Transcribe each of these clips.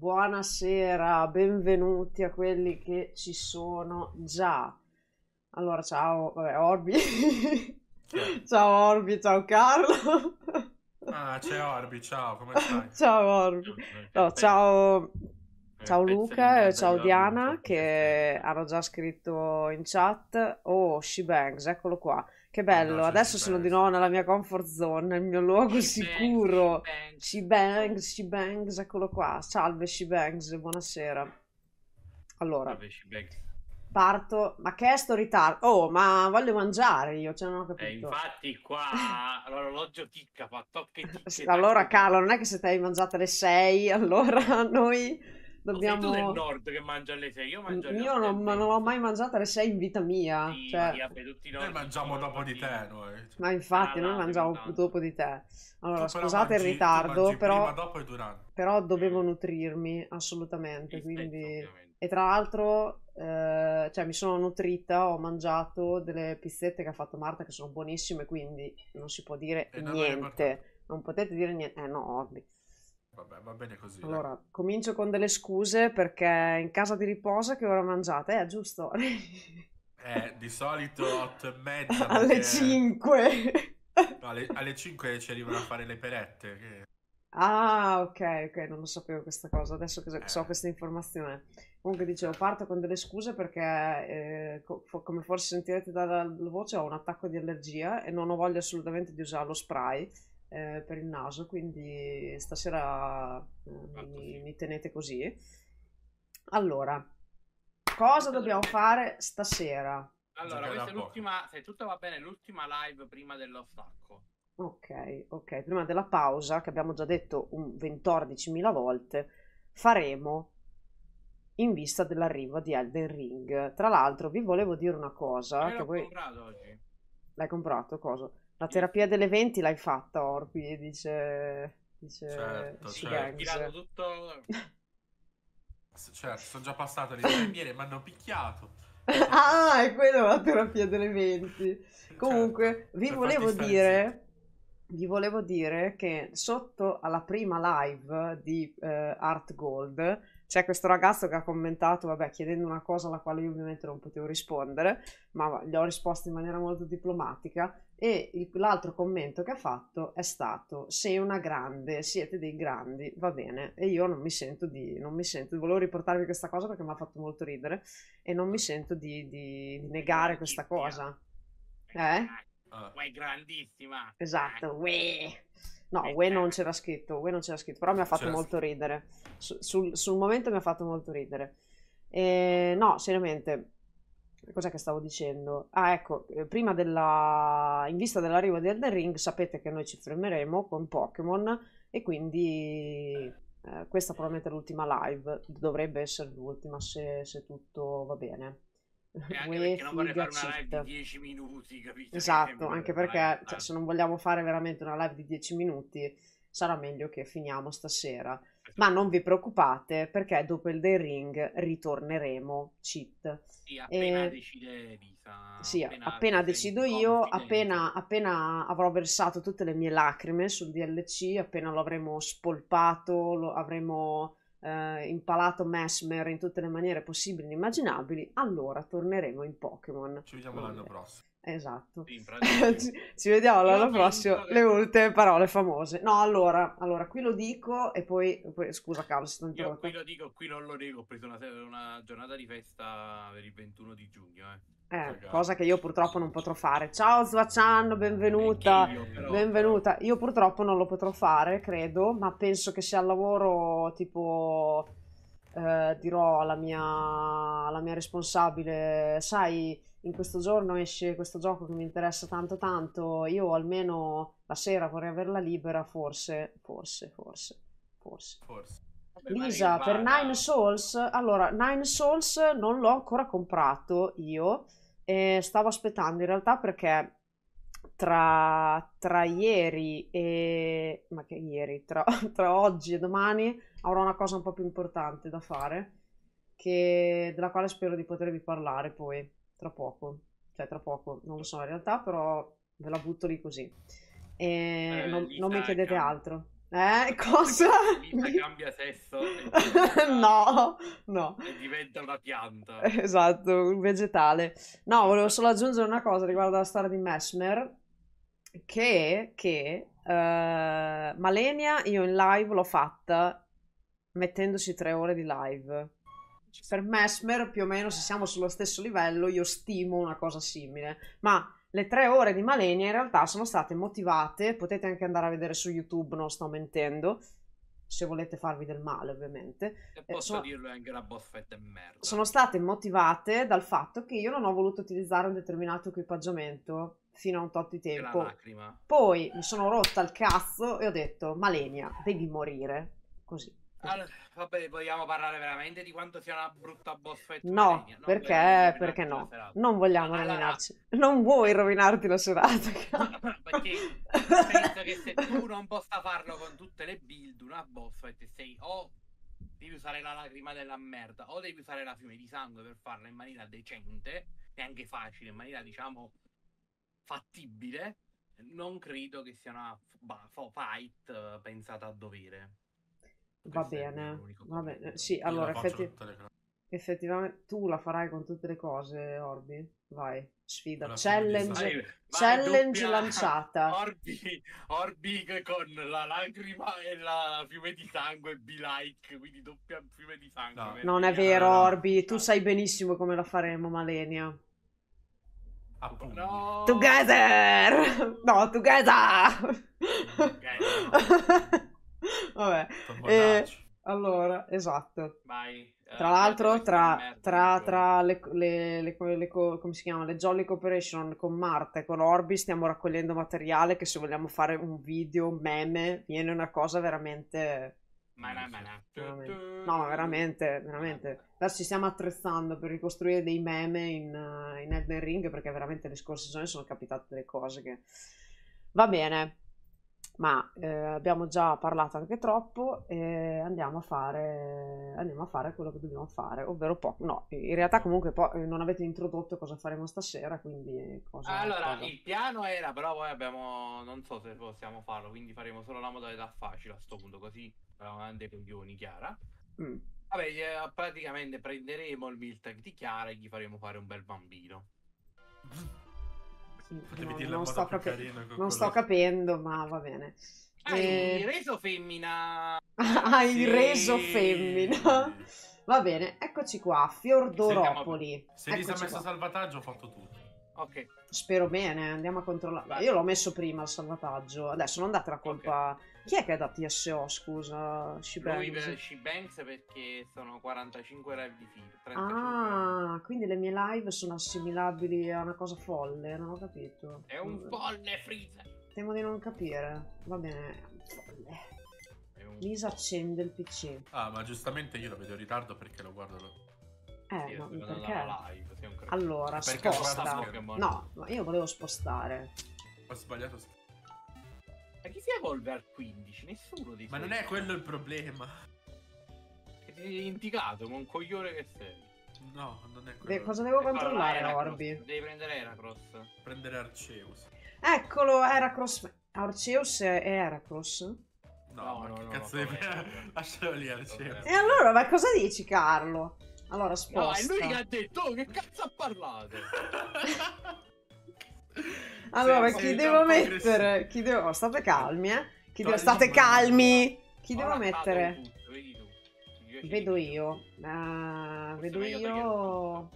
buonasera, benvenuti a quelli che ci sono già. Allora, ciao, vabbè, Orbi. ciao Orbi, ciao Carlo. Ah, c'è Orbi, ciao, come stai? ciao Orbi. No, ciao, ciao Luca e ciao Diana che hanno già scritto in chat. Oh, Shebangs, eccolo qua. Che bello, No, c'è adesso sono di nuovo nella mia comfort zone, nel mio luogo She sicuro. She She Bangs. Bangs, She Bangs, eccolo qua. Salve She Bangs, buonasera. Allora, Bangs. parto. Ma che è sto ritardo? Oh, ma voglio mangiare io, cioè non ho Eh, capito. infatti qua l'orologio ticca, fa tocca e ticca. Allora. Carlo, non è che se te hai mangiato alle 6, allora noi O sei tu del dobbiamo... nord che mangia alle 6, io mangio alle Io 8 non, non 20. ho mai mangiato alle 6 in vita mia. Sì, Cioè, vabbè, tutti Noi mangiamo dopo di te, noi. ma infatti Ah, noi no, mangiamo tanto. dopo di te. Allora, Tu scusate il mangi- tu ritardo, però, prima, dopo e durante. però dovevo nutrirmi assolutamente, Sì, quindi... ovviamente. E tra l'altro, eh, cioè mi sono nutrita, ho mangiato delle pizzette che ha fatto Marta che sono buonissime, quindi non si può dire E niente. Non potete dire niente. Eh no, Orbi. Vabbè, va bene così. dai. Allora, comincio con delle scuse perché in casa di riposo che ora mangiate? Eh, giusto. Eh, di solito 8 e mezza. Alle perché- 5. no, alle, alle 5 ci arrivano a fare le perette. Che... Ah, ok, ok, non lo sapevo questa cosa, adesso che so Eh. questa informazione. Comunque dicevo, parto con delle scuse perché, eh, co- come forse sentirete dalla voce, ho un attacco di allergia e non ho voglia assolutamente di usare lo spray eh, per il naso, quindi stasera eh, mi, mi tenete così. Allora, cosa dobbiamo fare stasera? Allora, Giocare questa è l'ultima, se tutto va bene, l'ultima live prima dello stacco. Ok, ok, prima della pausa, che abbiamo già detto un 14.000 volte, faremo in vista dell'arrivo di Elden Ring. Tra l'altro, vi volevo dire una cosa, Io che voi comprato oggi. l'hai comprato, cosa? La terapia delle 20 l'hai fatta, Orpi, dice, dice Certo, certo. Tutto... Certo, sono già passato le infermiere, mi hanno picchiato. Ah, è quella la terapia delle 20. Comunque, Certo, vi per volevo dire, vi volevo dire che sotto alla prima live di eh, Art Gold c'è questo ragazzo che ha commentato, vabbè, chiedendo una cosa alla quale io ovviamente non potevo rispondere, ma gli ho risposto in maniera molto diplomatica. E il- l'altro commento che ha fatto è stato: Sei una grande, siete dei grandi, va bene. E io non mi sento di, non mi sento, volevo riportarvi questa cosa perché mi ha fatto molto ridere e non mi sento di, di- di negare questa cosa. Eh? Ma è grandissima. Esatto, uè. No, uè non c'era scritto, uè non c'era scritto, però mi ha fatto C'era molto ridere. Su- sul, sul momento mi ha fatto molto ridere. E, no, seriamente, cos'è che stavo dicendo? Ah, ecco, eh, prima della... in vista dell'arrivo di Elden Ring, sapete che noi ci fermeremo con Pokémon e quindi eh, questa probabilmente è l'ultima live, dovrebbe essere l'ultima se, se tutto va bene. E anche Uè, perché non vorrei fare una live di 10 minuti, capito? Esatto, Che- anche perché vai. cioè, se non vogliamo fare veramente una live di 10 minuti, sarà meglio che finiamo stasera. Ma non vi preoccupate perché dopo il Day Ring ritorneremo cheat. Sì, appena E- decide Lisa. Sì, appena ti decido io, appena, appena avrò versato tutte le mie lacrime sul DLC, appena lo avremo spolpato, lo avremo eh, impalato Mesmer in tutte le maniere possibili e immaginabili, allora torneremo in Pokémon. Ci vediamo l'anno prossimo. Esatto. Sì, ci, ci vediamo l'anno prossimo. Le ultime parole famose. No, allora, allora, qui lo dico e poi, poi- scusa Carlo, se ti ho Io interrotto. qui lo dico, qui non lo nego, ho preso una, una giornata di festa per il 21 di giugno, eh. Eh, cosa che io purtroppo non potrò fare. Ciao Zwachan, benvenuta. Io, però, Benvenuta. Io purtroppo non lo potrò fare, credo, ma penso che sia al lavoro tipo eh, dirò alla mia, alla mia responsabile, sai, in questo giorno esce questo gioco che mi interessa tanto tanto, io almeno la sera vorrei averla libera, forse, forse, forse, forse. Forse. Lisa, per. Nine Souls, allora, Nine Souls non l'ho ancora comprato io, e stavo aspettando in realtà perché tra, tra ieri e... ma che ieri? Tra, tra oggi e domani avrò una cosa un po' più importante da fare, che- della quale spero di potervi parlare poi, tra poco. Cioè, tra poco, non lo so in realtà, però ve la butto lì così. E Eh, non, non mi chiedete altro. Eh, cosa? Lisa cambia sesso e no, no. e diventa una pianta. Esatto, un vegetale. No, volevo solo aggiungere una cosa riguardo alla storia di Mesmer, che, che eh, Malenia io in live l'ho fatta mettendoci tre ore di live. Per Mesmer più o meno se siamo sullo stesso livello io stimo una cosa simile, ma le tre ore di Malenia in realtà sono state motivate, potete anche andare a vedere su YouTube, non sto mentendo, se volete farvi del male ovviamente. Se Eh, posso sono- dirlo anche una fight è merda. sono state motivate dal fatto che io non ho voluto utilizzare un determinato equipaggiamento fino a un tot di tempo. Poi mi sono rotta il cazzo e ho detto, Malenia, devi morire. Così. Allora, vabbè, vogliamo parlare veramente di quanto sia una brutta boss fight? No, perché, perché no? Non vogliamo Allora- rovinarci. Non vuoi rovinarti la serata. perché penso che se tu non possa farlo con tutte le build, una boss fight sei o devi usare la lacrima della merda o devi usare la fiume di sangue per farla in maniera decente e anche facile, in maniera diciamo fattibile. Non credo che sia una fight eh, pensata a dovere. Va bene, va bene. Sì, Io allora effetti- effettivamente tu la farai con tutte le cose, Orbi. Vai, sfida. Con la fine di Challenge. Vai- vai, challenge doppia- lanciata. Orbi, Orbi con la lacrima e la fiume di sangue be like, quindi doppia fiume di sangue. No. Non è vero. Orbi. Tu sai benissimo come la faremo, Malenia. No. Together! No, together! Vabbè, Tombonaccio. allora, esatto. Vai. eh, Tra l'altro, tra, tra, tra le, le- le- le- le co- come si chiama? Le Jolly Cooperation con Marta e con Orbi stiamo raccogliendo materiale che se vogliamo fare un video, meme, viene una cosa veramente... Ma no, ma no. veramente- No, ma veramente, veramente. Adesso ci stiamo attrezzando per ricostruire dei meme in, eh, in Elden Ring perché veramente le scorse stagioni sono capitate delle cose che... Va bene, ma eh, abbiamo già parlato anche troppo e andiamo a fare, andiamo a fare quello che dobbiamo fare, ovvero poco. No, in realtà comunque po- eh, non avete introdotto cosa faremo stasera, quindi cosa... Allora, cosa- il piano era, però poi abbiamo. Non so se possiamo farlo, quindi faremo solo la modalità facile a sto punto, così avevamo dei coglioni, Chiara. Mm. Vabbè, eh, praticamente prenderemo il Miltag di Chiara e gli faremo fare un bel bambino. Sì, Potevi no, non sto, con non quello- sto capendo, ma va bene. Hai Eh, reso femmina. Hai Sì. reso femmina. Va bene, eccoci qua, Fiordoropoli. Se Lisa ha Eccoci messo qua. salvataggio ho fatto tutto. Ok. Spero bene, andiamo a controllare. Vai. Io l'ho messo prima il salvataggio, adesso non date la colpa. Chi è che è da TSO, scusa? Lui Shibanks. per She-Banks perché sono 45 live di fila. 35. Ah, quindi le mie live sono assimilabili a una cosa folle, non ho capito. È un folle freezer. Temo di non capire. Va bene, folle. Un Lisa accende il PC. Ah, ma giustamente io lo vedo in ritardo perché lo guardo. Eh, Sì, ma perché? la live. Allora, Perché sposta. No, ma io volevo spostare. Ho sbagliato. Ma chi si evolve al 15? Nessuno di Ma non è quello il problema. Che ti sei dimenticato, ma un coglione che sei. No, non è De- quello. cosa devo controllare, Orbi? Devi prendere Heracross. Prendere Arceus. Eccolo, Heracross. Arceus e Heracross. No, No, ma no, che no, cazzo no, devi... Lascialo lì Arceus. E allora, ma cosa dici, Carlo? Allora, No, è sposta. lui che ha detto, oh, che cazzo ha parlato? Allora, Sei- chi sei devo mettere? Chi devo... oh, state calmi, eh? Chi devo... State calmi! Chi devo Ora mettere? Vedo io. Forse vedo io...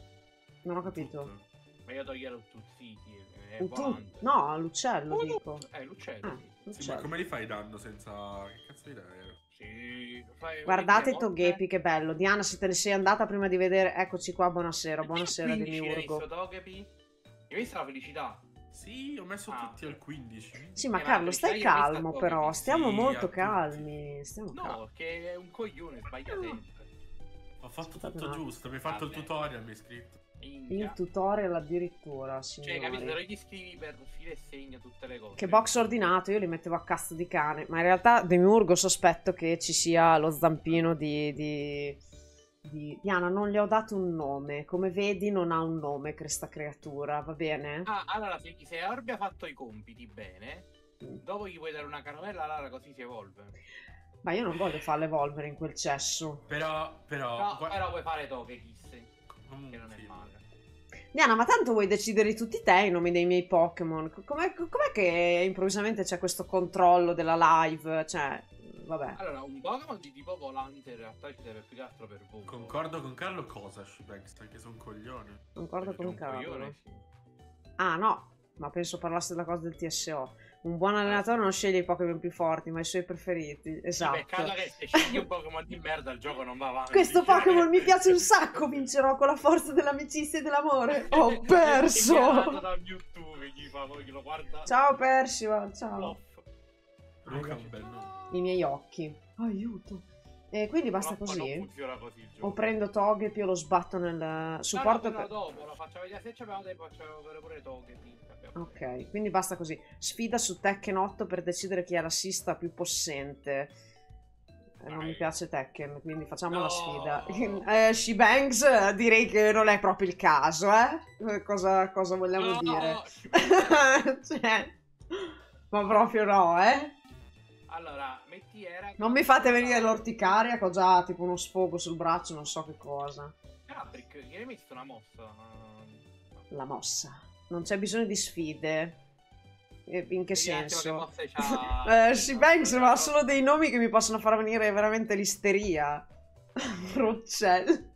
Non ho capito. Meglio togliere tutti, sì, sì, è Un tu... No, l'uccello, dico. Eh, l'uccello, Ah, sì. Sì, ma come li fai danno senza... Che cazzo di idea? Sì, fai- Guardate che Togepi, che bello. Diana, se te ne sei andata prima di vedere... Eccoci qua, buonasera. Buonasera, Demiurgo. Togepi? Hai visto la felicità? Sì, ho messo Ah, tutti al 15. Sì, ma Eh, Carlo, stai calmo però. Stiamo Sì, molto calmi. Stiamo No, calmi. perché è un coglione, sbaglia sempre. Ho fatto tutto giusto, mi hai fatto il Vabbè. tutorial, mi hai scritto. Minchia. Il tutorial addirittura, Cioè, capito? Signori. non gli scrivi per filo e segno tutte le cose. Che box ordinato, io li mettevo a cazzo di cane. Ma in realtà Demiurgo sospetto che ci sia lo zampino di, di, di... Diana, non gli ho dato un nome. Come vedi non ha un nome questa creatura, va bene? Ah, allora, se, se Orbi ha fatto i compiti bene, Dopo gli puoi dare una caramella Lara così si evolve. Ma io non voglio farle evolvere in quel cesso. Però, però... No, però puoi fare Togekiss, che comunque, non è male. Diana, ma tanto vuoi decidere tutti te i nomi dei miei Pokémon? Com'è, com'è che improvvisamente c'è questo controllo della live? Cioè, vabbè. Allora, un Pokémon di tipo volante in realtà ci serve più che altro per volo. Concordo con Carlo cosa, Shibex, perché sono un coglione. Concordo Perché con un Carlo. coglione, sì. Ah, no, ma penso parlassi della cosa del TSO. Un buon allenatore non sceglie i Pokémon più forti, ma i suoi preferiti. Esatto. Peccato che se scegli un Pokémon di merda il gioco non va avanti. Questo Cioè, Pokémon mi piace un sacco, vincerò con la forza dell'amicizia e dell'amore. Ho perso! da Mewtwo che gli fa poi che lo guarda. Ciao Percival, ciao. I miei occhi. Aiuto. E quindi basta così? così. O prendo Togepi o lo sbatto nel supporto no, no, per... dopo lo facciamo vedere se abbiamo tempo facciamo vedere pure Togepi. Ok, quindi basta così. Sfida su Tekken 8 per decidere chi è l'assista più possente. Eh, non mi piace Tekken, quindi facciamo la No. sfida. Eh, She-Bangs direi che non è proprio il caso, eh? Eh, Cosa, cosa vogliamo No, dire? cioè, ma proprio no, eh? allora, metti era. Non mi fate venire l'orticaria che ho già tipo uno sfogo sul braccio, non so che cosa. Ah, perché gli hai messo una mossa. La mossa. Non c'è bisogno di sfide. Eh, In che senso? Eh, She-Banks ma ha solo dei nomi che mi possono far venire veramente l'isteria.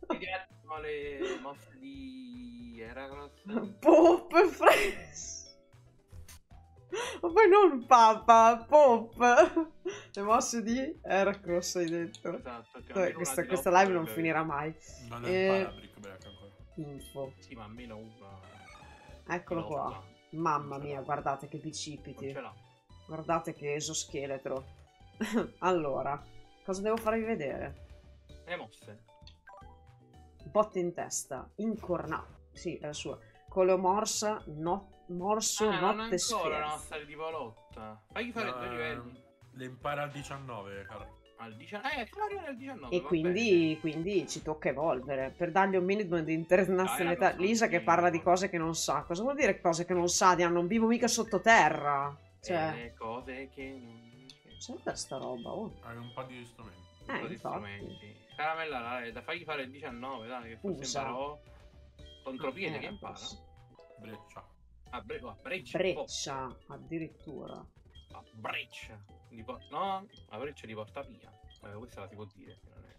Attimo le mosse di Heracross. Pop Fresh. Ma poi non Papa, Pop. Le mosse di Heracross hai detto. Esatto, Eh, almeno Questa, questa live non finirà mai. Non Eh, è Break ancora. Info. Sì, ma almeno una. Eccolo lo qua. Mamma mia, guardate che Non bicipiti. Guardate che esoscheletro. allora, cosa devo farvi vedere? Le mosse. Botte in testa, incornato. Sì, è la sua. Coleomorsa, no- morso, Ah, non notte ancora una scherzo. mossa di lotta. Fagli fare due Eh, livelli. Le impara al 19, caro. Al 19. Eh, arrivati al 19. E quindi, quindi ci tocca evolvere per dargli un minimo di internazionalità. Dai, la Lisa che parla di cose che non sa. Cosa vuol dire cose che non sa? Diana, non vivo mica sottoterra. Cioè, E le cose che non. senta sta roba, oh. Hai un po' di strumenti. Eh, Un po' di strumenti. Caramella, dai, da fagli fare il 19, dai, che forse Usa. imparò. Contropiede Eh, che impara. Breccia. A, bre- a breccia. un po'. Breccia, addirittura. A breccia. Di por- no, a breccia di porta via. Eh, questa la si può dire, che non è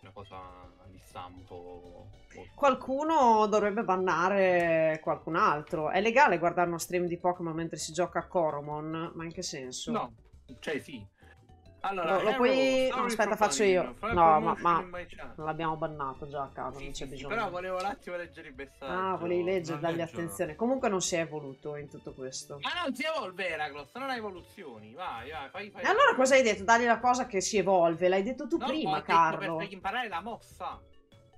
una cosa di stampo. Qualcuno dovrebbe bannare qualcun altro. È legale guardare uno stream di Pokémon mentre si gioca a Coromon? Ma in che senso? No, cioè sì. Allora, Lo- lo puoi- stavo aspetta, faccio io. No, ma- ma- l'abbiamo bannato già a caso, Sì, non c'è sì, bisogno. però volevo un attimo leggere il messaggio. Ah, volevi leggere, leggerlo. attenzione. Comunque non si è evoluto in tutto questo. Ma non si evolve Heracross, non ha evoluzioni. Vai, vai, fai, fai. E allora cosa hai detto? Dagli la cosa che si evolve. L'hai detto tu No, prima, detto Carlo. Per imparare la mossa.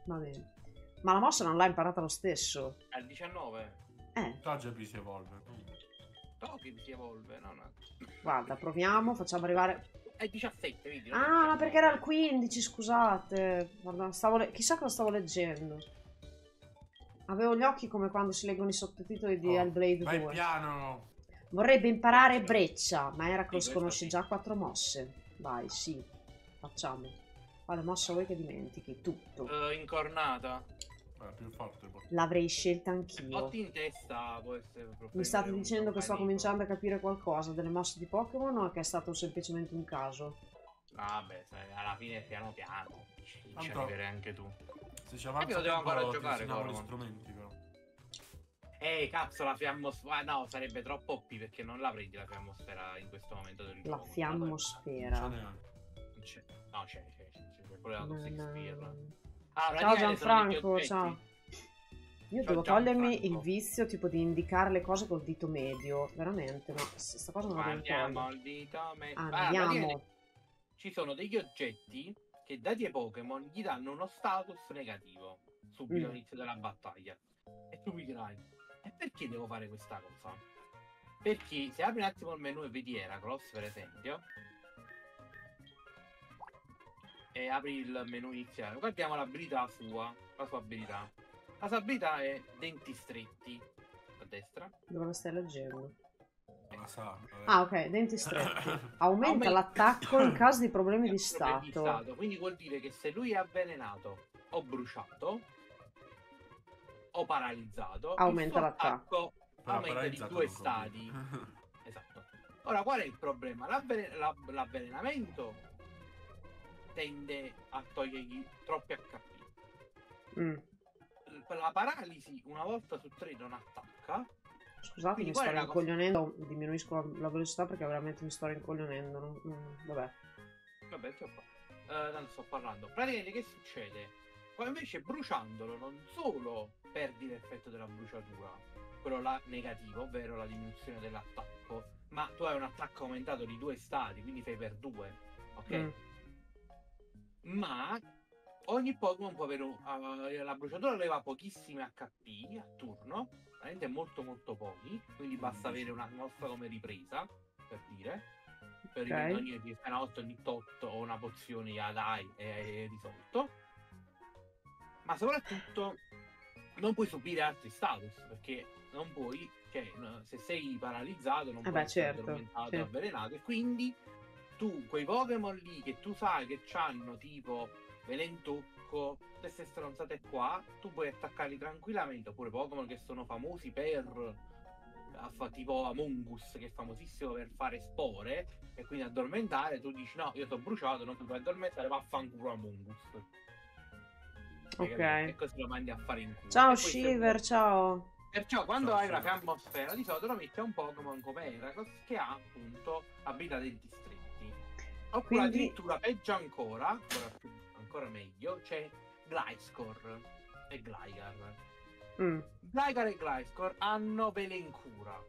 Va bene. Ma la mossa non l'ha imparata lo stesso. Al 19. Eh, Togepi si evolve. Toki si evolve, no, no. guarda, proviamo, facciamo arrivare... È 17, vedi? Ah, ma 19. perché era il 15, scusate. Guarda, stavo chissà cosa stavo leggendo. Avevo gli occhi come quando si leggono i sottotitoli di Oh, Hellblade Vai 2. piano. Vorrebbe imparare breccia, ma Sì, questa conosce già quattro mosse. Vai, sì, facciamo. Quale mossa vuoi che dimentichi? Tutto. Eh, incornata. Eh, più forte poi. L'avrei scelta anch'io. Botti in testa può essere proprio. Mi state dicendo che sto cominciando a capire qualcosa delle mosse di Pokémon o che è stato semplicemente un caso? Vabbè, sai, alla fine piano piano. Ci, arriverai anche tu. Se ci avanza lo devo ancora giocare, insegniamo gli strumenti però. Eh, cazzo, la fiammosfera. No, sarebbe troppo OP perché non l'avrei di la fiammosfera in questo momento del La gioco. fiammosfera. Non c'è. No, c'è, c'è, c'è, c'è pure la Na, Toxic Spear. Ah, Ciao Gianfranco, ciao. Io Ciao, devo togliermi Gianfranco. il vizio tipo di indicare le cose col dito medio, veramente, ma questa cosa non la devo Andiamo togliere. al dito. me- Ah, Andiamo. ci sono degli oggetti che dati ai Pokémon gli danno uno status negativo subito Mm. all'inizio della battaglia. E tu mi dirai, e perché devo fare questa cosa? Perché se apri un attimo il menu e vedi Heracross, per esempio, e apri il menu iniziale, guardiamo l'abilità sua, la sua abilità. La sua abilità è denti stretti a destra. Dove lo stai leggendo? Vabbè. Ah, ok, denti stretti. Aumenta Aumenta- l'attacco in caso di problemi di Problemi di stato. Quindi vuol dire che se lui è avvelenato o bruciato o paralizzato, il Aumenta suo l'attacco. Aumenta di due stadi. Esatto. Ora, qual è il problema? L'avvele- la- l'avvelenamento tende a togliergli troppi HP. Mm. La paralisi, una volta su tre, non attacca. Scusate, Quindi mi sto la cosa- rincoglionendo. Diminuisco la- la velocità perché veramente mi sto rincoglionendo. non- mm, vabbè. Vabbè, che ho fatto? Eh, tanto sto parlando. Praticamente che succede? Poi invece bruciandolo non solo perdi l'effetto della bruciatura, quello là negativo, ovvero la diminuzione dell'attacco, ma tu hai un attacco aumentato di due stati, quindi fai per due. Ok? Mm. Ma ogni Pokémon può avere un- uh, la bruciatura leva pochissimi HP a turno, veramente molto molto pochi, quindi basta avere una mossa come ripresa, per dire. Per Ok. okay. ogni una 8 ogni tot o una pozione ya dai è, è risolto. Ma soprattutto non puoi subire altri status, perché non puoi, cioè se sei paralizzato non Eh puoi beh, essere certo, addormentato sì. avvelenato e quindi tu quei Pokémon lì che tu sai che hanno tipo Velentocco, queste stronzate qua, tu puoi attaccarli tranquillamente, oppure Pokémon che sono famosi per tipo Amongus che è famosissimo per fare spore e quindi addormentare, tu dici no, io sono bruciato, non ti puoi addormentare, vaffanculo Amongus. Ok. E così lo mandi a fare in culo. Ciao Shiver, ciao. Perciò quando Ciao, hai la Shiver. fiammosfera di solito lo metti a un Pokémon come Heracross che ha appunto abilità denti stretti. Oppure Quindi- addirittura peggio ancora, ancora, più- ancora meglio, c'è Gliscor e Gligar. Mm. Gligar e Gliscor hanno velencura.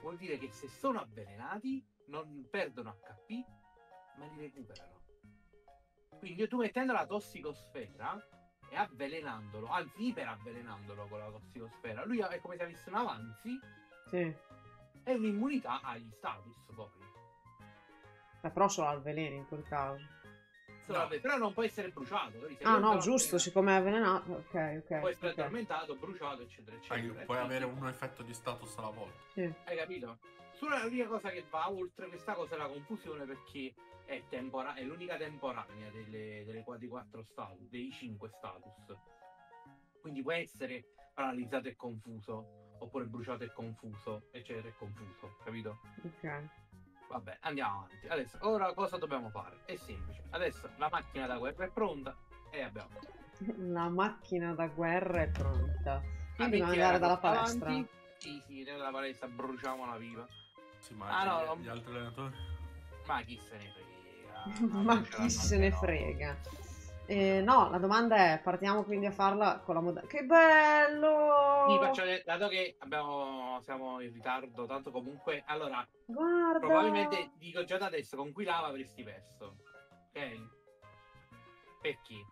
Vuol dire che se sono avvelenati non perdono HP, ma li recuperano. Quindi tu mettendo la tossicosfera e avvelenandolo, anzi iperavvelenandolo con la tossicosfera, lui è come se avesse un avanzi Sì. e un'immunità agli status poi. Eh, però solo al veleno in quel caso. No. Però non può essere bruciato. Ah no, giusto, siccome è avvelenato. Ok, ok. Può essere ok. addormentato, bruciato, eccetera, eccetera. puoi avere un effetto di status alla volta. Sì. Hai capito? Solo l'unica cosa che va oltre questa cosa è la confusione perché è, tempora- è l'unica temporanea delle, delle qua- dei quattro status, dei cinque status. Quindi può essere paralizzato e confuso, oppure bruciato e confuso, eccetera, e confuso, capito? Ok. Vabbè, andiamo avanti. Adesso, ora cosa dobbiamo fare? È semplice. Adesso la macchina da guerra è pronta e abbiamo. La macchina da guerra è pronta. Quindi Ah, dobbiamo andare la dalla palestra. avanti. Sì, sì, dalla palestra bruciamo la viva. Sì, ma Ah, no, gli, non- gli altri allenatori. Ma chi se ne frega? Ma Ce chi se ne no. Eh, no, la domanda è: partiamo quindi a farla con la moda. Che bello! Sì, faccio dato che abbiamo, siamo in ritardo, tanto comunque, allora, Guarda! probabilmente dico già da adesso, con qui lava avresti perso. Ok? Perché?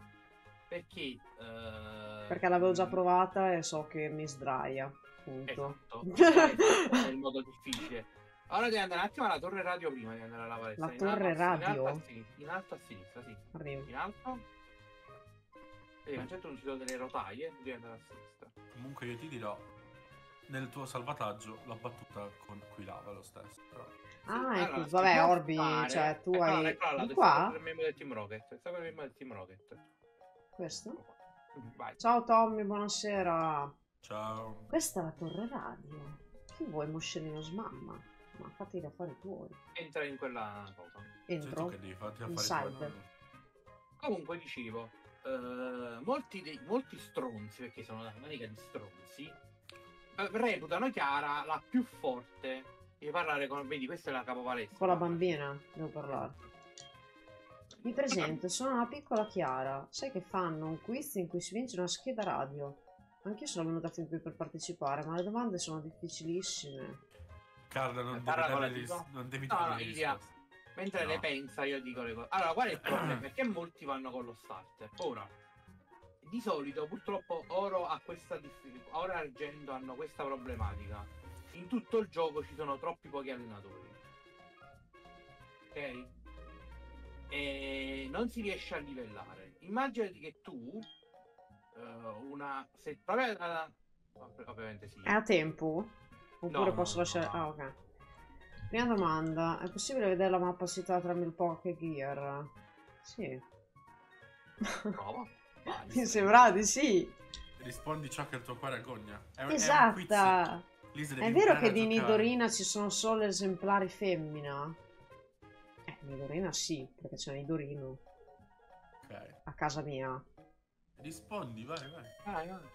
Perché... eh, Perché l'avevo già provata e so che mi sdraia. Punto. Esatto, è il modo difficile. Ora devi andare un attimo alla torre radio prima di andare alla palestra. La In torre a- In radio? alto a in alto a sinistra, sì. Arrivo. In alto. Vedi, a un certo punto ci sono delle rotaie, devi andare a sinistra. Comunque io ti dirò, nel tuo salvataggio la battuta con qui lava lo stesso. Però. Ah, Allora, ecco, si vabbè, Orbi, fare- cioè tu eccola là, hai. Di dove qua? sta il membro del Team Rocket. Sta il membro del Team Rocket. Questo? Vai. Ciao Tommy, buonasera. Ciao. Questa è la torre radio. Chi vuoi, moscerino smamma? Ma fatti gli affari tuoi. Entra in quella cosa. Sei tu Entro. che devi farti affari Inside. Comunque dicevo, eh, molti, dei, molti stronzi, perché sono una manica di stronzi, eh, reputano Chiara la più forte. Devi parlare con... Vedi, questa è la capopalestra. Con la bambina devo parlare. Mi presento, sono la piccola Chiara. Sai che fanno un quiz in cui si vince una scheda radio? Anch'io sono venuta fin qui per partecipare, ma le domande sono difficilissime. Carla, non devi dare la non devi No, dare no, le risposte. Mentre No. le pensa io dico le cose. Allora, qual è il problema? Perché molti vanno con lo starter. Ora, di solito purtroppo oro ha questa difficoltà, oro e argento hanno questa problematica. In tutto il gioco ci sono troppi pochi allenatori. Ok? E non si riesce a livellare. Immaginati che tu eh, una se proprio eh, ovviamente sì. È a tempo? Oppure no, posso no, lasciare... no. Ah, ok. Prima domanda, è possibile vedere la mappa situata tramite il Poké Gear? Sì. Prova. Vai, Mi sembra di sì. Rispondi ciò che il tuo cuore agogna. È, è Esatto. È devi vero che di giocare. Nidorina ci sono solo esemplari femmina? Eh, Nidorina sì, perché c'è Nidorino Ok. a casa mia. Rispondi, vai, vai. Vai, vai.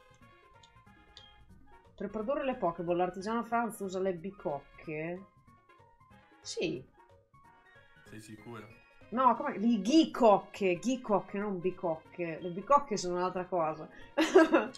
Per produrre le Pokéball l'artigiano Franz usa le bicocche? Sì. Sei sicuro? No, come? Le ghicocche, ghicocche, non bicocche. Le bicocche sono un'altra cosa.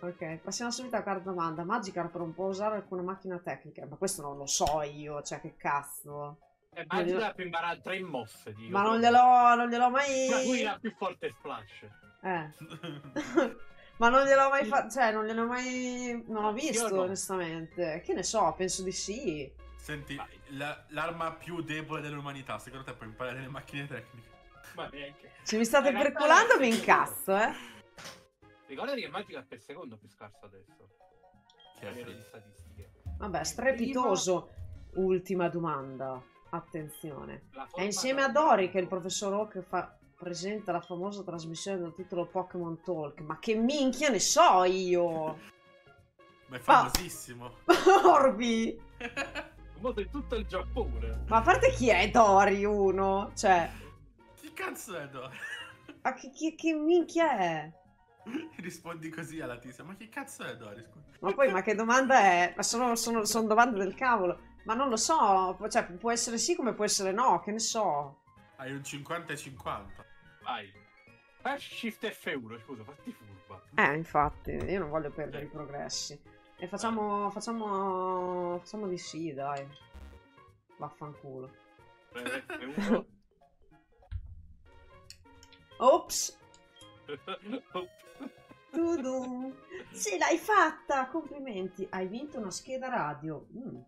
ok, passiamo subito alla quarta domanda. Magikarp non può usare alcuna macchina tecnica? Ma questo non lo so io, cioè che cazzo. E Magikarp per imparare tre mosse, dico. Ma non gliel'ho, non gliel'ho Tra cui mai... la più forte Splash. Eh. Ma non gliel'ho mai fatto, cioè non gliel'ho mai... Non ho Sì o visto, no? onestamente. Che ne so, penso di sì. Senti, la- l'arma più debole dell'umanità, secondo te puoi imparare le macchine tecniche? Ma neanche. Se mi state percolando mi incazzo, eh. Ricordati che Magikarp è il secondo più scarso adesso. Che di statistiche. Vabbè, strepitoso. Ultima domanda. Attenzione. È insieme a Dori che il professor Oak fa- presenta la famosa trasmissione del titolo Pokémon Talk. Ma che minchia ne so io! Ma è famosissimo. Orbi! Mo sei tutto il Giappone. Ma a parte chi è Dori uno? Cioè, Chi cazzo è Dora? ma che, che- che minchia è? Rispondi così alla tizia. Ma che cazzo è? Scusa. Ma poi, ma che domanda è? Ma sono, sono- sono domande del cavolo. Ma non lo so, cioè, può essere sì come può essere no, che ne so. Hai un 50 e 50. Vai. Fai shift F1, scusa, fatti furba. Eh, infatti, io non voglio perdere i progressi. E facciamo, facciamo, facciamo di sì, dai. Vaffanculo. Preme F1. Ops, tudum. Sì, l'hai fatta, complimenti. Hai vinto una scheda radio. Mm.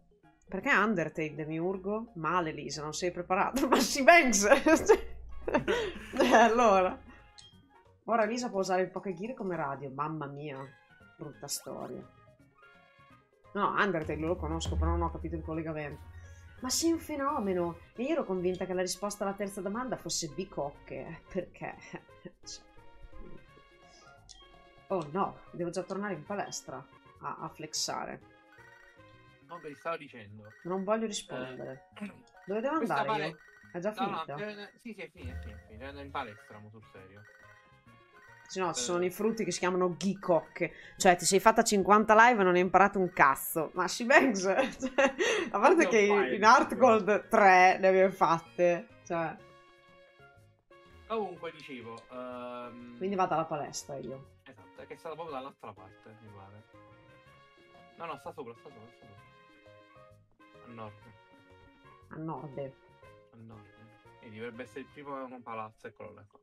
Perché Undertale, Demiurgo? Male, Lisa, non sei preparato. Ma si Banks! eh, allora. Ora Lisa può usare il Pokégear come radio. Mamma mia, brutta storia. No, Undertale lo conosco, però non ho capito il collegamento. Ma sei un fenomeno! E io ero convinta che la risposta alla terza domanda fosse bicocche. Perché? Cioè, Oh no, devo già tornare in palestra a, a flexare. Non ve li stavo dicendo. Non voglio rispondere. Dove devo andare pare- io? È già No, no, sì, sì, è finita, è finita, è in palestra, mo sul serio. Sì, no, ci sono eh. i frutti che si chiamano ghicocche. Cioè, ti sei fatta 50 live e non hai imparato un cazzo. Ma Shibanks, cioè, a parte che fai in Art Gold 3 ne abbiamo fatte. Cioè, Comunque, dicevo... ehm, quindi vado alla palestra io. Esatto, è che è stata proprio dall'altra parte, mi pare. No, no, sta sopra, sta sopra, sta sopra. A nord, A nord. Nord. E dovrebbe essere il primo palazzo, eccolo là. qua.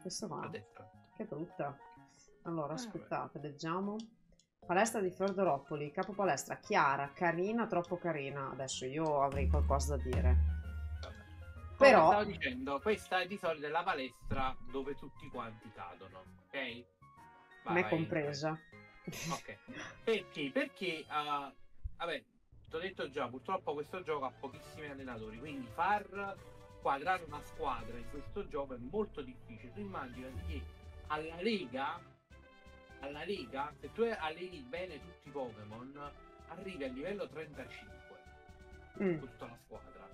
Questo qua. A destra. Che brutta. Allora, Eh, aspettate, leggiamo. Palestra di Fiordoropoli, capo palestra, chiara, carina, troppo carina. Adesso io avrei qualcosa da dire. Vabbè. Però- Come stavo dicendo, questa è di solito la palestra dove tutti quanti cadono, ok? Vai, me compresa. Ok. Perché? Perché, uh, vabbè, ti ho detto già, purtroppo questo gioco ha pochissimi allenatori, quindi far quadrare una squadra in questo gioco è molto difficile. Tu immaginati che alla Lega, alla Lega, se tu alleni bene tutti i Pokémon, arrivi al livello 35 Mm, con tutta la squadra.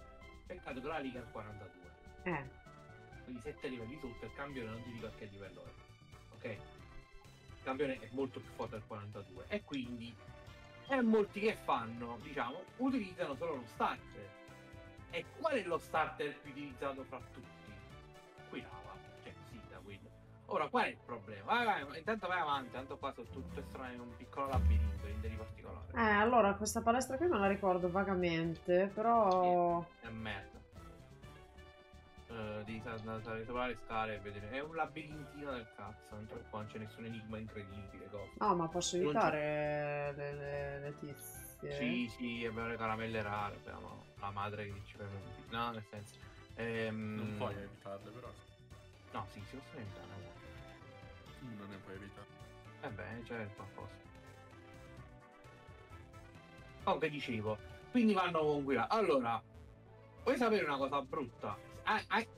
Peccato che la Liga è al 42. eh, Quindi 7 livelli sotto il campione non ti dico a che livello è. Ok? Il campione è molto più forte del 42. E quindi e molti che fanno, diciamo, utilizzano solo lo starter. E qual è lo starter più utilizzato fra tutti? Qui lava, cioè sì, da quello. Ora qual è il problema? Vai, vai, intanto vai avanti, tanto qua sono tutto strano, è un piccolo labirinto, niente di particolare. eh, allora questa palestra qui me la ricordo vagamente, però... È merda. Eh, devi le scale e vedere. È un labirintino del cazzo. Non c'è, qua non c'è nessun enigma incredibile. Cosa. No, ma posso evitare le, le, le tizie? Sì, sì, abbiamo le caramelle rare. Abbiamo la madre che ci prende un No, nel senso. ehm, Non puoi evitarle, però. No, sì, si possono evitare. Non ne puoi evitare. E beh, c'è qualcosa. Comunque dicevo, Quindi vanno con quella. Allora, vuoi sapere una cosa brutta?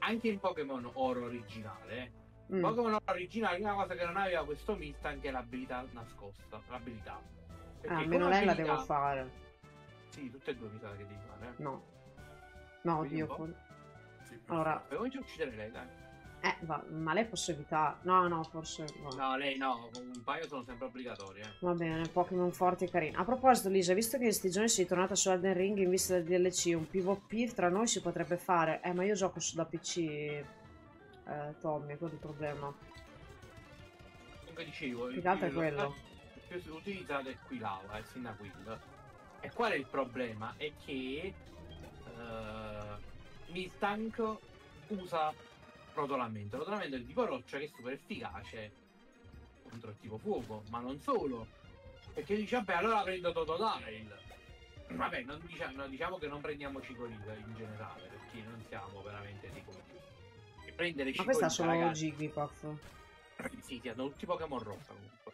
Anche in Pokémon Oro originale, eh. Mm. Pokémon Oro originale, una cosa che non aveva questo Mist anche l'abilità nascosta. L'abilità. Perché Ah, almeno lei la devo fare. Sì, tutte e due mi sa che devi fare. eh. No. No, oddio. for- Sì, Allora, comincia a uccidere lei, dai. Eh, va, ma lei posso evitare. No, no, forse. va. No, lei no, un paio sono sempre obbligatori, eh. Va bene, Pokémon forti e carini. A proposito, Lisa, visto che in sti giorni sei tornata su Elden Ring in vista del DLC, un PvP tra noi si potrebbe fare. Eh, ma io gioco su da PC, eh, Tommy, quello è il problema. Comunque dicevo, altro è il- quello. il più utilizzato è qui lava, è Cyndaquil. E qual è il problema? È che uh, Miltank usa rotolamento. Rotolamento è di tipo roccia che è super efficace contro il tipo fuoco, ma non solo. Perché dice, vabbè, allora prendo Totodile. Vabbè, non diciamo, diciamo che non prendiamo Cicorita in generale, perché non siamo veramente dei conti. E prendere Ma questa Cicorita, solo ragazzi, Jigglypuff. sì, ti hanno tutti Pokémon rossa comunque.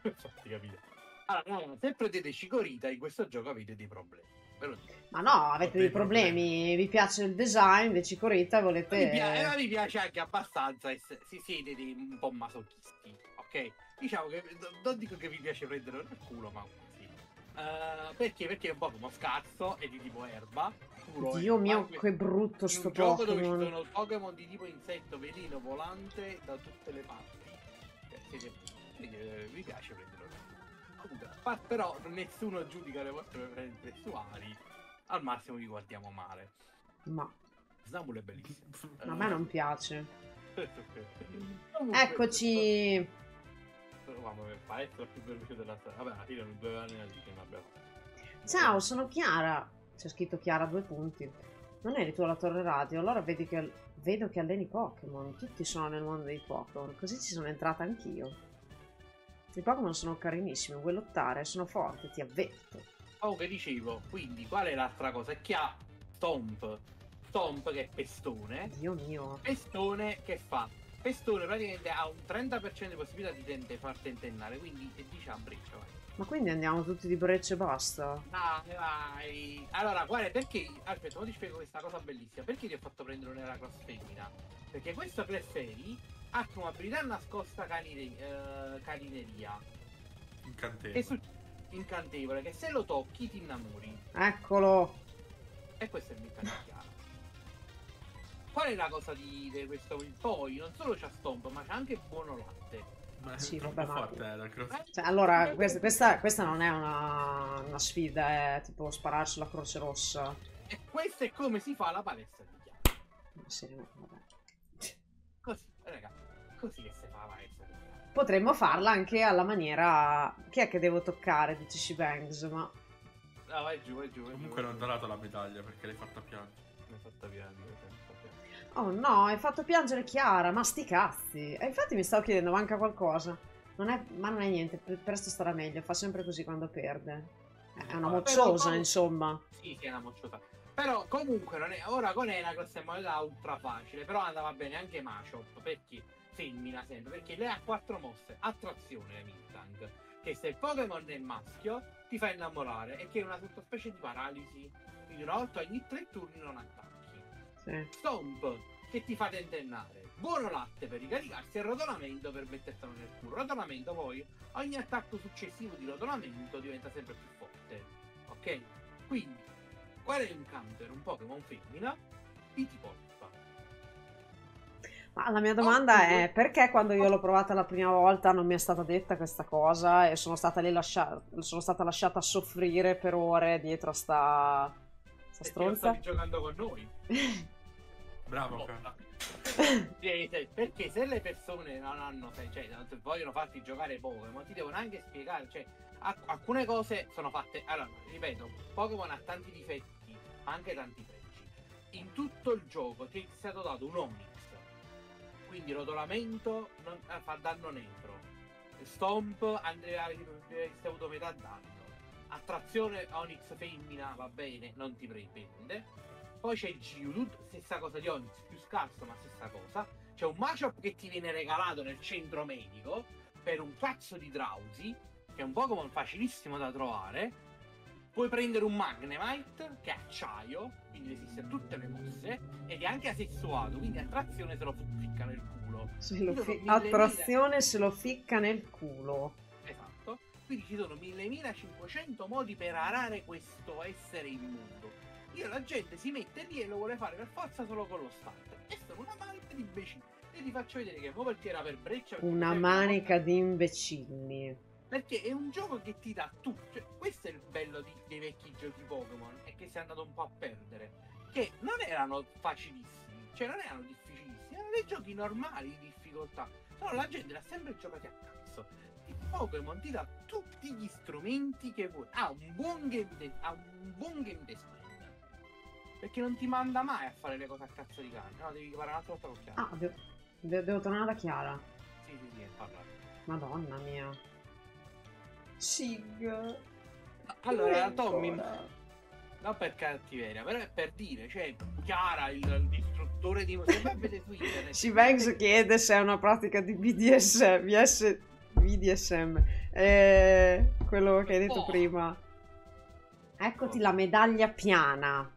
Fatti capire. Allora, se prendete Cicorita in questo gioco avete dei problemi. Ma no, avete dei problemi. Vi piace il design di Cicorita e Ma mi, volete. piace, ma mi piace anche abbastanza si siete dei, un po' masochisti, ok? Diciamo che non dico che vi piace prendere nel culo, ma sì. Eh, perché? Perché è un Pokémon scarso e di tipo erba. Dio erba, mio, che brutto sto gioco dove ci Pokémon. sono Pokémon di tipo insetto, veleno, volante da tutte le parti. Cioè, siete- siete- vi piace prenderlo. Fa- però nessuno giudica le vostre preferenze sessuali. Al massimo vi guardiamo male. Ma Snabul è bellissimo. a me non piace. Eccoci. Mamma mia, palestra più veloce della storia. Vabbè, alla fine erano due anni nel che non abbiamo. Ciao, sono Chiara. C'è scritto Chiara due punti. Non eri tu alla torre radio, allora vedi che, vedo che alleni Pokémon. Tutti sono nel mondo dei Pokémon, così ci sono entrata anch'io. I Pokémon sono carinissimi, vuoi lottare? Sono forte, ti avverto. Comunque dicevo, quindi qual è l'altra cosa? È che ha Stomp. Stomp che è pestone. Dio mio. Pestone che fa? Pestone praticamente ha un 30% di possibilità di tente, far tentennare, quindi ti dice a breccia, vai. Ma quindi andiamo tutti di breccia e basta? Dai, vai. Allora, guarda, perché... Aspetta, ora ti spiego questa cosa bellissima. Perché ti ho fatto prendere un'era cross femmina? Perché questo Clefairy ha come abilità nascosta canine- eh, canineria. Incantevole. su- incantevole, che se lo tocchi ti innamori. Eccolo. E questo è il meccanismo chiaro. Qual è la cosa di, di questo in poi? Non solo c'ha Stomp, ma c'ha anche buono latte. Ma è Sì, troppo vabbè, ma- forte eh, la. Eh? Cioè, allora, questa, questa, questa non è una, una sfida, è tipo sparare sulla croce rossa. E questo è come si fa la palestra di chiaro. Sì, vabbè. Così, raga, così che si fa la chiaro. Potremmo farla anche alla maniera. Chi è che devo toccare? Dice She-Bangs, ma. No, vai giù, vai giù, vai Comunque non ti ha dato la medaglia perché l'hai fatta piangere. È fatta piangere. Oh no, hai fatto piangere Chiara, ma sti cazzi. E infatti mi stavo chiedendo, manca qualcosa. Non è, ma non è niente, pre- presto starà meglio, fa sempre così quando perde. È una mocciosa, insomma. Sì, sì, è una mocciota. Però comunque non è, ora con Heracross è modalità ultra facile, però andava bene anche Mashop, perché femmina sempre, perché lei ha quattro mosse, attrazione Miltank, che se il Pokémon è maschio ti fa innamorare e che è una sottospecie di paralisi, quindi una volta ogni tre turni non attacchi. Sì. Stomp, che ti fa tentennare, buono latte per ricaricarsi e rotolamento per mettertelo nel culo. Rotolamento poi, ogni attacco successivo di rotolamento diventa sempre più forte, ok? Quindi, qual è un counter, un Pokémon femmina di tipo? Ma la mia domanda è perché quando io l'ho provata la prima volta non mi è stata detta questa cosa e sono stata lì lasciata, sono stata lasciata a soffrire per ore dietro a sta, sta stronza? stavi giocando con noi. Bravo, sì, Perché se le persone non hanno, cioè, vogliono farti giocare Pokémon, ti devono anche spiegare, cioè, alc- alcune cose sono fatte. Allora, ripeto, Pokémon ha tanti difetti, ma anche tanti pregi. In tutto il gioco ti è stato dato un Onix, quindi rotolamento non, eh, fa danno neutro, Stomp avresti avuto metà danno, attrazione Onix femmina va bene, non ti prende. Poi c'è Geodude, stessa cosa di Onix, più scarso ma stessa cosa. C'è un Machop che ti viene regalato nel centro medico per un cazzo di Drowsy, che è un Pokémon facilissimo da trovare. Puoi prendere un Magnemite che è acciaio, quindi resiste a tutte le mosse, ed è anche asessuato, quindi attrazione se lo ficca nel culo. Se fi- mille attrazione se lo ficca nel culo. Esatto. Quindi ci sono 1500 modi per arare questo essere immondo. Io la gente si mette lì e lo vuole fare per forza solo con lo starter. E sono una manica di imbecilli. E ti faccio vedere che mo perché era per breccia. Una manica di imbecilli. Perché è un gioco che ti dà tutto. Cioè, questo è il bello di- dei vecchi giochi Pokémon. E che si è andato un po' a perdere. Che non erano facilissimi. Cioè, non erano difficilissimi. Erano dei giochi normali di difficoltà. Però la gente l'ha sempre giocati a cazzo. Il Pokémon ti dà tutti gli strumenti che vuoi. Ha un buon game, de- ha un buon game design. Perché non ti manda mai a fare le cose a cazzo di cane. No, devi fare un'altra volta con Chiara. Ah, devo, de- devo tornare da Chiara. Sì, sì, sì, parla. Madonna mia. Sig. Allora, Tommy, non per cattiveria, però è per dire, cioè, Chiara, il, il distruttore di... Shibanks chiede se è una pratica di BDSM. BS, BDSM. Eh, quello che hai detto Oh. prima. Eccoti la medaglia piana.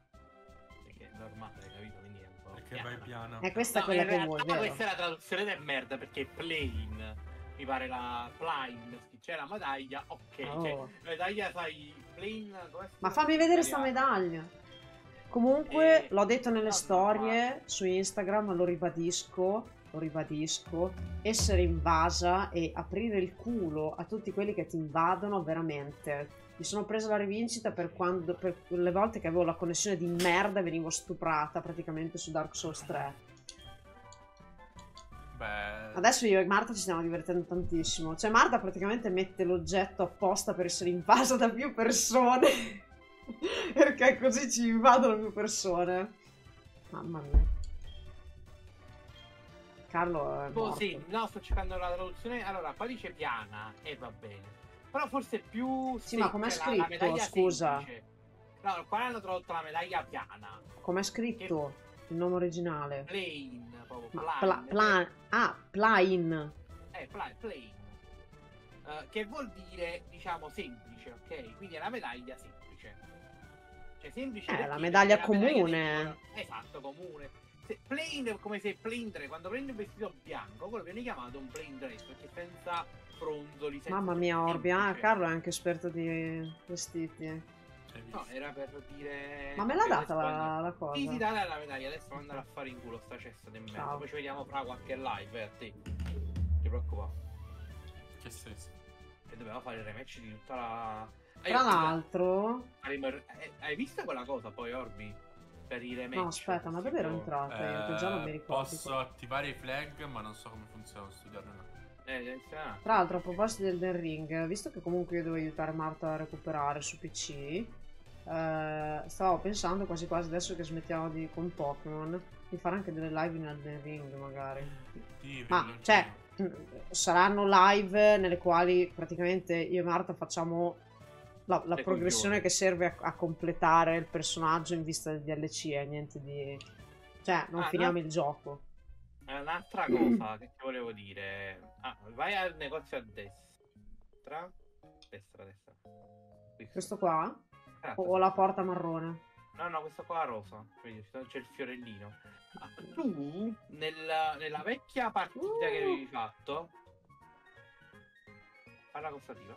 Perché è normale, capito? Quindi è un po' Perché vai piana. E questa è No, quella che realtà vuoi, vero? questa è la traduzione del merda perché è plain. Mi pare la plain, c'è la medaglia, ok. Oh. Cioè, medaglia sai, plain... Ma fammi vedere sta medaglia. Comunque, Eh, l'ho detto nelle no, storie su Instagram, lo ribadisco, lo ribadisco, essere invasa e aprire il culo a tutti quelli che ti invadono, veramente. Mi sono presa la rivincita per, quando, per le volte che avevo la connessione di merda e venivo stuprata praticamente su Dark Souls 3. Beh, Adesso io e Marta ci stiamo divertendo tantissimo. Cioè, Marta praticamente mette l'oggetto apposta per essere invasa da più persone. Perché così ci invadono più persone. Mamma mia. Carlo è Boh, morto. sì, no, sto cercando la traduzione. Allora, qua dice piana e va bene. Però forse più. Sì, ma com'è la- la scritto, medaglia scusa? semplice. No, qua hanno tradotto la medaglia piana. Com'è scritto il nome originale? Plain, proprio. Ma plain. pla- ah, plain. Eh, pla- plain. Eh, che vuol dire, diciamo, semplice, ok? Quindi è la medaglia semplice. Cioè, semplice. Eh, la medaglia medaglia comune. del- esatto, comune. Se- plain è come se plain dress, quando prendi un vestito bianco, quello viene chiamato un plain dress, perché senza fronzoli, senza Mamma mia, Orbi. Ah. Carlo è anche esperto di vestiti. Hai? No, era per dire... Ma me l'ha data la, la cosa? Sì, sì, dai la medaglia, adesso non andare a fare in culo sta cesta di merda. Ciao. Poi ci vediamo fra qualche live, eh, a te. Ti preoccupare. Che senso? E dobbiamo fare il rematch di tutta la... Eh, Tra io- l'altro... il- eh, Hai visto quella cosa poi, Orbi? Per i rematch? No, aspetta, ma dove ero entrata? Io che già non mi Eh, ricordo. Posso attivare i flag, ma non so come funziona studiarlo. no. Eh, eh, strano. Tra l'altro, a proposito del Den Ring, visto che comunque io devo aiutare Marta a recuperare su PC, eh, stavo pensando quasi quasi adesso che smettiamo di, con Pokémon di fare anche delle live in Elden Ring magari. Sì, Ma, cioè, mm, saranno live nelle quali praticamente io e Marta facciamo la, la progressione che serve a, a completare il personaggio in vista del DLC e niente di... Cioè, non Ah, finiamo no. il gioco. Un'altra cosa che ti volevo dire. Ah, vai al negozio a destra. Destra, destra. Qui. Questo qua? Esatto, O, la porta marrone? No, no, questo qua è rosa. Vedi, c'è il fiorellino. Ah, tu, nella, nella vecchia partita che Uh. avevi fatto, alla costativa.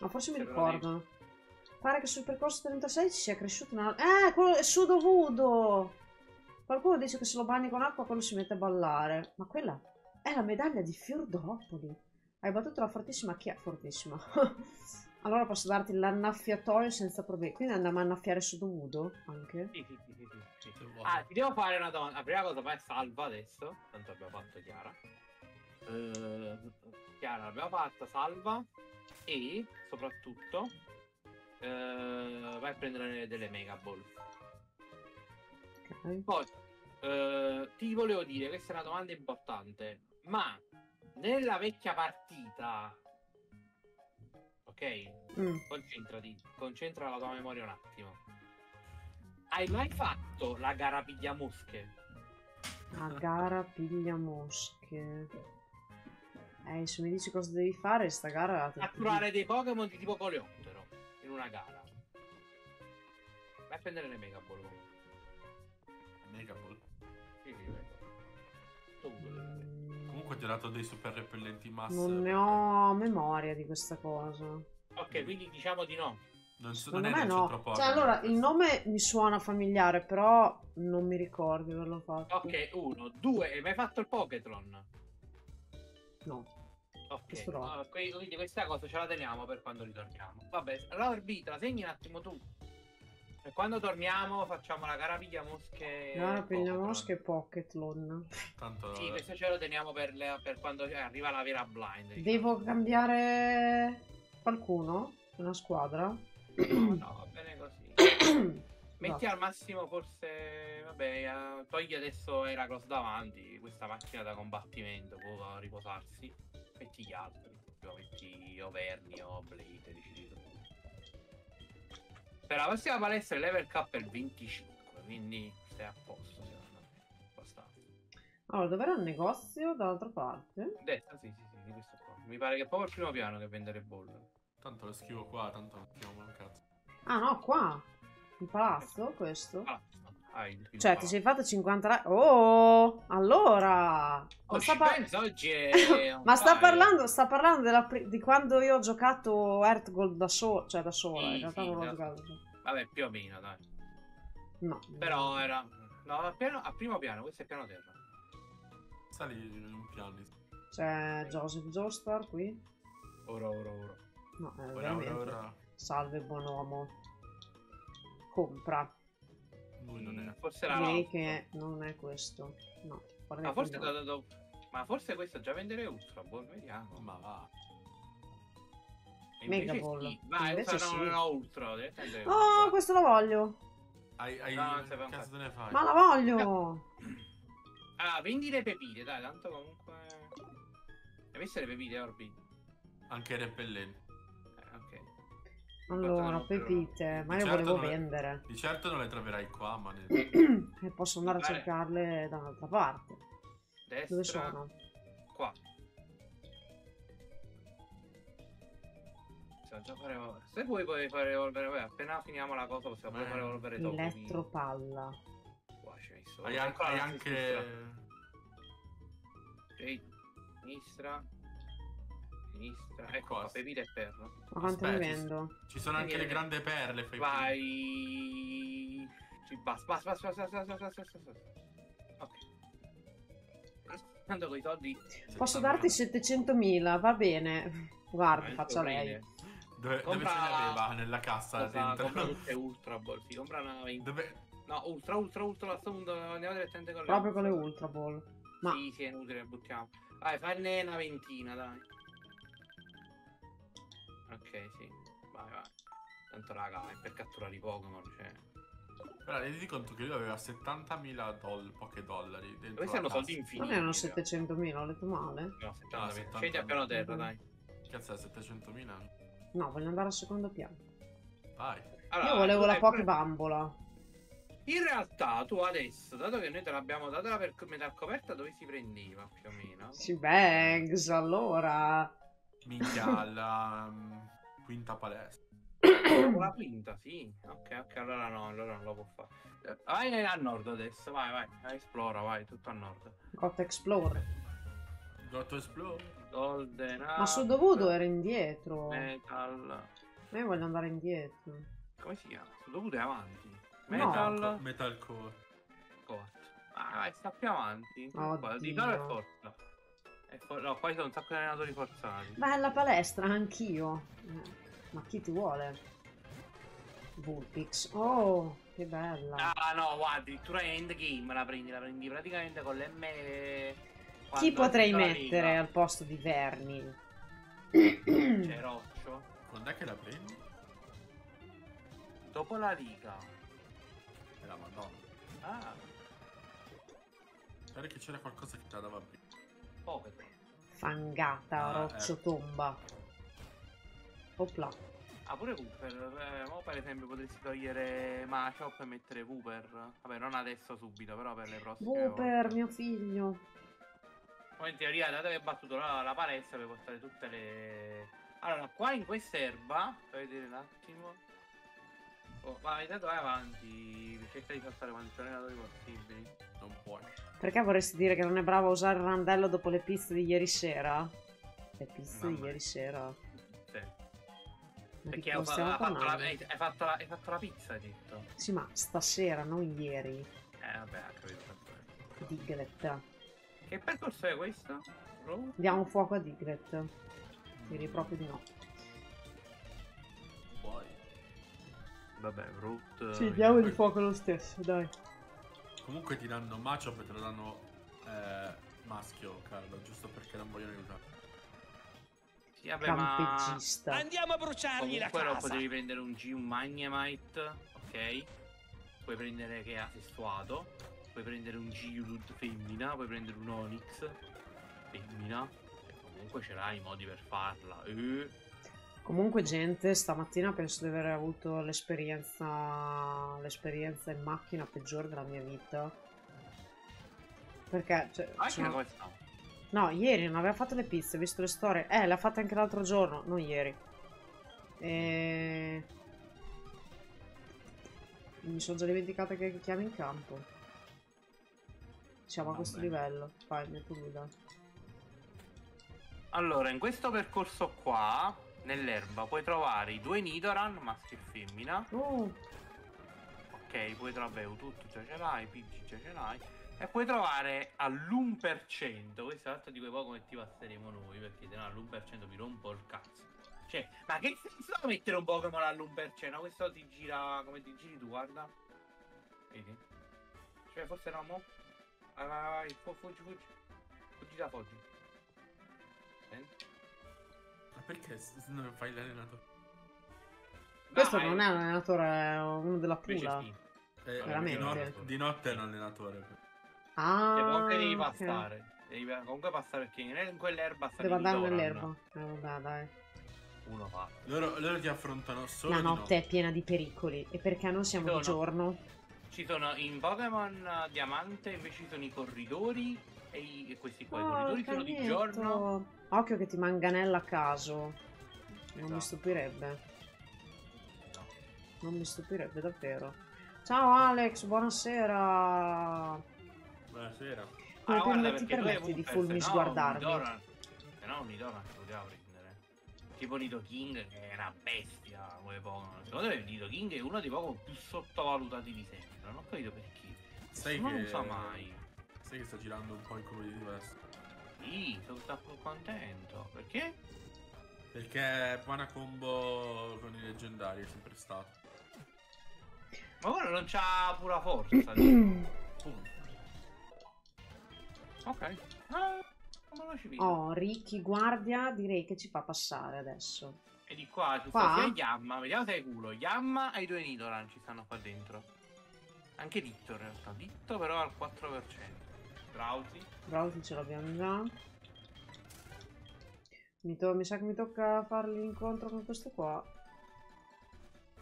Ma forse mi ricordo. Pare che sul percorso 36 ci sia cresciuto una... Eh, quello è sudovudo! Qualcuno dice che se lo bagni con acqua quello si mette a ballare. Ma quella è la medaglia di Fiordopoli. Hai battuto la fortissima chi è fortissima? allora posso darti l'annaffiatoio senza problemi. Quindi andiamo a annaffiare sudovudo anche? Sì, sì, sì, sì, sì. Ah, ti devo fare una domanda. La prima cosa, vai salva adesso. Tanto abbiamo fatto Chiara. Eh, Chiara, l'abbiamo fatta, salva. E soprattutto, eh, vai a prendere delle Mega Ball. Ok. Poi, eh, ti volevo dire, questa è una domanda importante. Ma nella vecchia partita, ok? Mm. Concentrati, concentra la tua memoria un attimo. Hai mai fatto la gara piglia mosche? A gara piglia mosche. Eh, se mi dici cosa devi fare, sta gara... te- Catturare dei Pokémon di tipo coleottero in una gara. Vai a prendere le Mega Ball. Mega Ball. Sì, sì, vai. Comunque ti ho dato dei super repellenti massa. Non ne ho memoria di questa cosa. Ok, quindi diciamo di no. Non, so, non è no. centro Cioè, allora, il nome mi suona familiare, però non mi ricordo di averlo fatto. Ok, uno, due, hai mai fatto il Poketron? No. Ok, no. quindi questa cosa ce la teniamo per quando ritorniamo. Vabbè, allora Orbita, segni un attimo tu. E quando torniamo facciamo la gara piglia mosche. Gara e piglia mosche e Pocketlon. Tanto Sì, questo ce lo teniamo per, le- per quando eh, arriva la vera blind. diciamo. Devo cambiare qualcuno? Una squadra? No, no, va bene così. Metti No. al massimo forse, vabbè, eh, togli adesso Heracross davanti, questa macchina da combattimento può riposarsi. Metti gli altri, metti Overni o Blade, decidi tu. Per la prossima palestra il level cap è il 25, quindi stai a posto secondo me. Abbastanza. Allora, dov'era il negozio? Dall'altra parte? Destra, sì, sì, sì, di questo qua. Mi pare che è proprio il primo piano che vendere bolle. Tanto lo schivo qua, tanto non chiamo un cazzo. Ah, no, qua. Il palazzo, questo? Ah, ah, il- il Cioè, ti sei fatto 50 like. Oh, allora. Ma Oh, sta, ci par- penso, oggi è on Ma sta parlando, sta parlando della pri- di quando io ho giocato Earthgold da sola, cioè da sola, Sì, in realtà sì, non l'ho da- giocato. Vabbè, più o meno, dai. No. Però era. No, a, piano- a primo piano, questo è piano terra. Sali un piano. C'è Joseph Joestar qui. Ora, ora, ora. No, eh, Ora, ora, ora. Salve, buon uomo. Compra. Lui non è. Forse era Direi che non è questo. No. Ma forse, da- da- da- ma forse questo già vendere Ultra Ball, vediamo. Ma va. E Mega Ball. sì. Vai, Invece sì. no, no, Ultra. Oh, questo lo voglio. Hai, hai... No, non cazzo cazzo. Te ne fai? Ma la voglio. Ah, vendi le pepite, dai, tanto comunque. Hai visto le pepite, Orbi? Anche i repellenti. Allora, pepite. Ma io Certo volevo vendere. Di certo non le troverai qua, ma ne... E posso andare a cercarle da un'altra parte. Destra. Dove sono? Qua. Possiamo già fare. Se vuoi puoi fare evolvere. Vabbè, appena finiamo la cosa possiamo Eh, fare evolvere dopo. Elettropalla. Qua ci hai messo. Hai, an- Ancora hai anche... sinistra sinistra. Ecco, ecco pepita e perla. Ma quanto Aspetta, mi vendo? Ci, ci sono anche viene. le eh, grandi perle. Fai Vai. Ci basta, basta, basta, basta, basta, basta, basta. Ok. Tanto con i soldi. Posso darti 700.000, va bene. Guarda, Vai, faccio lei. Bene. Dove, compra... dove ce l'aveva? Nella cassa compra, dentro. Compra tutte Ultra Ball, si compra una 20. Dove... No, Ultra, Ultra, Ultra, la Sound, andiamo direttamente con le Proprio ultra. con le Ultra Ball. Ma... Sì, sì, è inutile, buttiamo. Vai, farne una ventina, dai. Ok, sì. Vai, vai. Tanto raga, è per catturare i Pokémon, cioè. Però rendi conto che lui aveva 70.000 doll- poche dollari dentro Questi hanno soldi infiniti. non erano raga. 700.000, ho detto male? No, 70 Ah, Scendi a piano terra, dai. Cazzo è 700.000? No, voglio andare al secondo piano. Vai. Allora, Io volevo la hai- Pokébambola. In realtà, tu adesso, dato che noi te l'abbiamo data per metà coperta, dove si prendeva più o meno? Si bags, allora. Minchia alla mm, quinta palestra. La quinta, sì. Ok, ok, allora no, allora non lo può fare. Eh, Vai a nord adesso, vai, vai. vai, Esplora, vai, tutto a nord. Got Explorer. Gotto Explore. Golden Ma su Up, dovuto era indietro. Metal. Ma io voglio andare indietro. Come si chiama? Su dovuto è avanti. No. Metal. Metal Core. Coat. Ah, vai, sta più avanti. Oddio. Di è forza. For- no, qua ci sono un sacco di allenatori forzati. Bella palestra, anch'io. Ma chi ti vuole? Vulpix. Oh, che bella. Ah no, guarda, addirittura in endgame la prendi, la prendi praticamente con l'M. chi quando potrei mettere al posto di Verni? C'è Roccio. Quando è che la prendi? Dopo la Liga. È la madonna. Ah, Pare che c'era qualcosa che te la dava prima. Pokémon. Fangata, Ah, roccio eh. tomba. Opla. Ah, pure Cooper. Eh, mo per esempio potresti togliere Machop e mettere Cooper. Vabbè, non adesso subito, però per le prossime. Wooper, volte. mio figlio. Poi in teoria, dato che hai battuto la, la palestra, puoi portare tutte le. Allora, qua in questa erba, fai vedere un attimo. Oh, vai, intanto vai avanti, cerca di saltare quanti allenatori possibili. Non puoi. Perché vorresti dire che non è bravo a usare il randello dopo le piste di ieri sera? Le piste di Mamma ieri sera? Sì. Ma di Perché ho fa- fatto la, parlando? hai, fatto la, hai fatto la pizza, hai detto. Sì, ma stasera, non ieri. Eh, vabbè, ha capito. Diglett. Che percorso è questo? Road? Diamo fuoco a Diglett. Direi proprio di no. Vabbè, route. Sì, diamogli fuoco lo stesso, dai. Comunque ti danno Machop e te lo danno eh, maschio, Carlo, giusto perché non vogliono aiutare. Sì, vabbè, ma... Campeggista. Andiamo a bruciargli la Comunque lo casa. potevi prendere un G, un Magnemite, ok? Puoi prendere che è asessuato. Puoi prendere un Geodude femmina, puoi prendere un Onyx femmina. E comunque ce l'hai i modi per farla. Eh. Comunque, gente, stamattina penso di aver avuto l'esperienza l'esperienza in macchina peggiore della mia vita. Perché, cioè, Macchina sono- come sta? no, ieri non aveva fatto le pizze, ho visto le storie. Eh, l'ha fatta anche l'altro giorno, non ieri. E... Mi sono già dimenticata che chiami in campo. Siamo a questo Vabbè. livello. Vai, metto guida. Allora, in questo percorso qua, nell'erba, puoi trovare i due Nidoran, maschio e femmina. Oh, Ok, puoi trovare tutto già ce l'hai, Pidgey già ce l'hai. E puoi trovare all'1%, questo è l'altro di quei Pokémon che ti passeremo noi, perché se no all'1% mi rompo il cazzo. Cioè, ma che senso ha mettere un Pokémon all'1%? No, questo ti gira come ti giri tu, guarda. Vedi? Cioè, forse no, mo? Vai, vai, vai, fu- fuggi, fuggi. Fuggi da foggi. Senti? Perché non fai l'allenatore? questo Dai, non è un allenatore, è uno della pula. sì. Eh, Veramente? Di, notte, di notte è un allenatore. Ah, Cioè, comunque devi ok. passare. Devi comunque passare perché in in quell'erba sta Devo andare nell'erba. Eh, vabbè, dai. Uno fa. Loro, loro ti affrontano solo La di notte è piena di pericoli. E perché non siamo di giorno? Ci sono in Pokémon Diamante invece ci sono i corridori e, i- e questi qua. I Oh, corridori sono di giorno. Occhio che ti manganella a caso. Non mi Esatto. stupirebbe. No. Non mi stupirebbe davvero. Ciao Alex, buonasera. Buonasera. Come Ah, per- guarda, ti permetti di fulmi se no sguardarmi? un Nidoran- Se no un Nidoran si poteva prendere. Tipo Nido King che è una bestia come Pokémon. Secondo me Nido King è uno dei Pokémon più sottovalutati di sempre. Non ho capito perché. Sai che non so mai. Sai che sta girando un po' in competitiva adesso. Sì, sono stato contento. Perché? Perché buona combo con i leggendari è sempre stato. Ma ora non c'ha pura forza. ok. Ah, come lo ci vedo? Oh, Ricky Guardia direi che ci fa passare adesso. E di qua ci Qua? sta Yamma, vediamo se hai culo. Yamma e i due Nidoran ci stanno qua dentro. Anche Ditto in realtà. Ditto però al 4%. Drowsy. Browsi ce l'abbiamo già. Mi, to- mi sa che mi tocca fare l'incontro con questo qua.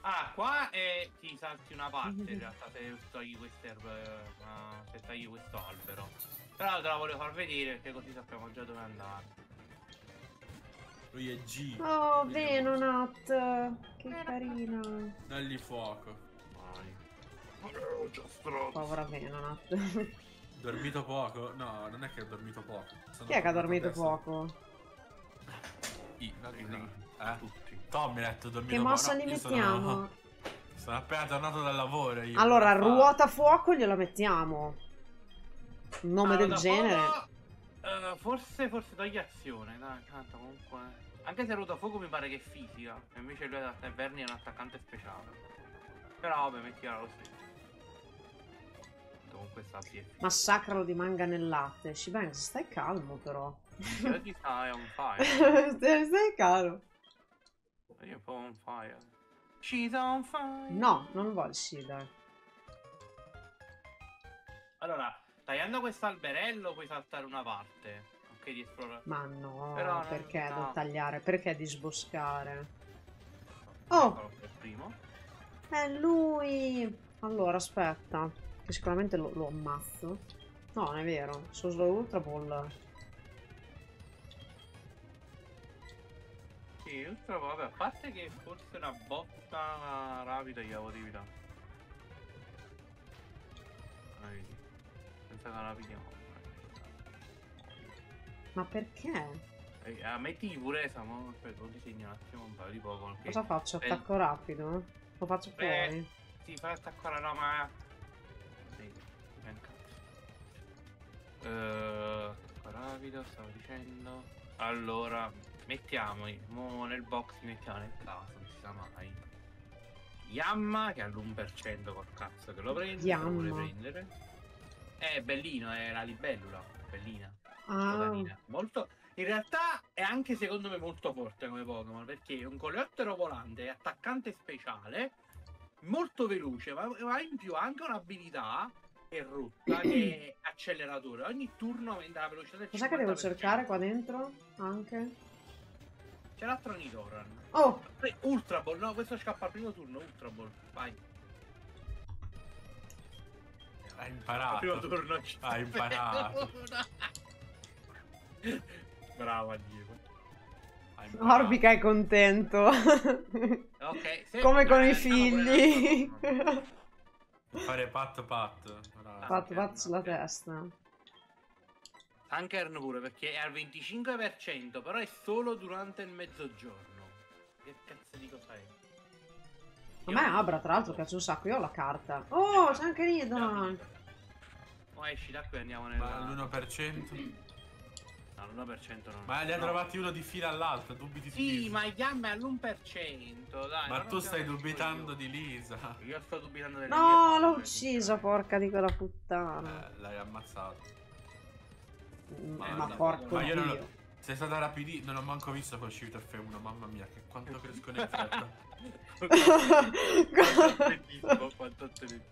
Ah, qua e ti salti una parte in realtà se togli queste erbe, eh, se tagli questo albero. Però te la voglio far vedere perché così sappiamo già dove andare. Lui è G. Oh, Venonat! Che carina. Dagli fuoco. Vai. Povera Venonat. Dormito poco? No, non è che ha dormito poco. Sono Chi è che ha dormito adesso. poco? I, no, Green. eh? Tutti. Tommy ha detto dormito Che poco. mossa No, li sono- mettiamo? Sono appena tornato dal lavoro io. Allora, ruota fuoco gliela mettiamo. Un nome Allora, del genere. eh, forse, forse togli azione, dai, tanto comunque. Anche se ruota fuoco mi pare che è fisica. E invece lui è è Verni è un attaccante speciale. Però vabbè, mettila lo stesso. Comunque sta sì è fisica. Massacralo di manganellate. Shibanks, stai calmo però. Oggi sta è on fire. stai, stai calmo. Io un po' on fire. She's on fire. No, non vuoi sì, dai. Allora, tagliando questo alberello puoi saltare una parte. Ok, di esplorare. Ma no, Però non- perché no. devo tagliare? Perché disboscare? Oh! È lui! Allora, aspetta. Che sicuramente lo, lo ammazzo. No, non è vero. Sono Ultra Ball. Sì, ultra vabbè, a parte che forse una botta rapida gli avevo vedi. Senza che la pigliamo. Ma perché? Eh, ah, metti pure esa, mo, aspetta, lo disegno un attimo un paio di poco. perché- Cosa faccio? Eh, Attacco rapido? Lo faccio Eh, fuori? Sì, fai attaccare la ma. Eh, attacco rapido, stavo dicendo. Allora, mettiamo mo nel box, mettiamo nel caso, non si sa mai. Yamma che ha l'1% col cazzo che lo prende. se lo vuole Yamma. prendere. È bellino, è la libellula. Bellina. Ah. Molto. In realtà è anche secondo me molto forte come Pokémon perché è un coleottero volante, è attaccante speciale, molto veloce, ma, ma in più ha anche un'abilità è rotta che è acceleratore. Ogni turno aumenta la velocità del cos'è che devo 50%. cercare qua dentro? Anche? C'è l'altro Nidoran. Oh! Ultra Ball, no, questo scappa al primo turno, Ultra Ball. Vai. Hai Al imparato. primo turno ci Hai imparato. Brava Diego. Orbica è contento. Ok, se- Come con i figli. Fare pat pat. Bravo. Fatto, fatto sulla testa. Tankern pure perché è al 25% però è solo durante il mezzogiorno. Che cazzo di cosa è? A me Abra, tra l'altro, piace un sacco. Io ho la carta. Oh, c'è anche Nidoran. Oh, esci da qui andiamo nel... Ma l'1%? No, l'1% non Ma li ha no. trovati uno di fila all'altro, dubiti di Sì, Lisa. ma Yam è all'1%, dai. Ma tu stai dubitando io. di Lisa. Io sto dubitando delle No, mie l'ho uccisa, sinceramente. porca di quella puttana. Eh, l'hai ammazzato. Mm, eh, Ma no, porco ma io non dio. lo- Sei stata rapidi, non ho manco visto col Shift F1, mamma mia, che quanto crescono in fretta. Quanto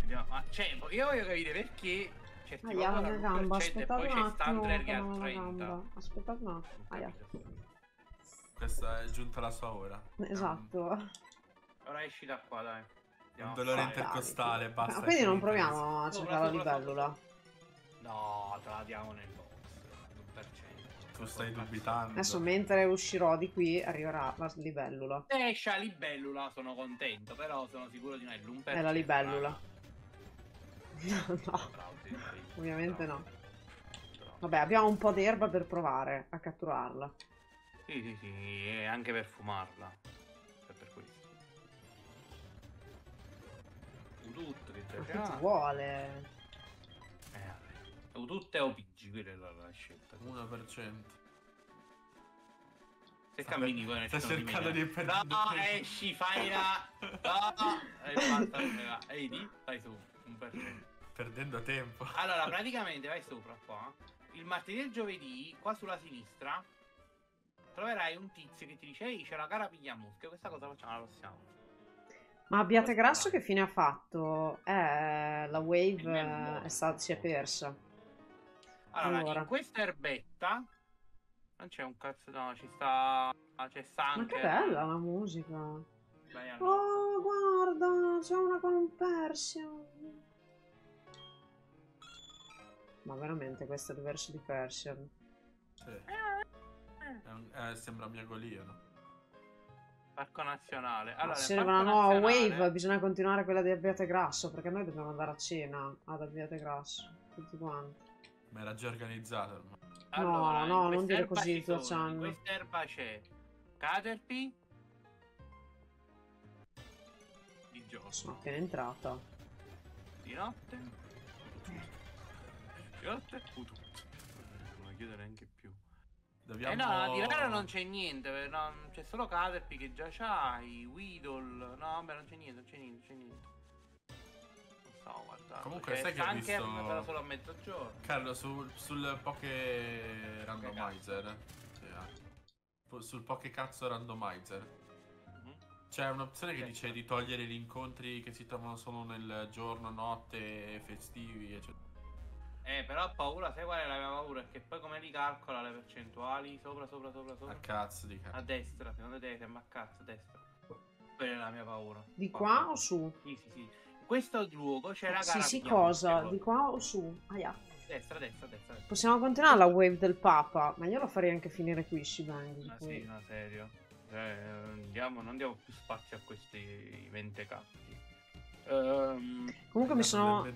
Vediamo, ma cioè, io voglio capire perché certi Aia, la gamba, al 100% e aspettate poi un c'è attimo che che la 30. gamba. Aspettate un attimo. Aia. Questa è giunta la sua ora. Esatto. Ora esci da qua, dai. Un Andiamo a dolore intercostale, basta. Ma quindi non proviamo a cercare la libellula. No, te la diamo nel box. l'1%. Tu stai dubitando. Adesso mentre uscirò di qui arriverà la libellula. Se esce la libellula sono contento, però sono sicuro di no, è l'1%. È la libellula. No, no, ovviamente no. Vabbè, abbiamo un po' d'erba per provare a catturarla. Sì, sì, sì, e anche per fumarla. È per questo. Udut che Ma che c'ha. vuole? Eh, vabbè. Udut e Opigi, quella è la, la scelta. 1%. Se cammini Stai nessuno ti cercando di perdere No, esci, fai la... No, e basta. eh, Vedi? Vai su, un per cento. Perdendo tempo. Allora, praticamente vai sopra qua. Il martedì e il giovedì, qua sulla sinistra, troverai un tizio che ti dice Ehi, c'è la gara piglia muschio. Questa cosa facciamo la prossima. Ma Abbiate Grasso che fine ha fatto? Eh, la wave mio eh, è stata, si è persa. Allora, Allora. in questa erbetta non c'è un cazzo, no, ci sta. C'è sta Ma che bella la musica. Vai a Oh, guarda, c'è una con un Persian. Ma veramente questo è il verso di Persian. Sì. È un- eh, sembra mia Golia, no? Parco nazionale. Allora, serve una nuova nazionale- wave, bisogna continuare quella di Abbiate Grasso, perché noi dobbiamo andare a cena ad Abbiate Grasso, tutti quanti. Ma era già organizzato ormai. Allora, No, no, non dire così, ci sono- Zoccian. In questa erba c'è Caterpie di giorno, Sono appena entrata. di notte, notte, tutto. Non chiudere neanche più. Dobbiamo... Eh no, di raro non c'è niente, eh, no, c'è solo Caterpie che già c'hai, Weedle, no vabbè non c'è niente, non c'è niente, non c'è niente. Non stavo guardando. Comunque, sai che ho visto- però solo a mezzogiorno. Carlo, sul, sul Poké Randomizer. sì, eh. Fu- Sul Poké Cazzo Randomizer. Mhm. C'è un'opzione che dice di togliere gli incontri che si trovano solo nel giorno, notte, festivi, eccetera. Eh, però ho paura, sai qual è la mia paura? È che poi come li calcola le percentuali? Sopra, sopra, sopra, sopra. A cazzo di A cazzo. destra, secondo te sembra a cazzo, a destra. Quella è la mia paura. Di qua o su? Sì, sì, sì. In questo luogo c'è la Sì, gara sì, piglia cosa? Di qua o su? Aia. destra, destra, destra. destra. Possiamo continuare la wave del Papa, ma io la farei anche finire qui, Shibang. Ma sì, no, serio. Cioè, andiamo, non diamo più spazio a questi mentecatti. Ehm, Comunque mi sono...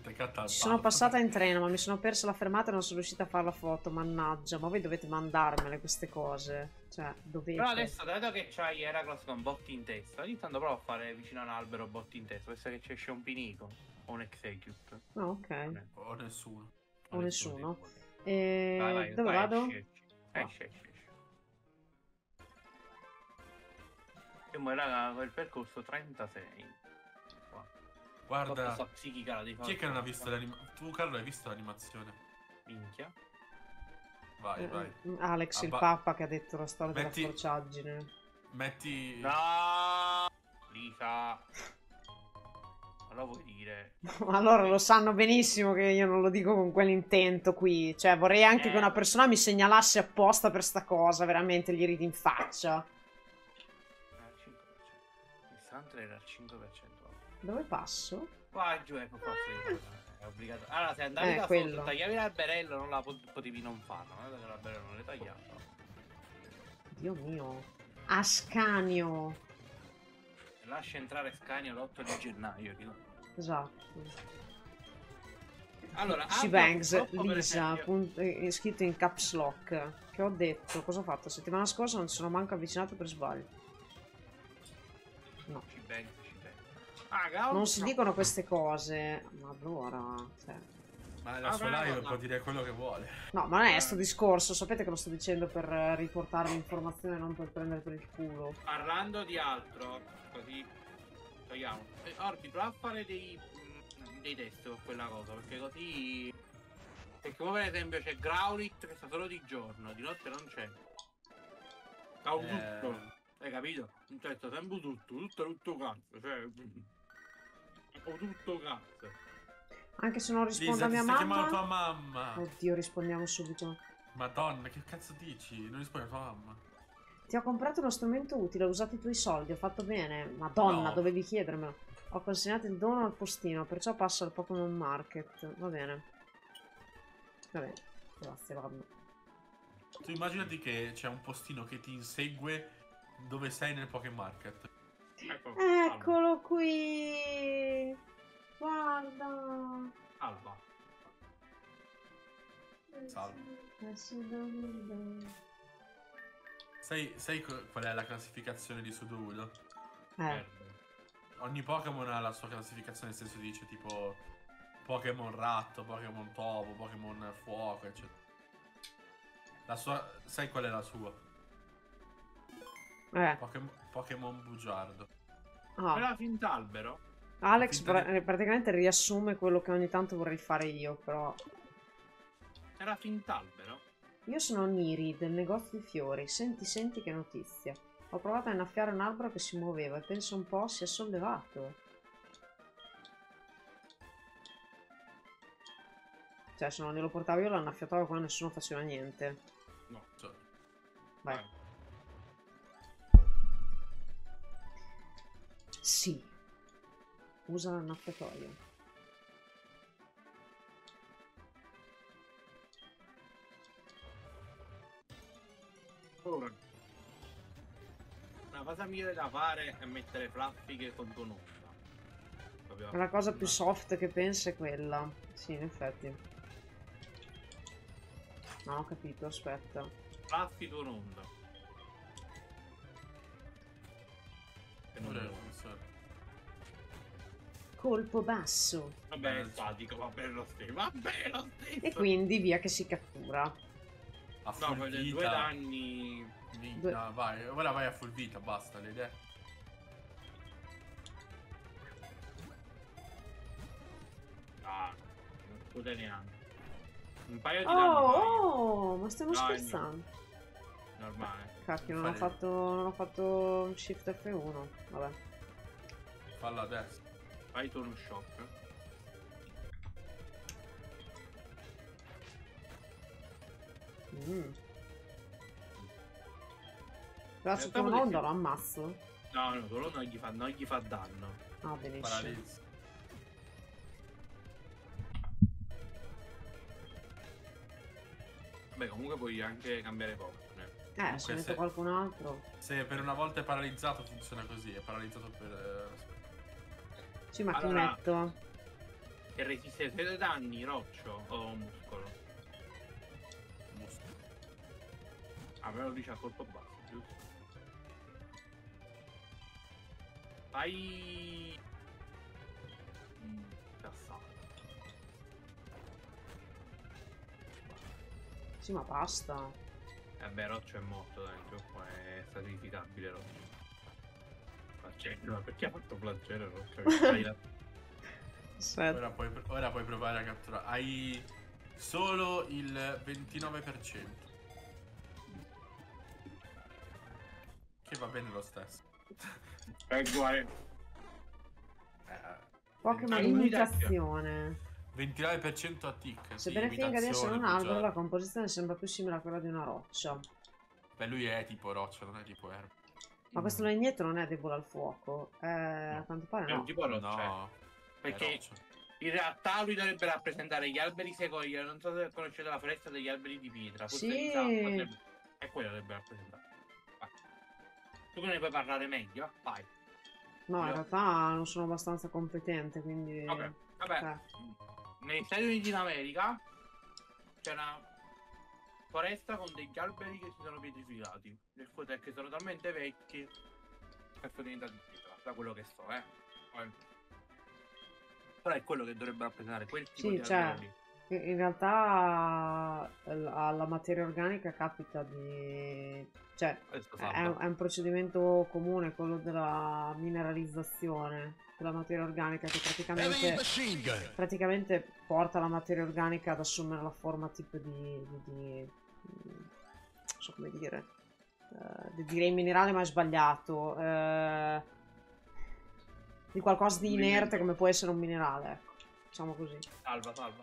Ci sono passata in treno, ma mi sono persa la fermata e non sono riuscita a fare la foto. Mannaggia, ma voi dovete mandarmele queste cose. Cioè, dovete. Però adesso, dato che c'hai Heracross con botti in testa, ogni tanto prova a fare vicino a un albero botti in testa. Pensa che ci esce un pinico o un execute. Ah, ok. O nessuno. O nessuno. tipo. E... Vai, vai, Dove vai, vado? Esci, esci, Qua. esci, esci, esci. Io mo raga, quel percorso 36. Guarda, Questa psichica la devi fare. chi è che non ha visto l'animazione? Tu, Carlo, hai visto l'animazione? Minchia. Vai, Eh, vai. eh, Alex, il Abba- Papa che ha detto la storia Metti- della forciaggine. Metti... No! Lisa. Non lo vuoi dire? Allora lo sanno benissimo che io non lo dico con quell'intento qui. Cioè, vorrei anche Eh. che una persona mi segnalasse apposta per sta cosa, veramente gli ridi in faccia. Era al 5%. Il Santre era al 5%. Dove passo? Qua giù è forza di cosa, È obbligato. Allora, se andavi Eh, da quello. sotto, tagliavi l'alberello, non la pot- potevi non farlo. Dato che l'alberello non l'hai tagliato. Dio mio. Ascanio. Lascia entrare Scania l'8 di gennaio. dico. Esatto. Allora, per Lisa, esempio- punt- eh, scritto in caps lock. Che ho detto? Cosa ho fatto? Settimana scorsa non ci sono manco avvicinato per sbaglio. No. Non si no. dicono queste cose. Ma allora. Cioè. Ma la Ah, sua live no. può dire quello che vuole. No, ma non è sto discorso. Sapete che lo sto dicendo per eh, riportare l'informazione, non per prendere per il culo. Parlando di altro, così togliamo. Eh, Orbi, prova a fare dei, mm, dei test con quella cosa, perché così. Perché come per esempio c'è Growlit che sta solo di giorno, di notte non c'è. Un Eh. tutto. Hai capito? Cioè, sta sempre tutto, tutto, tutto cazzo. Cioè. Ho tutto cazzo. Anche se non rispondo Lisa, a mia sta chiamando tua mamma. mamma. Oddio, rispondiamo subito. Madonna, che cazzo dici? Non rispondi a tua mamma. Ti ho comprato uno strumento utile, ho usato i tuoi soldi, ho fatto bene. Madonna, No. dovevi chiedermelo. Ho consegnato il dono al postino, perciò passo al Pokémon Market. Va bene. Va bene. Grazie, vanno. Tu immaginati che c'è un postino che ti insegue dove sei nel Pokémon Market. Ecco, Eccolo qui! Guarda! Alba. Salve. Sai, sai qual è la classificazione di Sudowoodo? Eh. Ogni Pokémon ha la sua classificazione, nel senso dice tipo Pokémon ratto, Pokémon topo, Pokémon fuoco, eccetera. La sua, sai qual è la sua? Eh. Pokémon, Pokémon bugiardo. Ah. Però Fintalbero. Alex finta pra- di- praticamente riassume quello che ogni tanto vorrei fare io, però... Era Fintalbero. Io sono Niri del negozio di fiori. Senti, senti che notizia. Ho provato a innaffiare un albero che si muoveva e penso un po' si è sollevato. Cioè, se non glielo portavo io l'ho annaffiato quando nessuno faceva niente. No. Cioè, Vai. Sì. Usa l'annaffiatoio. Ora. La cosa migliore da fare è mettere Fluffy contro un'onda. La cosa più soft che pensa è quella. Sì, in effetti. No, ho capito, aspetta. Fluffy con un'onda. Che non è- funziona. Colpo basso. Vabbè, è statico, va bene lo stesso. Va bene lo stesso. E quindi via che si cattura. A No, full vita. due danni. Mi- Due- no, vai, ora vai a full vita, basta le idee. Ah, non scusa neanche. Un paio di danni Oh, fai, oh, ma stiamo No, scherzando. normale. Cacchio, non ho Fare- fatto, non ho fatto Shift F1. Vabbè. Fallo adesso. Uno shock. Mm. Però se un'onda lo ammazzo. No, no, solo non gli fa, non gli fa danno. Ah, benissimo. Paralizza. Vabbè, comunque puoi anche cambiare poco. eh. Eh, Comunque se metto se- qualcun altro. Se per una volta è paralizzato funziona così, è paralizzato per... eh. Sì, ma Allora- metto? Che resiste ai suoi danni, roccio o muscolo. Muscolo. Ah, però dice a colpo basso, giusto? Fai... Mm, cassato. Sì, ma basta. Eh beh, Roccio è morto dentro qua, è sacrificabile Roccio. Flagello, ma perché ha fatto flagello la- Aspetta. Ora puoi, ora puoi provare a catturare. Hai solo il 29%. Che va bene lo stesso. Eh, guarda, Eh, Pokémon imitazione. 29% a tick. sì, Sebbene finga di essere imitazione, un albero, la composizione sembra più simile a quella di una roccia. Beh, lui è tipo roccia, non è tipo erba. Ma questo legnetto non è debole al fuoco. Eh, a quanto pare è un no. tipo eh. No, Perché roccia. in realtà lui dovrebbe rappresentare gli alberi secoli. io Non so se conoscete la foresta degli alberi di pietra. Forse Sì. di Sa- potrebbe- E quello dovrebbe rappresentare. Vai. Tu che ne puoi parlare meglio? Vai. No, in Io- realtà non sono abbastanza competente, quindi... Ok, vabbè. Eh. Negli Stati Uniti d'America c'è una foresta con degli alberi che si sono pietrificati. Nel fuoco che sono talmente vecchi che sono diventati pietra, da quello che so, eh. Poi- Però è quello che dovrebbe rappresentare quel tipo Sì, di cioè, albero lì. In realtà alla materia organica capita di... cioè è, è un procedimento comune quello della mineralizzazione della materia organica che praticamente, praticamente porta la materia organica ad assumere la forma tipo di... di, di- non so come dire... eh, di- direi minerale ma è sbagliato. eh, di qualcosa di inerte come può essere un minerale, ecco. Diciamo così. Salva, salva.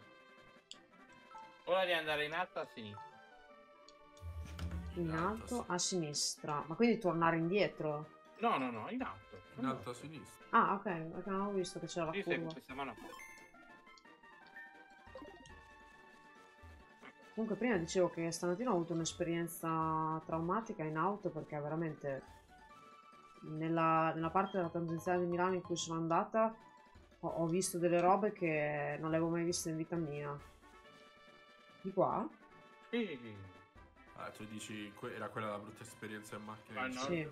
Ora di andare in alto a sinistra. In In alto, alto sì. a sinistra. Ma quindi tornare indietro? No, no, no, in alto. In alto a sinistra. Ah, ok, perché non avevo visto che c'era la seguo curva. questa mano. Comunque prima dicevo che stamattina ho avuto un'esperienza traumatica in auto perché veramente nella, nella parte della tangenziale di Milano in cui sono andata ho, ho visto delle robe che non le avevo mai viste in vita mia. Di qua? Sì. Ah, tu dici, que- era quella la brutta esperienza in macchina. Ah, no. Sì.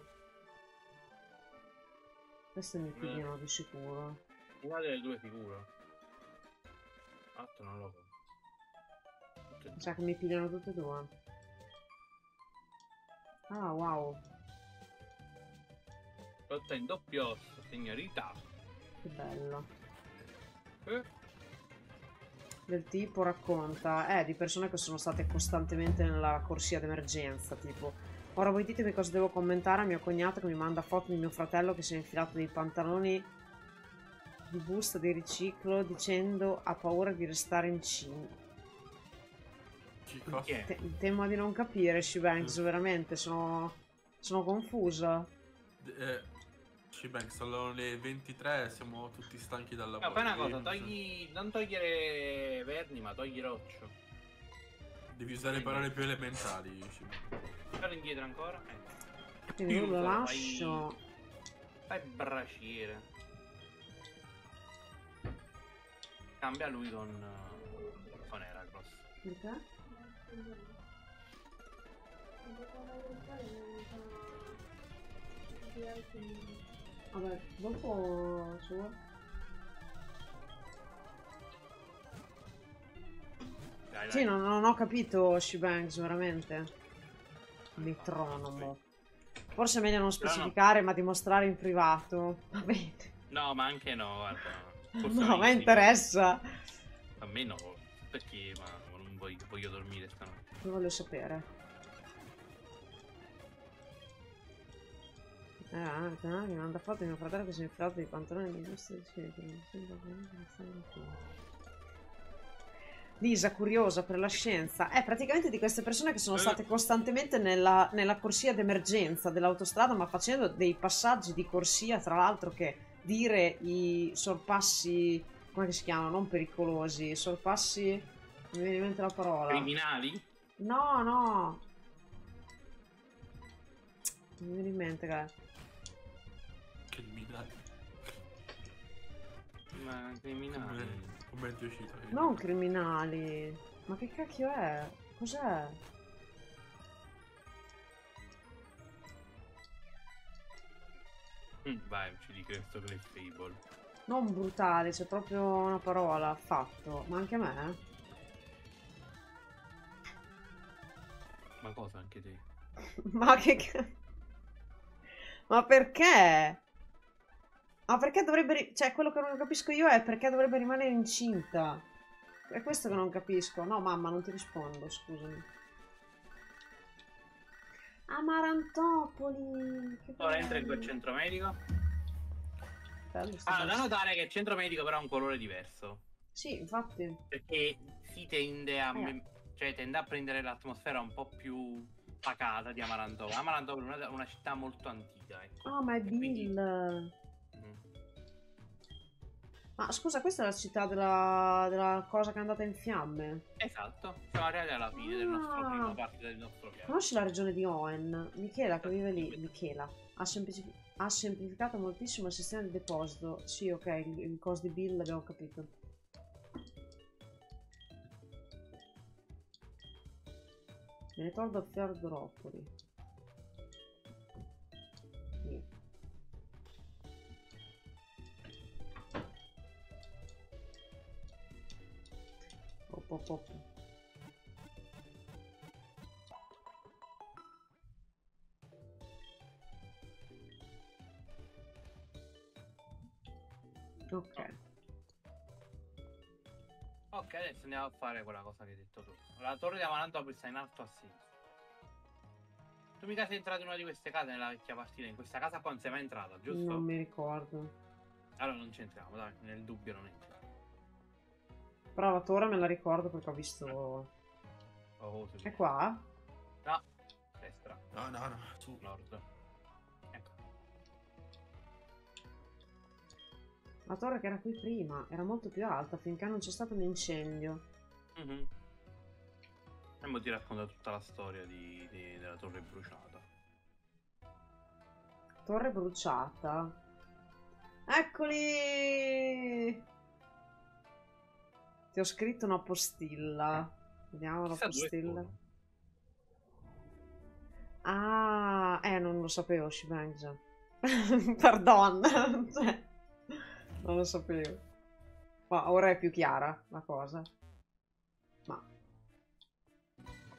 Queste mi pigliano di sicuro. Una delle due sicuro. L'altro non lo Mi sa che mi pigliano tutte e due. Ah, wow. Lotta in doppio osso, signorità. che bello. Eh, del tipo racconta eh, di persone che sono state costantemente nella corsia d'emergenza tipo ora voi ditemi cosa devo commentare a mio cognato che mi manda foto di mio fratello che si è infilato dei pantaloni di busta di riciclo dicendo ha paura di restare incinta Che cosa? Chi è? Te- temo di non capire Shibanks veramente sono sono confusa Eh, Shibank, sono le 23, siamo tutti stanchi dal lavoro. No, fai una cosa, togli. Non togliere verni, ma togli roccio. Devi usare parole più elementari, Shibank. Torna indietro ancora. Eh. quindi io lo Fai- lascio Fai braciere. Cambia lui con. con Heracross. perché? Vabbè dopo vuoi. Dai, dai. Sì, non, non ho capito Shibanks veramente. Metronomo. Forse è meglio non specificare, ma dimostrare in privato. Va bene. No, ma anche no, guarda. Forse No, ma interessa. A me no. Perché? Ma voglio, voglio dormire stanotte. Io voglio sapere. Eh, ah, canale mi manda foto di mio fratello che si è infilato di pantaloni di giusto. Lisa, curiosa per la scienza, è praticamente di queste persone che sono Eh. state costantemente nella, nella corsia d'emergenza dell'autostrada, ma facendo dei passaggi di corsia, tra l'altro, che dire i sorpassi, come si chiamano? Non pericolosi, sorpassi, mi viene in mente la parola. Criminali? No, no. Non mi viene in mente, guys. Criminali. Ma criminali. Come, è uscito? Non criminali. Ma che cacchio è? Cos'è? Mm, vai, uccidi questo Cliff Fable. Non brutale, c'è proprio una parola, fatto. Ma anche a me? eh? Ma cosa anche te? Ma che ca- Ma perché? Ma perché dovrebbe... Cioè, quello che non capisco io è perché dovrebbe rimanere incinta. È questo che non capisco. No, mamma, non ti rispondo, scusami. Amarantopoli. Ora entra in quel centro medico. Bello Ah, da notare che il centro medico però ha un colore diverso. Sì, infatti. Perché si tende a, Eh. Cioè, tende a prendere l'atmosfera un po' più pacata di Amarantopoli. Amarantopoli è una, una città molto antica. Ecco. Ah, ma è E quindi- Bill. Mm. Ma scusa, questa è la città della, della cosa che è andata in fiamme. Esatto, siamo arrivati alla fine del nostro Ah. primo parte del nostro viaggio. Conosci la regione di Owen? Michela che vive lì, Michela, ha, semplici- ha semplificato moltissimo il sistema di deposito. Sì, ok, il, il costo di bill l'abbiamo capito. Tolgo a Fiordropoli. Sì. Op, op, op. Ok. Ok, adesso andiamo a fare quella cosa che hai detto tu. La torre di Amarantopoli sta in alto a sinistra. Tu mica sei entrato in una di queste case nella vecchia partita. In questa casa qua non sei mai entrato, giusto? Non mi ricordo. Allora non c'entriamo, dai, nel dubbio non entriamo. Però la torre me la ricordo perché ho visto... Oh, sì. È qua? No, destra, No, no, no, su. nord. La torre che era qui prima era molto più alta finché non c'è stato un incendio. Mhm. E mo ti racconta tutta la storia di- di- della torre bruciata. Torre bruciata. Eccoli! Ti ho scritto una postilla. Vediamo la postilla. Ah, eh, non lo sapevo, Shibangja. Pardon. Cioè, non lo sapevo. Ma ora è più chiara la cosa. Ma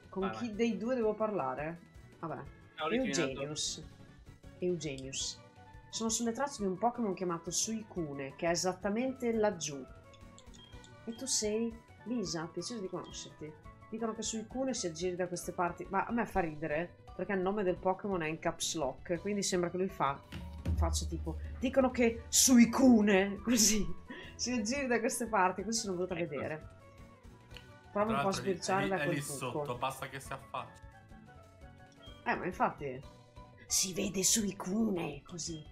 con Vai, chi dei due devo parlare? Vabbè. Eugenius. Eugenius. Sono sulle tracce di un Pokémon chiamato Suicune, che è esattamente laggiù. E tu sei Lisa, piacere di conoscerti. Dicono che Suicune si aggiri da queste parti, ma a me fa ridere, perché il nome del Pokémon è in caps lock, quindi sembra che lui fa faccia tipo dicono che Suicune, così si aggiri da queste parti, così sono venuta a Ecco. vedere. Prova un po' a sbirciare da quel lì buco. sotto, basta che si affaccia. Eh, ma infatti si vede su Icune così.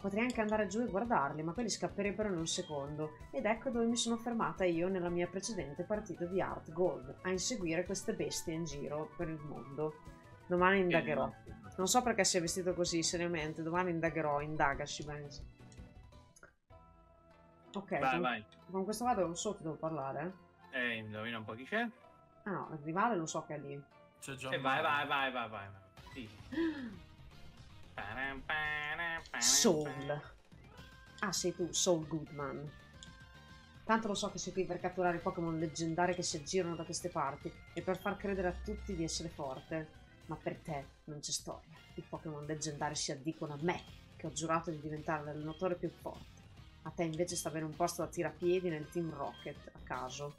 Potrei anche andare giù e guardarli, ma quelli scapperebbero in un secondo. Ed ecco dove mi sono fermata io nella mia precedente partita di Art Gold, a inseguire queste bestie in giro per il mondo. Domani indagherò. Non so perché si è vestito così, seriamente. Domani indagherò, indagaci, Benz. Ok, Vai, con, vai. con questo vado sotto devo parlare. Eh, indovina un po' chi c'è. Ah no, il rivale lo so che è lì. C'è già E un vai, vai, vai, vai, vai. Sì. Soul. Ah, sei tu, Soul Goodman. Tanto lo so che sei qui per catturare i Pokémon leggendari che si aggirano da queste parti e per far credere a tutti di essere forte. Ma per te non c'è storia. I Pokémon leggendari si addicono a me, che ho giurato di diventare l'allenatore più forte. A te invece sta bene un posto da tirapiedi nel Team Rocket, a caso.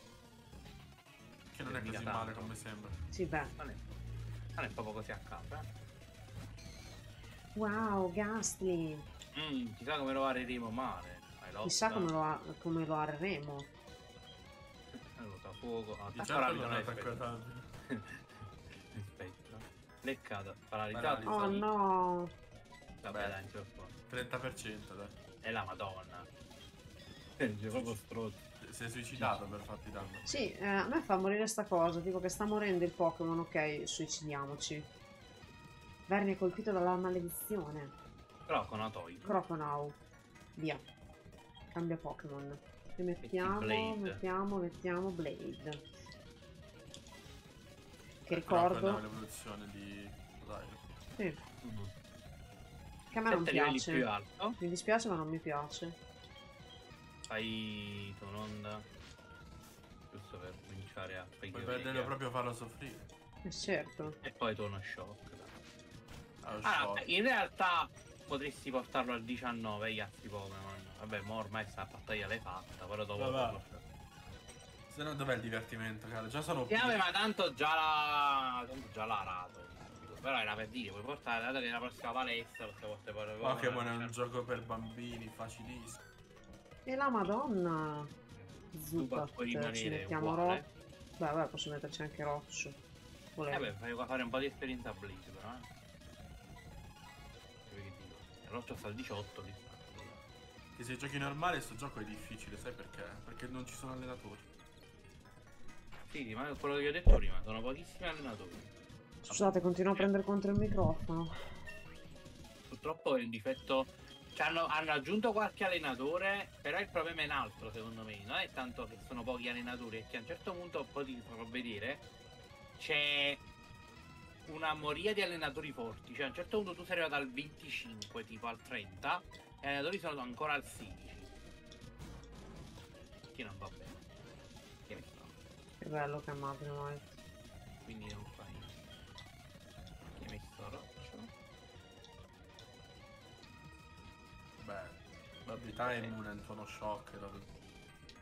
Che non è così tanto. male come sembra. Sì, beh. Non è, non è proprio così a caso, eh. Wow, Gastly. Mm, chissà come lo areremo male. Chissà come lo, come lo arremo. Eh, Lotta a fuoco. Di Attacco certo rapido, non è. Leccata, paralizzato. Paralizzato. Oh no. Vabbè, Beh. dai, non so. 30% dai. È la madonna. C'è proprio strozzo. Si è suicidato per farti danno. Sì, eh, a me fa morire sta cosa, tipo che sta morendo il Pokémon, ok, suicidiamoci. Vermi è colpito dalla maledizione. Croconatoid. Croconau. Via. Cambia Pokémon. Mettiamo, mettiamo, mettiamo Blade. Che ricordo... l'evoluzione di... Dai. Sì, Mm. che a me non piace. più alto. Mi dispiace ma non mi piace. Fai un'onda. Giusto per cominciare a Puoi i perderlo proprio farlo soffrire. Eh certo. E poi tuono shock. Ah, shock. in realtà potresti portarlo al 19 gli altri Pokémon. Vabbè, mo ormai sta battaglia l'hai fatta, però dopo... Vabbè. Se no dov'è il divertimento, cara? Già sono... Sì, vabbè, ma tanto già l'ha... tanto già l'ha arato. Però era per dire, puoi portare, dato che la prossima palestra, queste volte poi... Pokémon è un gioco per bambini, facilissimo. E la madonna. Zubat puoi Zubat, ci mettiamo uguale. Ro... Beh, vabbè, posso metterci anche Roccio. Eh Volevo. beh, fai fare un po' di esperienza a Blaze, però, eh. Roccio sta al 18 lì. Che se giochi normale sto gioco è difficile, sai perché? Perché non ci sono allenatori. Sì, ma è quello che ho detto prima, sono pochissimi allenatori. Scusate, continuo a prendere contro il microfono. Purtroppo è un difetto. Hanno, hanno aggiunto qualche allenatore, però il problema è un altro, secondo me. Non è tanto che sono pochi allenatori, è che a un certo punto, poi ti farò vedere, c'è una moria di allenatori forti. Cioè, a un certo punto tu sei arrivato al 25, tipo al 30, e gli allenatori sono ancora al 16. Che non va bene. Che bello che è Magnemite. Quindi non fai. Che hai messo roccio. Beh, l'abilità è immune a un tono shock. robe-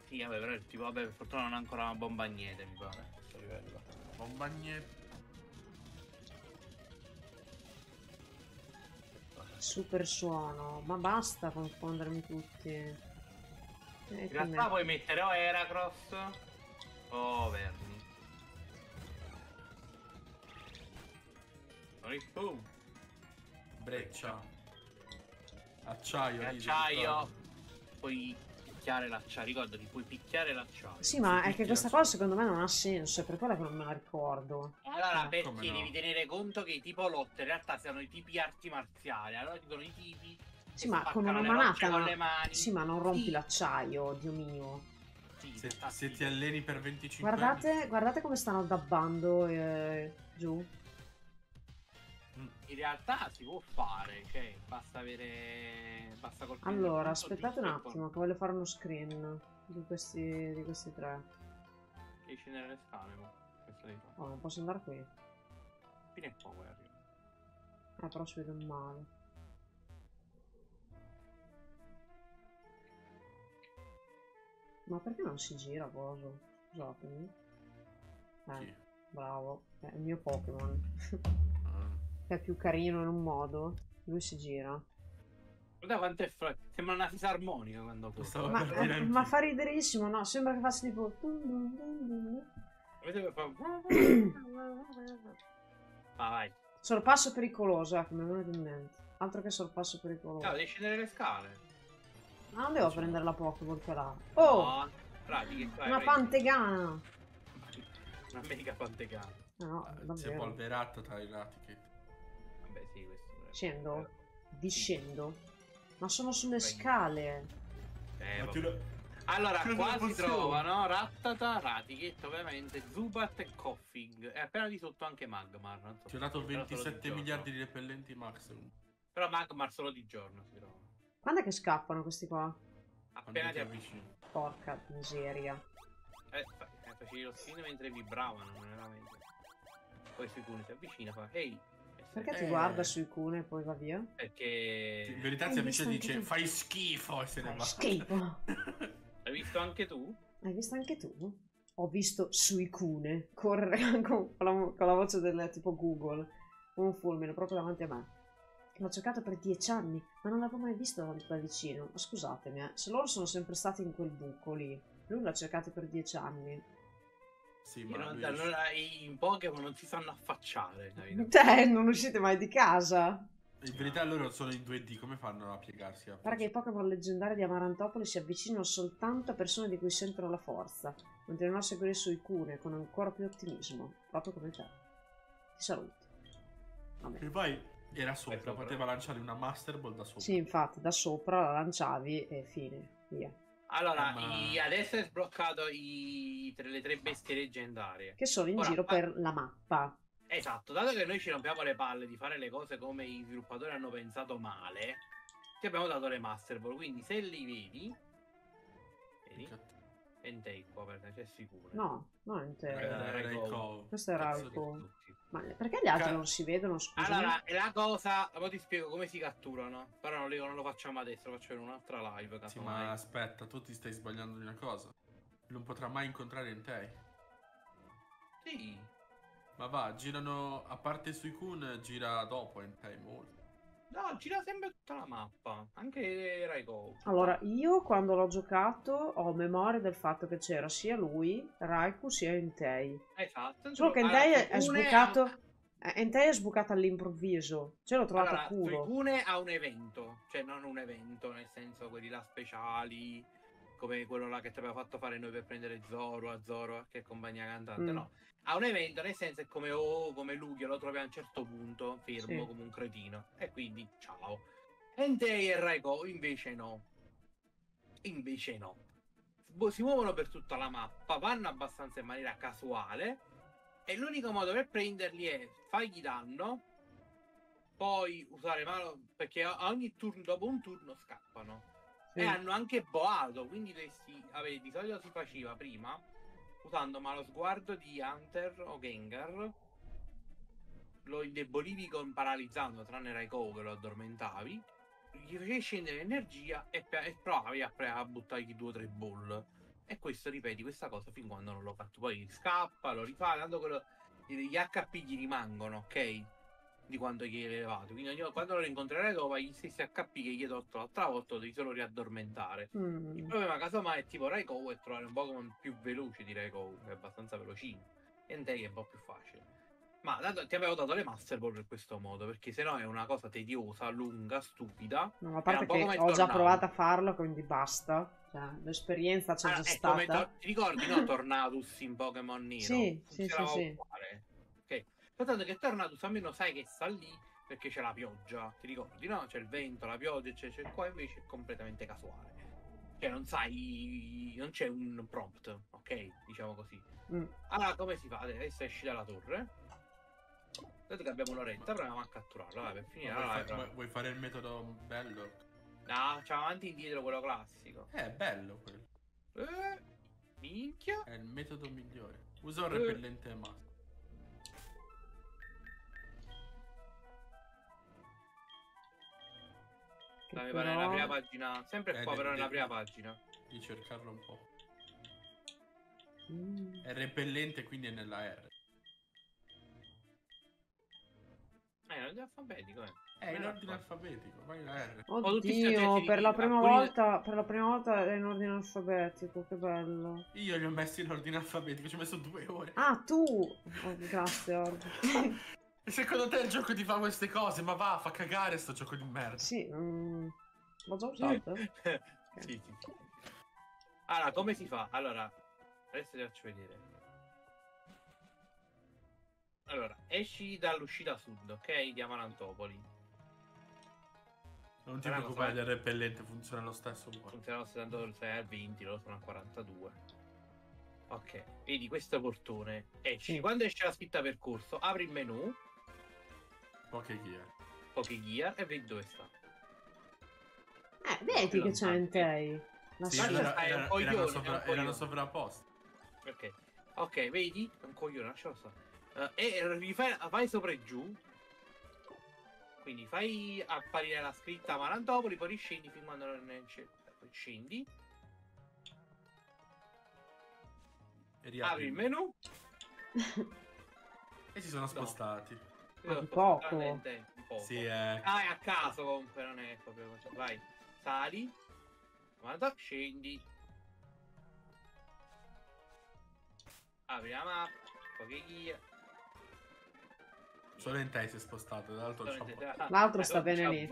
Sì, vabbè, però il tipo, vabbè, per fortuna non ha ancora una bomba niente, mi pare. a Questo livello. Bombagne... Super suono. Ma basta confondermi tutti. Eh, In realtà puoi mettere o Heracross o Vermi. Boom. Breccia. Acciaio. E acciaio. Puoi picchiare l'acciaio. Ricordati, puoi picchiare l'acciaio. Sì, ma è che questa cosa secondo me non ha senso, è per quello che non me la ricordo. E Allora, perché come no? devi tenere conto che i tipo lotte in realtà siano i tipi arti marziali. Allora dicono i tipi. Sì, ma con una manata. Con le mani. Sì, ma non rompi Sì. l'acciaio, Dio mio. Se, se ti alleni per 25 anni... Guardate, guardate come stanno dabbando eh, giù. Mm. In realtà si può fare, cioè basta avere. Basta colpire. Allora, aspettate un attimo, che voglio fare uno screen di questi, di questi tre. Che scende nelle scale. Oh, non posso andare qui. Fino a poi arriva. Eh, però si vede male. Ma perché non si gira, coso? Scusatemi. Eh, Chi? bravo. È il mio Pokémon. Ah. è più carino in un modo. Lui si gira. Guarda quanto è fre- Sembra una fisarmonica quando stavo Ma, eh, ma fa riderissimo, no? Sembra che faccia tipo... Vedete che fa. Ah, vai. Sorpasso pericoloso, ecco, mi è venuto in mente. Altro che sorpasso pericoloso. No, devi scendere le scale. Ma non devo prendere la Pokéball che l'ha. Oh! No, bravi, che fai? una Prendi. pantegana! Una mega pantegana. No, Ah, Si è davvero. polverato tra i Raticate. Vabbè, sì, questo. pure. Scendo? Discendo? Ma sono sulle Prendi. scale. Eh, lo- Allora, Che qua si trovano Rattata, Ratichet, ovviamente, Zubat e Koffing. E appena di sotto anche Magmar. Non so Ti ho dato però solo di 27 giorno. miliardi di repellenti maximum. Però Magmar solo di giorno si trova. Quando è che scappano questi qua? Appena ti ti avvicini. Porca miseria. Eh, eh, facevi lo spin mentre vibravano, meglio. Poi sui cuni si avvicina, fa ehi. e Perché se- ti Eh. guarda sui cune e poi va via? In Perché... verità Hai si visto avvicina e dice tu? fai schifo e se ne va. schifo. Hai visto anche tu? Hai visto anche tu? Ho visto Suicune correre con la, con la voce del tipo Google, un fulmine proprio davanti a me. L'ho cercato per dieci anni, ma non l'avevo mai visto da, vicino. Ma scusatemi, eh, se loro sono sempre stati in quel buco lì, lui l'ha cercato per dieci anni. Sì, ma non- lui allora, i- in Pokémon non si sanno affacciare. Te, non uscite mai di casa. In verità loro sono in 2D, come fanno a piegarsi a Pare che i Pokémon leggendari di Amarantopoli si avvicinano soltanto a persone di cui sentono la forza. Continuerò a seguire Suicune con ancora più ottimismo, proprio come te. Ti saluto. Vabbè. E poi era sopra, sopra. poteva lanciare una Master Ball da sopra. Sì, infatti, da sopra la lanciavi e fine, via. Allora, Ma- i- adesso è sbloccato i, tre- le tre bestie leggendarie. Che sono in Ora, giro per la mappa. Esatto, dato che noi ci rompiamo le palle di fare le cose come i sviluppatori hanno pensato male, ti abbiamo dato le Master Ball, quindi se li vedi... Vedi? Entei qua, perché c'è sicuro. No, no, in te. Eh, Eh. Questo è Raikou. Tutti. Ma perché gli altri Ca- non si vedono, scusami? Allora, la cosa, poi ti spiego come si catturano, però non, li- non lo facciamo adesso, lo faccio in un'altra live, Sì, ma aspetta, tu ti stai sbagliando di una cosa. Non potrà mai incontrare Entei. Sì, Ma va, girano, a parte Suicune, gira dopo Entei molto. No, gira sempre tutta la mappa, anche Raikou. Allora, io quando l'ho giocato ho memoria del fatto che c'era sia lui, Raikou, sia Entei. Esatto. Solo che Allora, Entei è, è Suicune sbucato... ha- eh, Entei è sbucato all'improvviso. Ce l'ho trovato Allora, a culo. Suicune ha un evento, cioè non un evento, nel senso quelli là speciali, come quello là che ti aveva fatto fare noi per prendere Zoro a Zoro, che è compagnia cantante, Mm. no. Ha un evento, nel senso è come oh, come Lugia, lo trovi a un certo punto, fermo Sì. come un cretino. E quindi, ciao. Entei e Raikou invece no. Invece no. Bo- Si muovono per tutta la mappa, vanno abbastanza in maniera casuale. E l'unico modo per prenderli è fargli danno, poi usare mano, perché a a ogni turno, dopo un turno scappano. Sì. E hanno anche boato, quindi dovresti avere, di solito si faceva prima, usando ma lo sguardo di Hunter o Gengar, lo indebolivi con paralizzando, tranne Raikou che lo addormentavi, gli facevi scendere l'energia e, e provavi a, pre- a buttargli due o tre ball. E questo ripeti questa cosa fin quando non lo fatti. Poi scappa, lo rifà, tanto quello, gli HP gli rimangono, ok? Di quanto gli hai elevato. Quindi ogni- quando lo rincontrerai dopo gli stessi HP che gli hai tolto l'altra volta, lo devi solo riaddormentare. Il Mm. problema casomai è tipo Raikou è trovare un Pokémon più veloce di Raikou, che è abbastanza velocino. E Entei è un po' più facile. Ma dato- ti avevo dato le Master Ball per questo modo, perché sennò è una cosa tediosa, lunga, stupida. No, a parte che il ho già provato a farlo, quindi basta. Cioè, l'esperienza c'è Ah, già come stata. to- ti ricordi, no? Tornadus in Pokémon Nero? Sì, sì, Funzionava sì, sì. uguale. Soltanto che Tornadus almeno sai che sta lì perché c'è la pioggia, ti ricordi, no? C'è il vento, la pioggia, c'è, c'è qua invece è completamente casuale. Cioè non sai, non c'è un prompt, ok? Diciamo così. Mm. Allora come si fa? Adesso esci dalla torre. Dato che abbiamo un'oretta, proviamo a catturarlo. Vai, per finire la vuoi, live. fa- vuoi- vuoi fare il metodo bello? No, facciamo avanti e indietro quello classico. Eh, è bello quello. Eh, minchia. È il metodo migliore. Usa un Eh. repellente master. Dai, mi pare nella però- prima pagina. Sempre Eh, qua, però nella prima pagina. Di cercarlo un po'. Mm. È repellente, quindi è nella R. Eh, non è alfabetico, eh. È in ordine alfabetico, vai in R. Oddio, per la, prima alcuni- volta, per la prima volta è in ordine alfabetico, che bello. Io li ho messi in ordine alfabetico, ci ho messo due ore. Ah, tu! Oh, grazie, Orbi. E secondo te il gioco ti fa queste cose? Ma va, fa cagare sto gioco di merda. sì, mm, l'ho già usato. sì, sì, sì. Allora, come si fa? Allora, adesso ti faccio vedere. Allora, esci dall'uscita sud, ok? Di Amarantopoli. Non ti Però preoccupare del repellente, funziona lo stesso uguale. Funziona lo stesso 6 a 20, loro sono a 42. Ok, vedi questo portone. Esci. Sì. Quando esce la scritta percorso, apri il menu, Poche gear. Poké Gear e vedi dove sta. Eh, vedi che c'è in te. La Sì, era- un era- coglione, erano, sovra- erano sovrapposti. Ok, ok, vedi? È un coglione, lascialo stare. Eh, e rifai, vai sopra e giù. Quindi fai apparire la scritta Marantopoli, poi riscendi fin quando non è c'è. Poi scendi, E riapri. apri il menu. E si sono spostati. Ah, di poco. Di poco. Sì, eh. Ah, è a caso comunque, non è proprio così. Vai, sali, guarda, scendi. Apri la mappa, Poké Gear. Solo in te si è spostato, l'altro L'altro sta c'ha bene lì.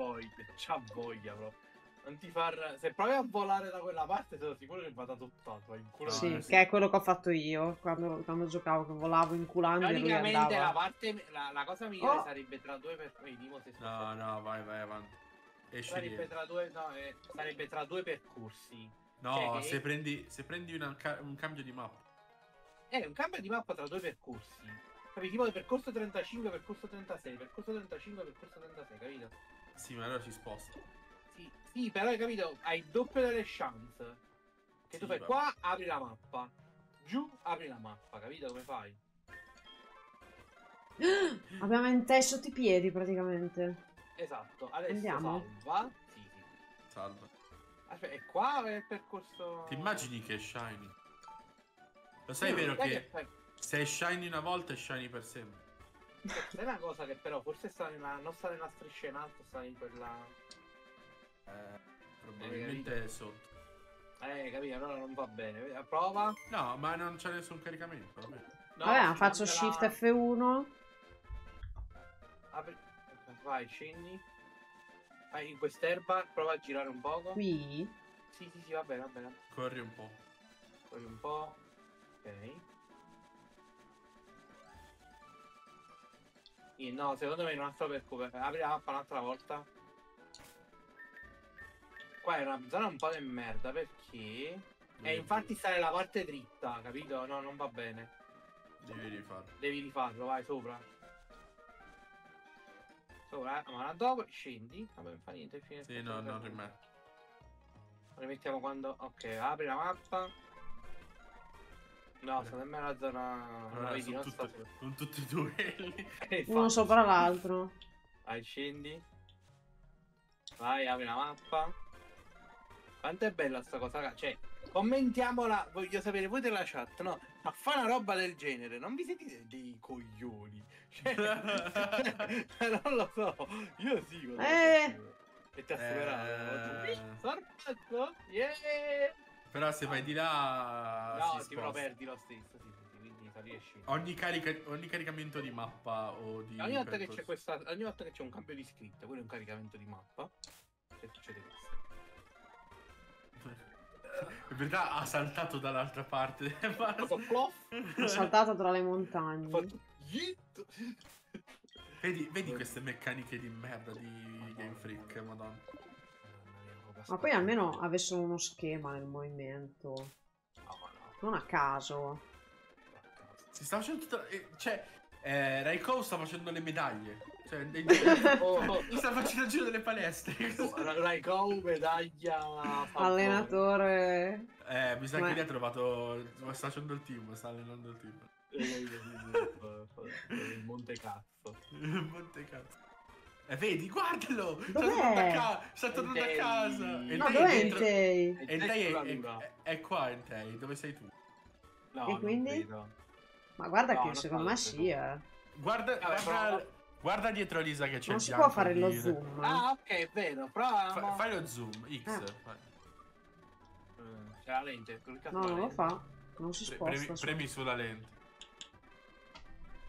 C'ha voglia proprio. Non ti far... Se provi a volare da quella parte, sono sicuro che vada No, Sì, eh che è quello che ho fatto io quando, quando giocavo, che volavo inculando e lui Praticamente la, parte, la, la cosa migliore Oh. sarebbe tra due per... Vedi, mo se No, no, vai, vai avanti. Esci sarebbe tra due, no, eh, sarebbe tra due percorsi. No, cioè che- se prendi, se prendi una un cambio di mappa. È un cambio di mappa tra due percorsi. Capito? Tipo percorso 35, percorso 36, percorso 35, percorso 36, capito? Sì, ma allora si sposta. Sì, sì, però hai capito? Hai il doppio delle chance. Che tu Sì, fai vabbè. qua, apri la mappa. Giù, apri la mappa, capito come fai? Abbiamo inteso sotto i piedi praticamente. Esatto, adesso Andiamo? salva. Sì, sì. Salva. Aspetta, è qua è il percorso... Ti immagini che è shiny? Lo sai Sì, vero che fai- se è shiny una volta è shiny per sempre. Sai una cosa che però forse sta nella, non sta nella striscia in alto, sta in quella... Eh, probabilmente è sotto. Eh, capito? Allora non va bene. Prova. No, ma non c'è nessun caricamento. vabbè. No, Vabbè, ma faccio non shift la- F1. Apri... Vai, scendi. Vai in quest'erba, prova a girare un poco. Qui. Sì, sì, sì, va bene, va bene. Corri un po'. Corri un po'. Ok. Sì, no, secondo me è un altro percorso. Apri la mappa un'altra volta. Qua è una zona un po' di merda perché... E infatti sta nella parte dritta, capito? No, non va bene. Devi rifarlo. Devi rifarlo, vai sopra. Sopra, eh, ma dopo scendi. Vabbè, non fa niente, fine. Sì, no, non rimetto. Rimettiamo quando. Ok, apri la mappa. No, secondo me è la zona. Allora, no, vedi, sono, non sta tutte- sono tutti e due Uno sopra l'altro. Vai, scendi. Vai, apri la mappa. Quanto è bella sta cosa, raga. Cioè, commentiamola. Voglio sapere voi della chat, no? Ma fa una roba del genere, non vi sentite dei coglioni? Cioè, non lo so. Io sì. Eh. facevo. E ti ha superato. Eh. Sorpasso. Yeah. Però se vai di là No, si ti però perdi lo stesso, sì. Ogni, carica- ogni caricamento di mappa o di Ogni volta, che percorso- c'è questa, ogni volta che c'è un cambio di scritta, quello è un caricamento di mappa, e succede questo. In verità ha saltato dall'altra parte. Ho saltato tra le montagne. fatto vedi, vedi queste meccaniche di merda di Game Freak, madonna. Ma poi almeno avessero uno schema nel movimento. Non a caso. Si sta facendo tutta... eh, cioè, eh, Raiko sta facendo le medaglie. Cioè, dei- Oh, oh, mi sta facendo il giro delle palestre. Raikau, medaglia. Allenatore. Eh, mi sa Ma- che lì ha trovato... Sta facendo il team, sta allenando il team. Il Monte Cazzo. Monte cazzo. Eh, vedi, guardalo! Sta tornando a, ca- sta tornando a Entei. casa. No, No, dov'è Entei? Entei è, è- è- qua, Entei, dove sei tu? No, E quindi? vedo. Ma guarda No, che secondo fa me sì, eh. Guarda, Vabbè, guarda, prova. Guarda dietro Lisa che c'è Non si può fare lo di- zoom. Ah, ok, è vero. Prova. Fa- fai lo zoom, X. Ah. fai. Mm, C'è la lente. clicca No, non lo fa. Non si Pre- sposta. premi, su. premi sulla lente.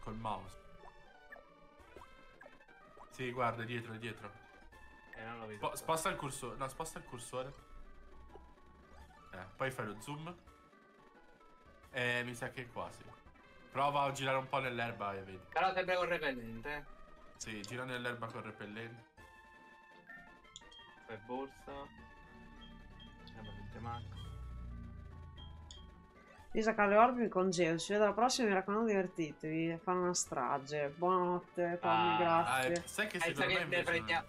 Col mouse. Sì, guarda, dietro, dietro. Eh, non lo vedo. Spo- sposta il cursore. No, sposta il cursore. Eh, poi fai lo zoom. Eh, mi sa che è qua, sì. Prova a girare un po' nell'erba e vedi. Però sempre con repellente. Sì, gira nell'erba con repellente. Per borsa. Repellente max. Lisa Carlo Orbi mi congedo. Ci vedo alla prossima. Mi raccomando, divertitevi. Fanno una strage. Buonanotte, Tommy. Ah, grazie. eh, sai che Pensa secondo me che, ne invece... prendiamo...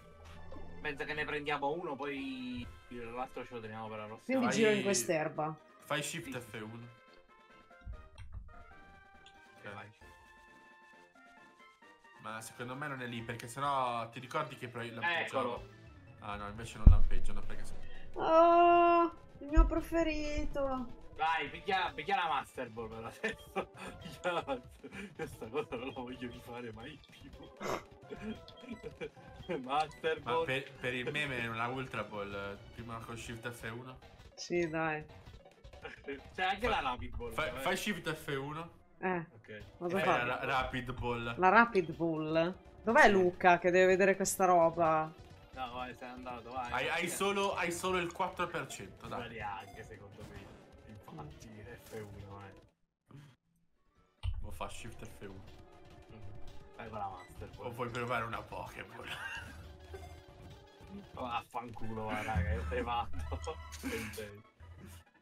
Pensa che ne prendiamo uno, poi l'altro ce lo teniamo per la prossima. Quindi Vai- giro in quest'erba. Fai shift Sì. F1. Ok, vai. Ma secondo me non è lì, perché sennò ti ricordi che poi lampeggiava? Eccolo. Ah no, invece non lampeggiano, perché se... Oh, il mio preferito. Vai, piglia, piglia la Master Ball per adesso. Piglia la Master Questa cosa non la voglio rifare mai più. Master Ma Ball. per, per il meme una Ultra Ball, eh, prima con shift F1. Sì, dai. C'è anche la Rapid Ball. Fai, eh. fai shift F1. Eh, Ok. cosa Eh, fa? la- Rapid Ball. La Rapid Bull. Dov'è Luca che deve vedere questa roba? No, vai, sei andato, vai. Hai, hai solo, hai solo il 4%, dai. Dai, anche secondo me. Infatti, F1, eh. O fa Shift F1. Fai con la master. O vuoi provare una Pokémon? Oh, affanculo, va, raga, è fatto.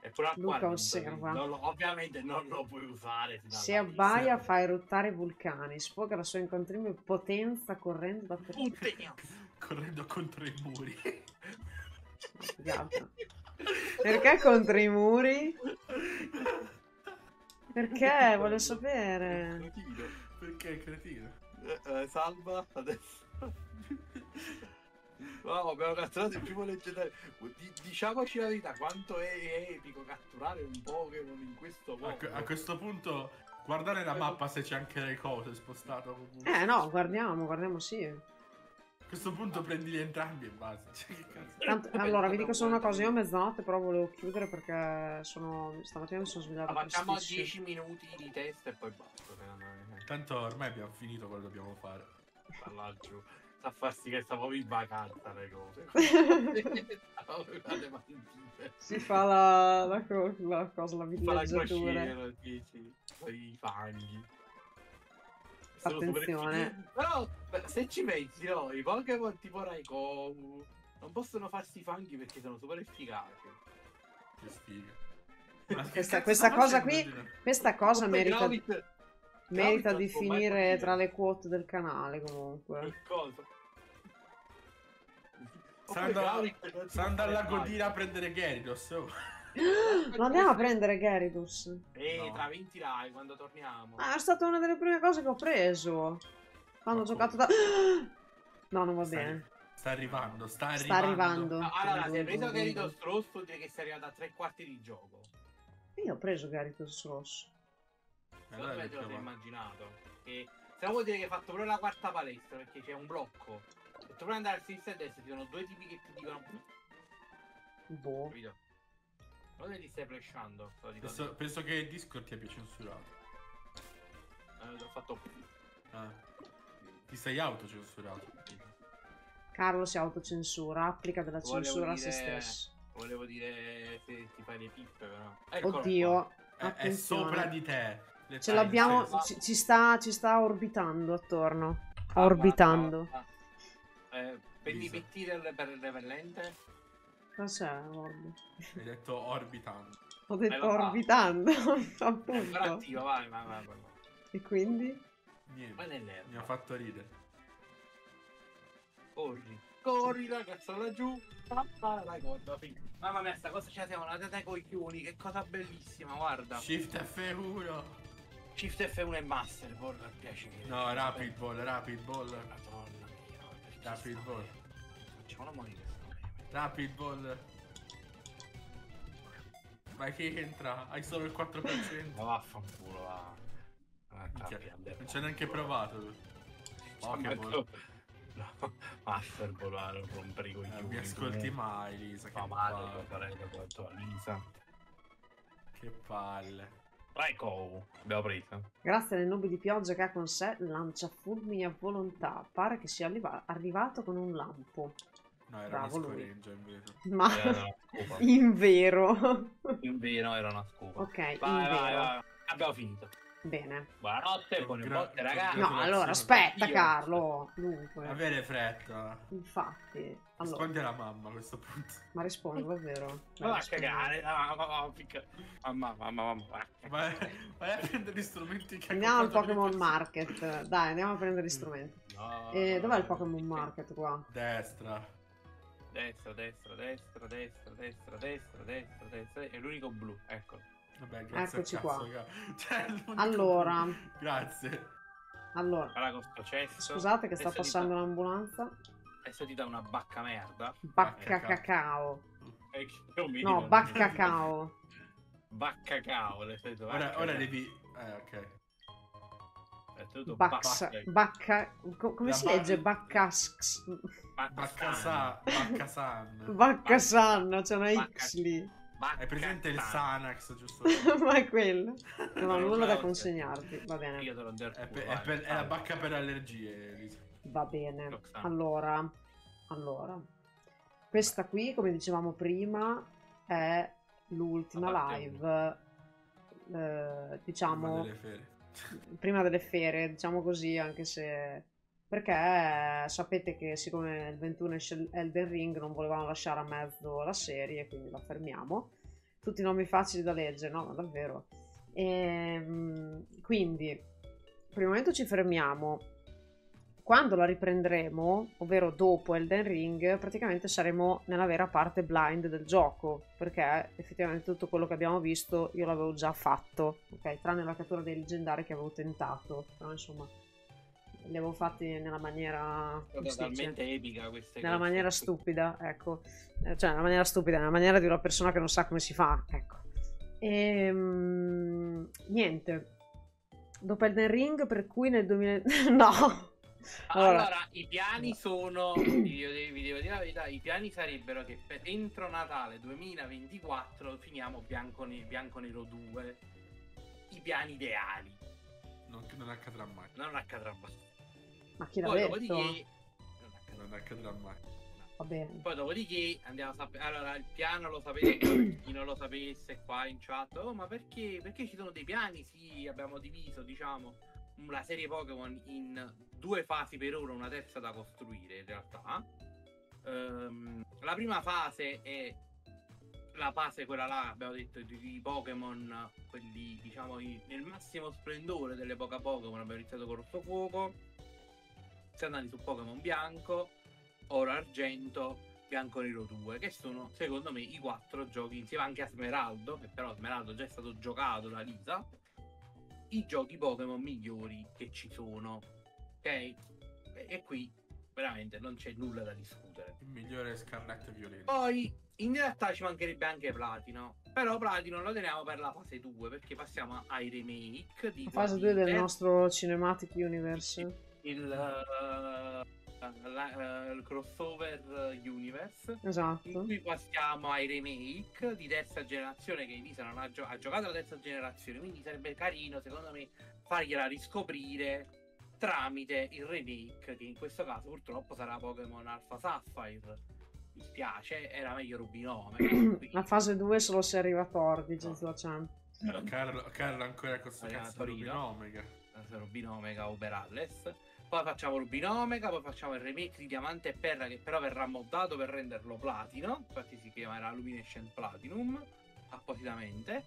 E pure a Luca quale osserva. non lo- ovviamente non lo puoi usare. alla abbaia, fa eruttare vulcani, sfoga la sua incontribile potenza correndo da per Puttana. Correndo contro i muri. Figata. Perché contro i muri? Perché? Voglio sapere. Cretino. Perché cretino? Eh, eh, salva adesso. No, abbiamo catturato il primo leggendario. Di- diciamoci la verità, quanto è epico catturare un Pokémon in questo A, modo. que- a questo punto, guardare la mappa se c'è anche le cose spostato comunque. Eh no, guardiamo, guardiamo sì. A questo punto prendili entrambi e basta. Cioè, che cazzo. Tanto- allora, vi dico solo una cosa, io a mezzanotte però volevo chiudere perché sono... stamattina mi sono svegliato Ma facciamo prestissimo. 10 minuti di test e poi basta. Tanto ormai abbiamo finito quello che dobbiamo fare. Tra l'altro, sta a farsi che stavo in vacanza le cose. Si fa la, la, co- la cosa, la Fa la villeggiatura. crociera, sì, sì, i fanghi. Sono super Attenzione. efficaci. Però, se ci pensi, no, i Pokémon tipo Raikou non possono farsi i fanghi perché sono super efficaci. Che sfiga. Questa- questa sta cosa qui- Questa cosa merita, Gravit- merita di finire tra le quote del canale comunque. Che cosa? Sta andando- alla godina a prendere Gyarados. oh. Lo andiamo a prendere Gyarados. Eh, No. tra 20 live quando torniamo. Ah, è stata una delle prime cose che ho preso. Quando ho Ma giocato da... No, non va bene. Sta arrivando, sta Sta arrivando. arrivando. No, allora, se hai preso Gyarados rosso, vuol dire che sei arrivato a tre quarti di gioco. Io ho preso Gyarados rosso. Secondo Allora me te lo sei immaginato. E se no vuol dire che hai fatto pure la quarta palestra perché c'è un blocco. E tu puoi andare a sinistra e a destra, ci sono due tipi che ti dicono. Boh. Capito? Dove ti stai flashando? Penso, penso che Discord ti abbia censurato. Eh, ho fatto. Ah. Ti sei autocensurato. Carlo si autocensura, applica della Volevo censura a se dire- stesso. Volevo dire se ti fai le pippe, però. Eccolo Oddio, qua. È, è sopra di te. Le Ce l'abbiamo, ci, ci sta, ci sta orbitando attorno. Ah, Orbitando. guarda, guarda. Eh, per i pettine per per le repellente? Cos'è orbi? Hai detto orbitando. Ho detto orbitando, appunto. attiva, vai, vai, vai. vai. E quindi? Niente. Mi ha fatto ridere. Corri, corri ragazzo laggiù. La. Mamma mia, sta cosa ce la siamo andati ai coglioni, che cosa bellissima, guarda. Shift F1. Shift F1 e Master, porca piacere. No, Rapid Ball, Rapid Ball. Madonna mia, Rapid Ball. Facciamolo morire. Rapid Ball. Vai che entra, hai solo il 4%. Ma vaffanculo, va. Ah. Non ci hai neanche provato. Pokéball. No, Master Ball, lo rompere i Eh, coglioni. mi ascolti mai, Lisa. Che Ma male, palle. tuo fratello, con tua Lisa. Che palle. Ecco, abbiamo preso. Grazie alle nubi di pioggia che ha con sé, lancia fulmini a volontà. Pare che sia arriva- arrivato con un lampo. No, era Bravo una lui. scoreggia invece. Ma Era una scopa. in vero. In vero era una scopa. ok, in Vai, vai, vero. vai. Abbiamo finito. Bene. Buonanotte, buone Gra- botte, ragazzi. No, allora aspetta, Io- Carlo. Dunque, Avere fretta. infatti. Allora, Rispondi alla mamma a questo punto. ma rispondo davvero. Ma va a cagare, mamma, mamma, mamma, Vai, vai a prendere gli strumenti che Andiamo al Pokémon Market. Dai, andiamo a prendere gli strumenti. No, E dov'è il Pokémon. Market qua? Destra. Destra, destra, destra, destra, destra, destra, destra, destra. È l'unico blu, eccolo. Vabbè, grazie Eccoci qua. Cioè, Allora, Grazie. allora, cesso. scusate che sta passando un'ambulanza. Adesso ti dà una bacca merda. Bacca Ecco. cacao. E mi No, bacca cacao. Bacca è stato Ora, bacca ora devi... Eh, ok. È Baxa, bacca- bacca, co- come La si ba- legge? Baccasx. bacca Baccasa... Baccasan. Baccasan, c'è una Bacca- X lì. Hai presente il Sanax, giusto? Ma è quello. Non ho nulla da consegnarti. Va bene. Io te lo il È, per- vai, è per- è la bacca per allergie. Va bene. Allora, allora, questa qui, come dicevamo prima, è l'ultima live, eh, diciamo, Prima delle prima delle ferie, diciamo così, anche se... Perché sapete che siccome il 21 esce Elden Ring non volevamo lasciare a mezzo la serie, quindi la fermiamo. Tutti nomi facili da leggere, no? Ma davvero. Ehm, quindi, per il momento ci fermiamo. Quando la riprenderemo, ovvero dopo Elden Ring, praticamente saremo nella vera parte blind del gioco, perché effettivamente tutto quello che abbiamo visto io l'avevo già fatto, ok? Tranne la cattura dei leggendari che avevo tentato, però insomma li avevo fatti nella maniera totalmente epica queste nella cose. maniera stupida, ecco, Eh, cioè nella maniera stupida, nella maniera di una persona che non sa come si fa, ecco. E niente, dopo Elden Ring, per cui nel 2000 no. Allora, Allora. i piani sono, vi devo, vi devo dire la verità, i piani sarebbero che per entro Natale 2024 finiamo Bianco, Ne- Bianco Nero 2, i piani ideali, Non, non accadrà mai. non accadrà mai. Ma chi l'ha Poi detto? dopodiché, non accadrà Non accadrà mai. Va bene. Poi dopodiché andiamo a sapere. Allora, il piano lo sapete, per chi non lo sapesse qua in chat. Oh, ma perché? Perché ci sono dei piani? Sì, abbiamo diviso, diciamo, la serie Pokémon in due fasi per ora, una terza da costruire in realtà. Ehm, la prima fase è la fase quella là, abbiamo detto, di, di Pokémon, quelli diciamo i- nel massimo splendore dell'epoca Pokémon. Abbiamo iniziato con Rosso Fuoco, siamo andati su Pokémon Bianco, Oro Argento, Bianco Nero 2, che sono secondo me i quattro giochi insieme anche a Smeraldo, che però Smeraldo già è stato giocato da Lisa, i giochi Pokémon migliori che ci sono. Ok? E, e qui veramente non c'è nulla da discutere. Il migliore è Scarlet e Violeta. Poi in realtà ci mancherebbe anche Platino. Però Platino lo teniamo per la fase 2 perché passiamo ai remake di La fase di 2 del nostro Cinematic Universe. Il, eh, la- eh, il crossover universe in Esatto. cui passiamo ai remake di terza generazione che Elisa non ha, gio- ha giocato la terza generazione quindi sarebbe carino secondo me fargliela riscoprire tramite il remake che in questo caso purtroppo sarà Pokémon Alpha Sapphire mi spiace era meglio Rubinome quindi- La fase 2 solo se arriva Tordi, Chan. Carlo, Carlo ancora con Allora, cazzo. Rubino Omega. Rubino Omega o Beralles. Poi facciamo Rubino Omega, poi facciamo il remake di Diamante e Perla che però verrà moddato per renderlo platino. Infatti si chiamerà Luminescent Platinum appositamente.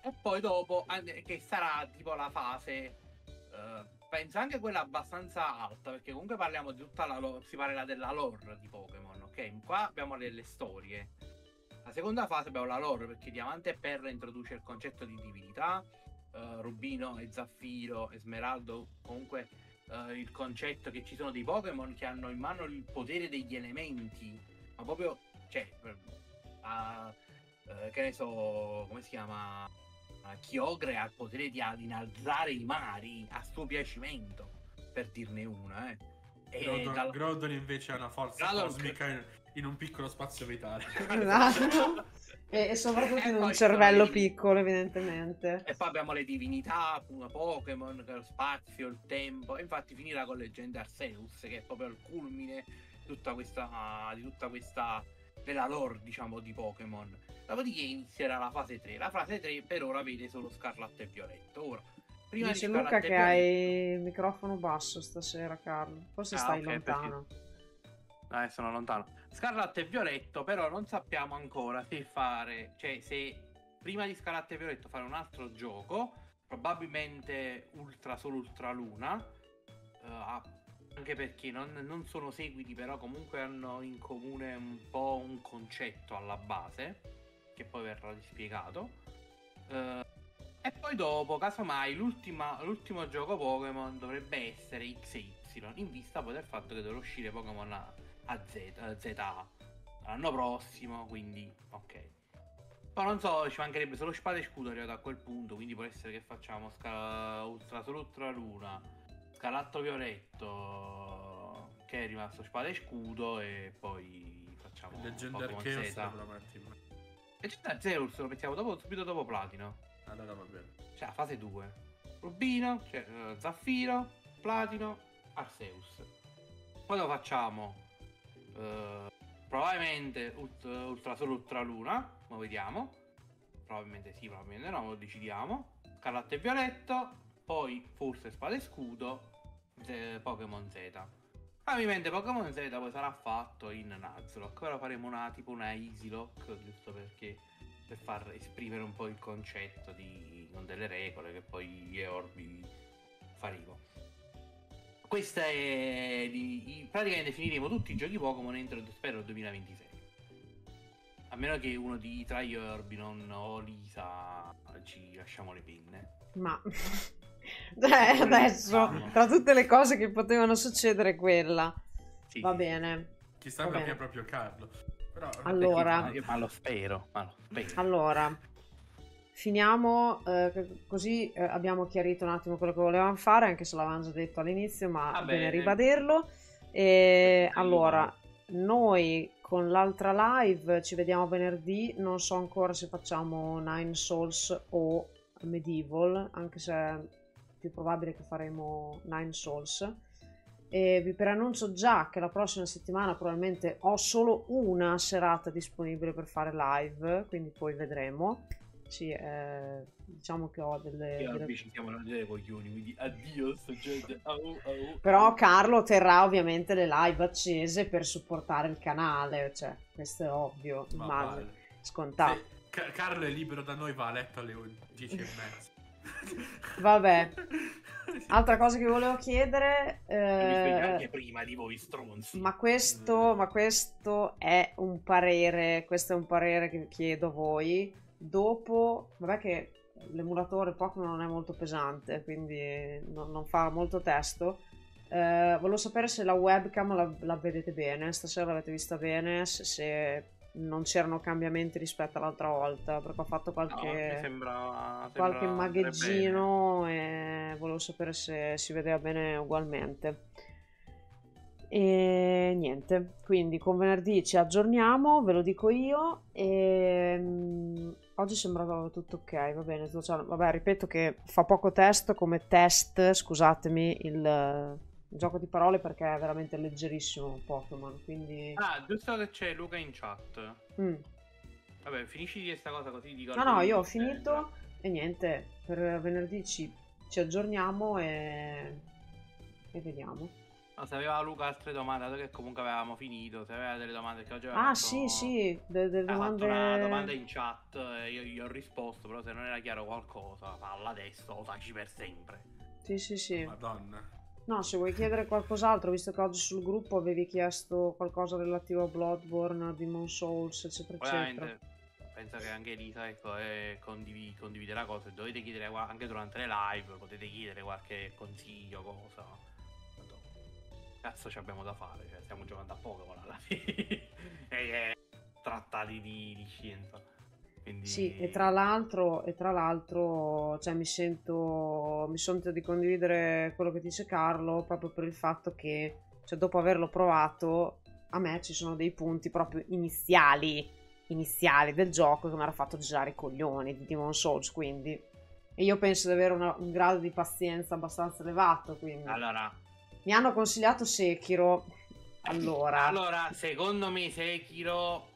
E poi dopo che sarà tipo la fase eh, penso anche quella abbastanza alta perché comunque parliamo di tutta la lore, si parlerà della lore di Pokémon, ok? Qua abbiamo delle storie. La seconda fase abbiamo la lore perché Diamante e Perla introduce il concetto di divinità, eh, Rubino e Zaffiro e Smeraldo comunque eh, il concetto che ci sono dei Pokémon che hanno in mano il potere degli elementi, ma proprio, cioè, a- eh, che ne so, come si chiama? A Chiogre ha il potere di, di innalzare i mari a suo piacimento, per dirne una, eh. E Groudon, dalla- Groudon invece ha una forza Groudon- cosmica in, in un piccolo spazio vitale. E, e soprattutto E in un cervello piccolo, evidentemente. E poi abbiamo le divinità, appunto, Pokémon, lo spazio, il tempo. E infatti finirà con Leggenda Arceus, che è proprio il culmine di tutta questa. di tutta questa. della lore, diciamo, di Pokémon. Dopodiché inizierà la fase 3. La fase 3 per ora vede solo Scarlatto e Violetto. Ora, prima Dice di Luca che Violetto- hai il microfono basso stasera, Carlo. Forse Ah, stai ok, lontano. Ah, sono lontano. Scarlatto e Violetto, però non sappiamo ancora se fare, cioè se prima di Scarlatto e Violetto fare un altro gioco, probabilmente Ultra solo Ultra Luna, eh, a- anche perché non, non sono seguiti, però comunque hanno in comune un po' un concetto alla base, che poi verrà dispiegato. Eh, e poi dopo, casomai, l'ultimo gioco Pokémon dovrebbe essere X e Y, in vista poi del fatto che dovrà uscire Pokémon a, Z, a ZA l'anno prossimo, quindi ok. Poi non so, ci mancherebbe solo spada e scudo arrivato a quel punto, quindi può essere che facciamo Sca- Ultra Solo Ultra Luna, Scalatto Violetto, che è rimasto spada e scudo, e poi facciamo Leggenda Pokémon Arceus Z. te lo metti in mano. E già Zeus lo mettiamo dopo, subito dopo Platino. Allora va bene. Cioè, fase 2. Rubino, cioè, eh, Zaffiro, Platino, Arceus. Poi lo facciamo eh, probabilmente ult- Ultra Solo Ultra Luna, lo vediamo. Probabilmente sì, probabilmente no, lo decidiamo. Scarlatto e Violetto, poi forse Spada e Scudo, Pokémon Z. Probabilmente Pokémon Z poi sarà fatto in Nuzlocke, però faremo una tipo una Easy Lock, giusto perché per far esprimere un po' il concetto di, con delle regole che poi e Orbi faremo. Questa è di, praticamente finiremo tutti i giochi Pokémon entro spero il 2026. A meno che uno di tra io e Orbi non o Lisa ci lasciamo le penne. Ma cioè, adesso, tra tutte le cose che potevano succedere, quella Sì, va bene. Chissà Va bene. proprio Carlo. Però. Allora. Ma lo spero, ma lo spero. Allora, finiamo eh, così eh, abbiamo chiarito un attimo quello che volevamo fare, anche se l'avevamo già detto all'inizio, ma Va bene ribadirlo. E allora, noi con l'altra live ci vediamo venerdì, non so ancora se facciamo Nine Souls o Medieval, anche se è più probabile che faremo Nine Souls. E vi preannuncio già che la prossima settimana probabilmente ho solo una serata disponibile per fare live, quindi poi vedremo. Sì, eh, diciamo che ho delle... Delle- ci siamo dei coglioni, quindi addio, sto gente. Au, au, Però. Carlo terrà ovviamente le live accese per supportare il canale, cioè questo è ovvio, Ma immagino, vale. scontato. Se Ca- Carlo è libero da noi, va a letto alle 10 e mezza. Vabbè. Altra cosa che volevo chiedere, eh, anche prima di voi stronzi. ma questo, ma questo è un parere, questo è un parere che chiedo a voi. Dopo, vabbè che l'emulatore Pokémon non è molto pesante, quindi non, non fa molto testo. Eh, volevo sapere se la webcam la, la vedete bene, stasera l'avete vista bene, se, se non c'erano cambiamenti rispetto all'altra volta, perché ho fatto No, qualche, sembra, qualche sembra andare magheggino e volevo sapere se si vedeva bene ugualmente. E niente, quindi con venerdì ci aggiorniamo, ve lo dico io. E mm, oggi sembrava tutto ok, va bene. Vabbè, ripeto che fa poco testo come test, scusatemi il, eh, il gioco di parole perché è veramente leggerissimo Pokémon. Quindi. Ah, giusto che c'è Luca in chat. Mm. Vabbè, finisci di questa cosa così dico. no, no, io ho Eh, finito e niente. Per venerdì ci, ci aggiorniamo e, e vediamo. No, se aveva Luca altre domande, dato che comunque avevamo finito, se aveva delle domande che oggi aveva Ah, fatto- sì, sì, de- delle Ha domande. fatto una domanda in chat e io gli ho risposto, però se non era chiaro qualcosa, falla adesso, lo taci per sempre. Sì, sì, sì. Madonna. No, se vuoi chiedere qualcos'altro, visto che oggi sul gruppo avevi chiesto qualcosa relativo a Bloodborne, a Demon Souls, eccetera, eccetera. Ovviamente penso che anche Elisa ecco, eh, condivi- condivide la cosa, dovete chiedere anche durante le live, potete chiedere qualche consiglio, cosa. Cazzo ci abbiamo da fare, cioè, stiamo giocando a Pokémon alla fine. e eh, trattati di, di scienza. Quindi... Sì, e tra l'altro, e tra l'altro, cioè, mi sento, mi sento di condividere quello che dice Carlo proprio per il fatto che, cioè, dopo averlo provato, a me ci sono dei punti proprio iniziali, iniziali del gioco che mi hanno fatto girare i coglioni di Demon Souls, quindi... E io penso di avere una- un grado di pazienza abbastanza elevato, quindi... Allora, Mi hanno consigliato Sekiro. Allora, Allora, secondo me Sekiro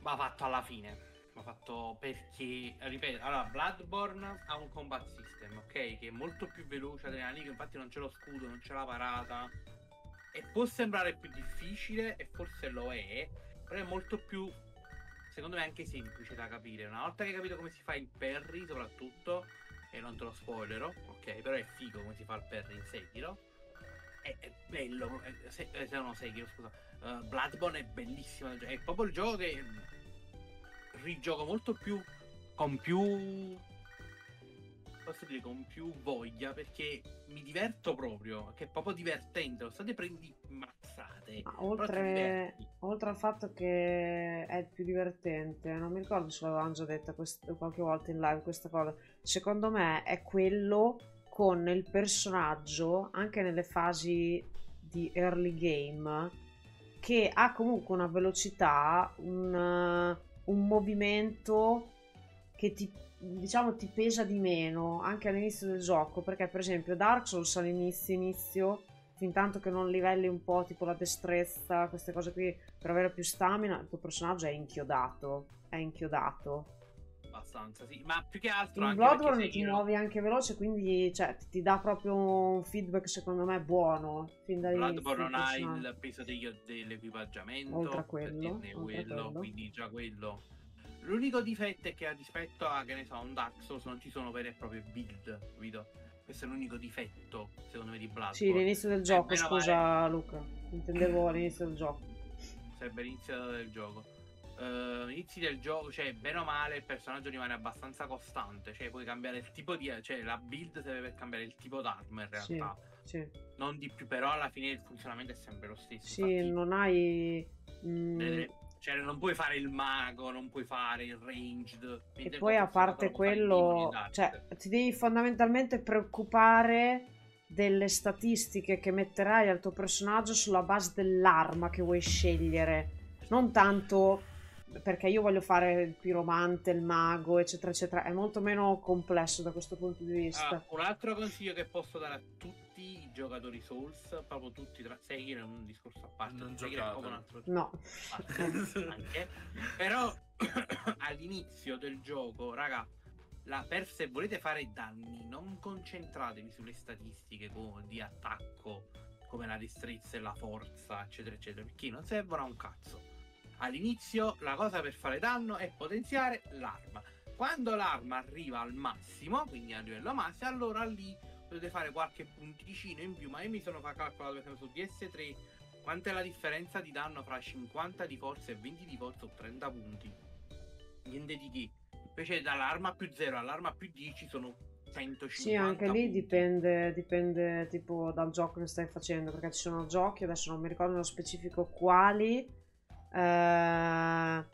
va fatto alla fine. Va fatto perché, ripeto, allora Bloodborne ha un combat system, ok? Che è molto più veloce Adrenalico, infatti non c'è lo scudo, non c'è la parata. E può sembrare più difficile, e forse lo è, però è molto più, secondo me, anche semplice da capire. Una volta che hai capito come si fa il parry, soprattutto, e non te lo spoilerò, ok? Però è figo come si fa il parry in Sekiro. È, è bello, è, se, eh, se no Sekiro, scusa. Uh, Bloodborne è bellissimo, è proprio il gioco che rigioco molto più con più posso dire con più voglia perché mi diverto proprio, che è proprio divertente, lo state prendi mazzate. ma oltre, oltre al fatto che è il più divertente, non mi ricordo se l'avevamo già detta quest- qualche volta in live questa cosa, secondo me è quello con il personaggio, anche nelle fasi di early game, che ha comunque una velocità, un, un movimento che ti, diciamo, ti pesa di meno anche all'inizio del gioco, perché per esempio Dark Souls all'inizio, inizio, fin tanto che non livelli un po' tipo la destrezza, queste cose qui, per avere più stamina, il tuo personaggio è inchiodato, è inchiodato abbastanza, sì. Ma più che altro. In Bloodborne ti muovi anche veloce, quindi cioè, ti dà proprio un feedback secondo me buono. Fin Bloodborne non ha il peso degli, dell'equipaggiamento. Oltre a quello, oltre quello, quello, quindi già quello. L'unico difetto è che rispetto a che ne so, un Dark Souls non ci sono vere e proprie build, capito? Questo è l'unico difetto, secondo me, di Bloodborne. Sì, l'inizio del eh, gioco, eh, scusa male... Luca. Intendevo l'inizio del gioco. Sarebbe l'inizio del gioco uh, inizi del gioco, cioè bene o male il personaggio rimane abbastanza costante, cioè puoi cambiare il tipo di, cioè la build serve per cambiare il tipo d'arma in realtà. Sì, sì. Non di più, però alla fine il funzionamento è sempre lo stesso. Sì, Infatti, non hai... Mm... Cioè, non puoi fare il mago, non puoi fare il ranged. E poi a parte quello, cioè, ti devi fondamentalmente preoccupare delle statistiche che metterai al tuo personaggio sulla base dell'arma che vuoi scegliere. Non tanto perché io voglio fare il piromante, il mago, eccetera, eccetera. È molto meno complesso da questo punto di vista. Ah, un altro consiglio che posso dare a tutti i giocatori Souls, proprio tutti, tra Sekiro è un discorso a parte. Non giocate. Un altro... No. Anche. Però all'inizio del gioco, raga, la, per se volete fare danni, non concentratevi sulle statistiche di attacco come la destrezza e la forza, eccetera, eccetera, perché non servono a un cazzo All'inizio la cosa per fare danno è potenziare l'arma. Quando l'arma arriva al massimo, quindi a livello massimo, allora lì potete fare qualche punticino in più. Ma io mi sono calcolato per esempio su DS3 quanta è la differenza di danno fra 50 di forza e 20 di forza o 30 punti. Niente di che. Invece dall'arma più 0 all'arma più 10 sono 150 Sì, anche lì punti. dipende, dipende tipo dal gioco che stai facendo, perché ci sono giochi, adesso non mi ricordo nello specifico quali, eh,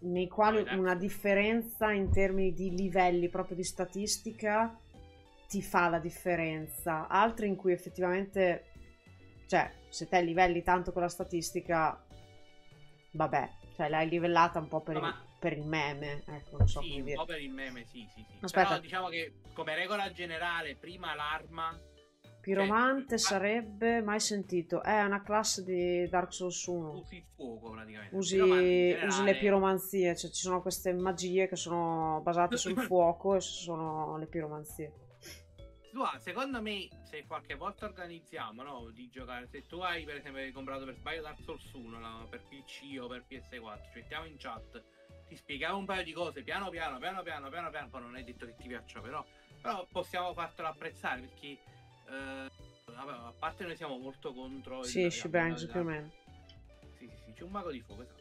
nei quali una differenza in termini di livelli proprio di statistica ti fa la differenza, altri in cui effettivamente, cioè, se te livelli tanto con la statistica, vabbè, cioè l'hai livellata un po' per, no, il, per il, meme, ecco, non so sì, come un dire. po' per il meme, sì, sì, sì. Aspetta. Però diciamo che come regola generale, prima l'arma Piromante cioè, sarebbe mai sentito. È una classe di Dark Souls 1. Usi il fuoco praticamente. Usi, generale... usi le piromanzie, cioè ci sono queste magie che sono basate sul fuoco e sono le piromanzie. secondo me, se qualche volta organizziamo no, di giocare, se tu hai per esempio comprato per sbaglio Dark Souls 1 no, per PC o per PS4, ci mettiamo in chat, ti spieghiamo un paio di cose piano piano, piano piano, piano piano, poi non è detto che ti piaccia, però, però possiamo fartelo apprezzare perché eh, vabbè, a parte noi siamo molto contro sì, il Shebang più o meno. Sì, sì, sì, c'è un mago di fuoco esatto.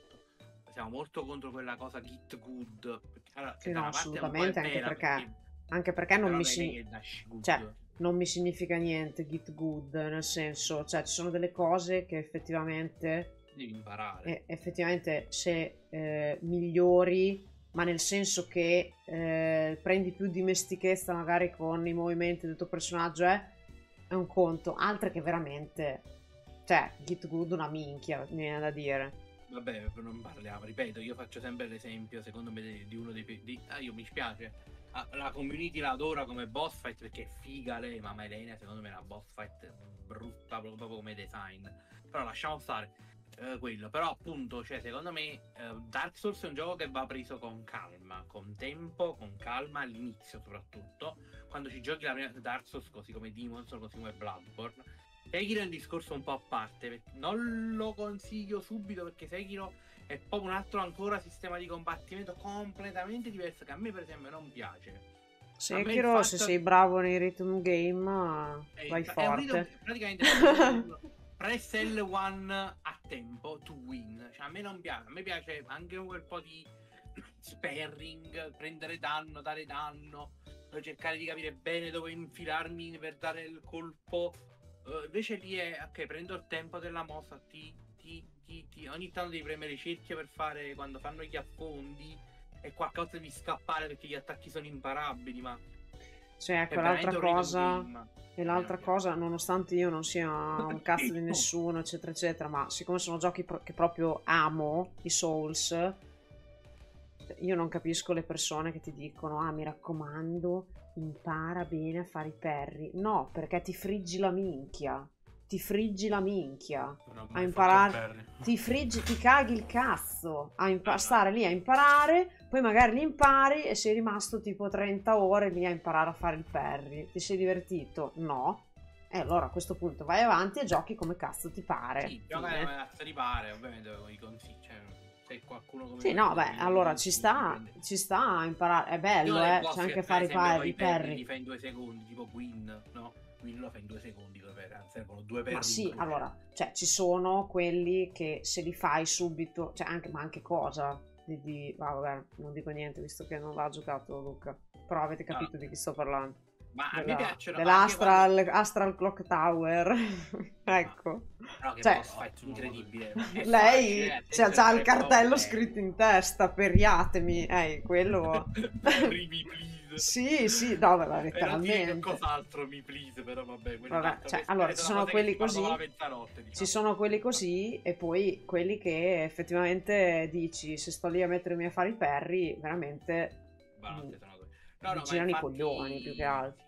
Siamo molto contro quella cosa git good allora, sì, no, assolutamente anche vera, perché, perché, anche perché non mi, si... cioè, non mi significa niente git good nel senso cioè ci sono delle cose che effettivamente devi imparare. effettivamente se eh, migliori ma nel senso che eh, prendi più dimestichezza magari con i movimenti del tuo personaggio eh, è un conto, altre che veramente, cioè, Git Good una minchia, mi viene da dire. Vabbè, non parliamo, ripeto, io faccio sempre l'esempio, secondo me, di uno dei... Di, ah, io mi spiace, la community la adora come boss fight perché è figa lei, ma Melenia secondo me è una boss fight brutta proprio come design. Però lasciamo stare eh, quello. Però appunto, cioè, secondo me eh, Dark Souls è un gioco che va preso con calma, con tempo, con calma all'inizio soprattutto. Quando ci giochi la prima Dark Souls, così come Demon Souls, così come Bloodborne. Sekiro è un discorso un po' a parte, non lo consiglio subito perché Sekiro è proprio un altro ancora sistema di combattimento completamente diverso che a me per esempio non piace. Sekiro, fatto... se sei bravo nei rhythm game, è, vai è forte. Rhythm, praticamente press L1 a tempo to win. Cioè, a me non piace, a me piace anche quel po' di sparring, prendere danno, dare danno, cercare di capire bene dove infilarmi per dare il colpo. Uh, invece lì è ok, prendo il tempo della mossa, ti, ti, ti, ti, ogni tanto devi premere cerchio per fare quando fanno gli affondi e qualcosa di scappare perché gli attacchi sono imparabili, ma cioè, ecco, l'altra cosa, e l'altra cosa, nonostante io non sia un cazzo di nessuno, eccetera, eccetera, ma siccome sono giochi pro- che proprio amo, i Souls, veramente, io non capisco le persone che ti dicono, ah mi raccomando, impara bene a fare i perri. No, perché ti friggi la minchia. Ti friggi la minchia. A imparare-. Ti friggi, ti caghi il cazzo a impa- stare lì a imparare, poi magari li impari e sei rimasto tipo 30 ore lì a imparare a fare il perri. Ti sei divertito? No. E allora a questo punto vai avanti e giochi come cazzo ti pare. Sì, gioca come cazzo ti pare, ovviamente con i consigli. Cioè, se qualcuno come Sì, no, beh, allora ci sta, ci sta a imparare, è bello, eh, c'è che, anche fare i coi i perri. li fai in due secondi, tipo Gwyn, no? Gwyn lo fai in due secondi, con per- servono due perri. Ma sì, allora, cioè, ci sono quelli che se li fai subito, cioè anche, ma anche cosa? Di, di- ah, vabbè, non dico niente visto che non l'ha giocato Luca, però avete capito di chi sto parlando. Ma a me Della- piacciono dell'Astral Astral Clock Tower, ecco. quando- però che cioè- boss fight incredibile. Lei facile, c'ha attenzione, già il cartello eh. scritto in testa, periatemi, eh, quello... Perri mi please. Sì, sì, no, vabbè, letteralmente. cos'altro mi please, però vabbè. Vabbè, cioè, allora, ci sono quelli così, diciamo. Ci sono quelli così e poi quelli che effettivamente dici se sto lì a mettermi a fare i perri, veramente sono due. mi ma girano i infatti- coglioni, più che altro.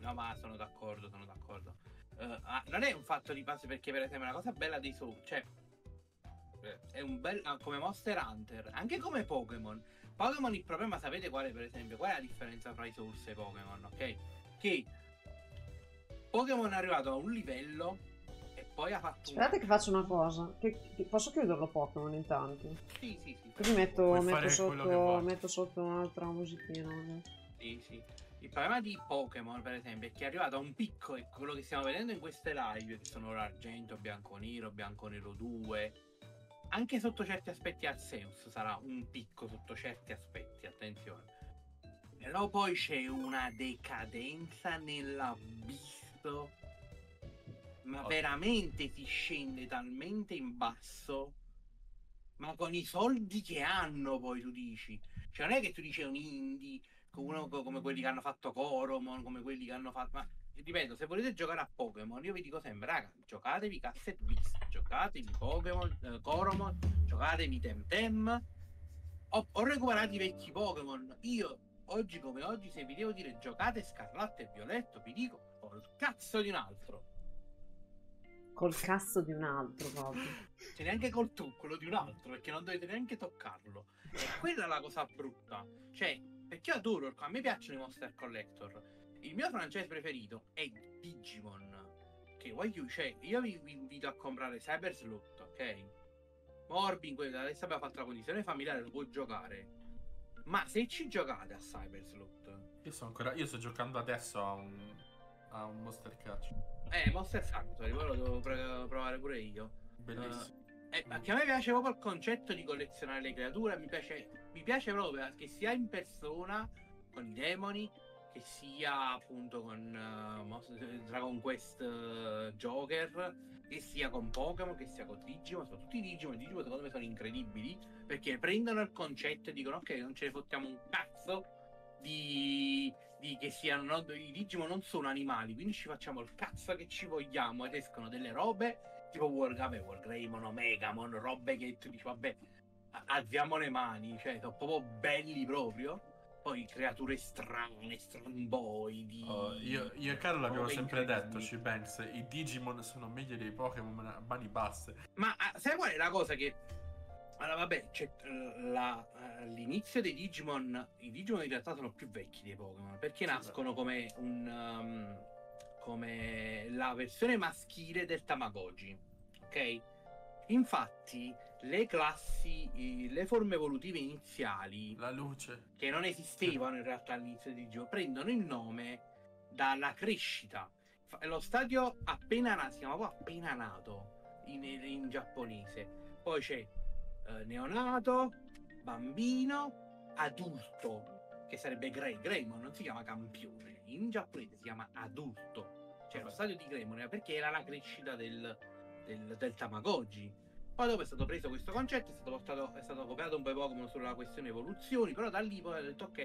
No, ma sono d'accordo, sono d'accordo. Ah, non è un fatto di base perché, per esempio, una cosa bella dei Soul, cioè, eh, è un bel. ah, come Monster Hunter, anche come Pokémon. Pokémon il problema, sapete qual è, per esempio? Qual è la differenza tra i Souls e i Pokémon, ok? Che Pokémon è arrivato a un livello e poi ha fatto un. Aspettate che faccio una cosa, che, che- posso chiuderlo Pokémon intanto? Sì, sì, sì. Così metto, metto sotto, metto sotto un'altra musichina. vabbè. Sì, sì. Il problema di Pokémon, per esempio, è che è arrivato a un picco e quello che stiamo vedendo in queste live, che sono l'argento, bianco-nero, bianco-nero 2, anche sotto certi aspetti Arceus sarà un picco sotto certi aspetti, attenzione. Però poi c'è una decadenza nell'abisso, ma Oh. veramente si scende talmente in basso, ma con i soldi che hanno poi tu dici. Cioè non è che tu dici un indie, uno co- come quelli che hanno fatto Coromon, come quelli che hanno fatto... Ma ripeto, se volete giocare a Pokémon, io vi dico sempre, raga, giocatevi Cassette Beast, giocatevi Pokémon, eh, Coromon, giocatevi Temtem, o, o recuperate i vecchi Pokémon. Io, oggi come oggi, se vi devo dire giocate Scarlatto e Violetto, vi dico, col cazzo di un altro. Col cazzo di un altro proprio. Cioè neanche col truccolo di un altro, perché non dovete neanche toccarlo. E quella è la cosa brutta. Cioè, perché io adoro, a me piacciono i Monster Collector. Il mio franchise preferito è Digimon. Che vuoi chiu- cioè, io vi, vi invito a comprare Cyber Slot, ok? Morbin, quella adesso abbiamo fatto la condizione familiare, lo puoi giocare. Ma se ci giocate a Cyber Slot, Io sto ancora. Io sto giocando adesso a un. a un Monster Catch. eh, Monster Sanctuary, quello lo devo pre- provare pure io. Bellissimo. Eh, perché a me piace proprio il concetto di collezionare le creature, mi piace, mi piace proprio che sia in persona con i demoni, che sia appunto con Mos- Dragon Quest eh, Joker, che sia con Pokémon, che sia con Digimon, soprattutto i Digimon, Digimon secondo me sono incredibili, perché prendono il concetto e dicono ok, non ce ne fottiamo un cazzo di, di che siano, no? i Digimon non sono animali, quindi ci facciamo il cazzo che ci vogliamo ed escono delle robe tipo War, vabbè, Wargreymon, Omegamon, robe che tu dici, vabbè, alziamo le mani, cioè, sono proprio belli proprio. Poi creature strane, stramboidi. Oh, io, io e Carlo l'abbiamo sempre detto, ci pensi, i Digimon sono meglio dei Pokémon a mani basse. Ma ah, sai qual è la cosa che... Allora, vabbè, c'è eh, la- eh, l'inizio dei Digimon, i Digimon in realtà sono più vecchi dei Pokémon, perché Sì, nascono come un... um, come la versione maschile del Tamagotchi, ok? Infatti, le classi, le forme evolutive iniziali, La luce. che non esistevano in realtà all'inizio di gioco, prendono il nome dalla crescita. Lo stadio appena nato, si chiama proprio appena nato in, in giapponese. Poi c'è eh, neonato, bambino, adulto, che sarebbe Grey. Greymon non si chiama campione, in giapponese si chiama adulto. Cioè lo stadio di Greymon era perché era la crescita del, del, del Tamagotchi. Poi dopo è stato preso questo concetto, è stato, portato, è stato copiato un po' Pokémon sulla questione evoluzioni, però da lì poi ha detto ok,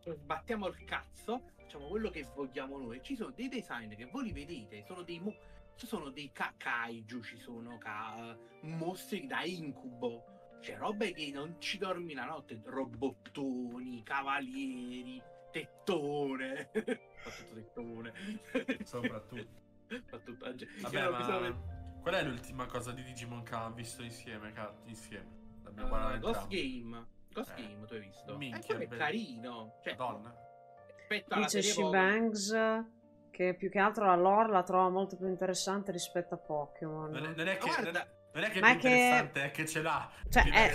sbattiamo il cazzo, facciamo quello che vogliamo noi. Ci sono dei design che voi li vedete, sono dei, mo- sono dei ka- kaiju, ci sono ka- mostri da incubo, C'è robe che non ci dormi la notte, robottoni, cavalieri, tettone. Soprattutto tettone. Soprattutto. Soprattutto. Vabbè, Io non mi ma qual è l'ultima cosa di Digimon che abbiamo visto insieme? Ca- insieme. L'abbiamo Uh, guardato Ghost entrambi. Game. Ghost Eh, Game tu hai visto? minchia, quello è carino. Cioè, Madonna. rispetto alla Dice serie che più che altro la lore la trova molto più interessante rispetto a Pokémon. Non è, non è che, Guarda, non è che Ma è che- interessante, è che ce l'ha. Cioè, è-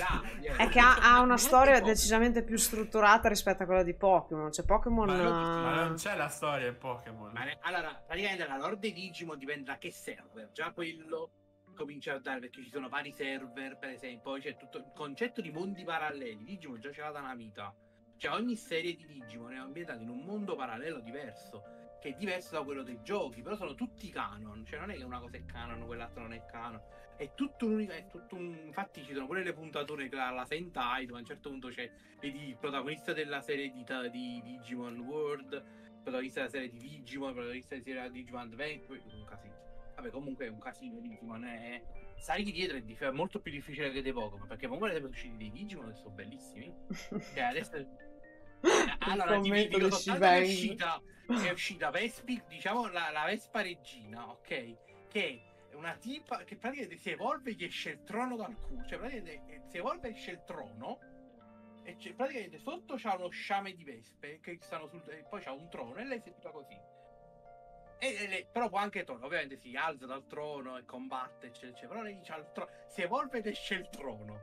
È che ha, ha una storia decisamente più strutturata rispetto a quella di Pokémon. Cioè, Pokémon. Ma, non c'è la storia in Pokémon. Ma ne- allora, praticamente la lore dei Digimon dipende da che server. Già quello comincia a dare perché ci sono vari server, per esempio. Poi c'è tutto il concetto di mondi paralleli. Digimon già ce l'ha da una vita. Cioè, ogni serie di Digimon è ambientata in un mondo parallelo diverso. Che è diverso da quello dei giochi. Però sono tutti canon. Cioè, non è che una cosa è canon, quell'altra non è canon. È tutto un. È tutto un... Infatti, ci sono pure le puntature che alla Sentai. Dove a un certo punto c'è. Vedi il protagonista della serie di, di Digimon World il protagonista della serie di Digimon, il protagonista della serie di Digimon Adventure, un casino. Vabbè, comunque è un casino Digimon, è... Stargli dietro è, dif- è molto più difficile che dei Pokémon, perché comunque sono usciti dei Digimon che sono bellissimi. Cioè, adesso... allora, ti dico di soltanto è uscita, è uscita Vespi, diciamo, la, la Vespa Regina, ok? Che una tipa che praticamente si evolve che esce il trono dal culo, cioè praticamente eh, si evolve e esce il trono e praticamente sotto c'ha uno sciame di vespe che stanno sul e poi c'ha un trono e lei si è tutta così e, e lei- però può anche trono ovviamente si alza dal trono e combatte eccetera, eccetera. però lei c'ha il trono si evolve ed esce il trono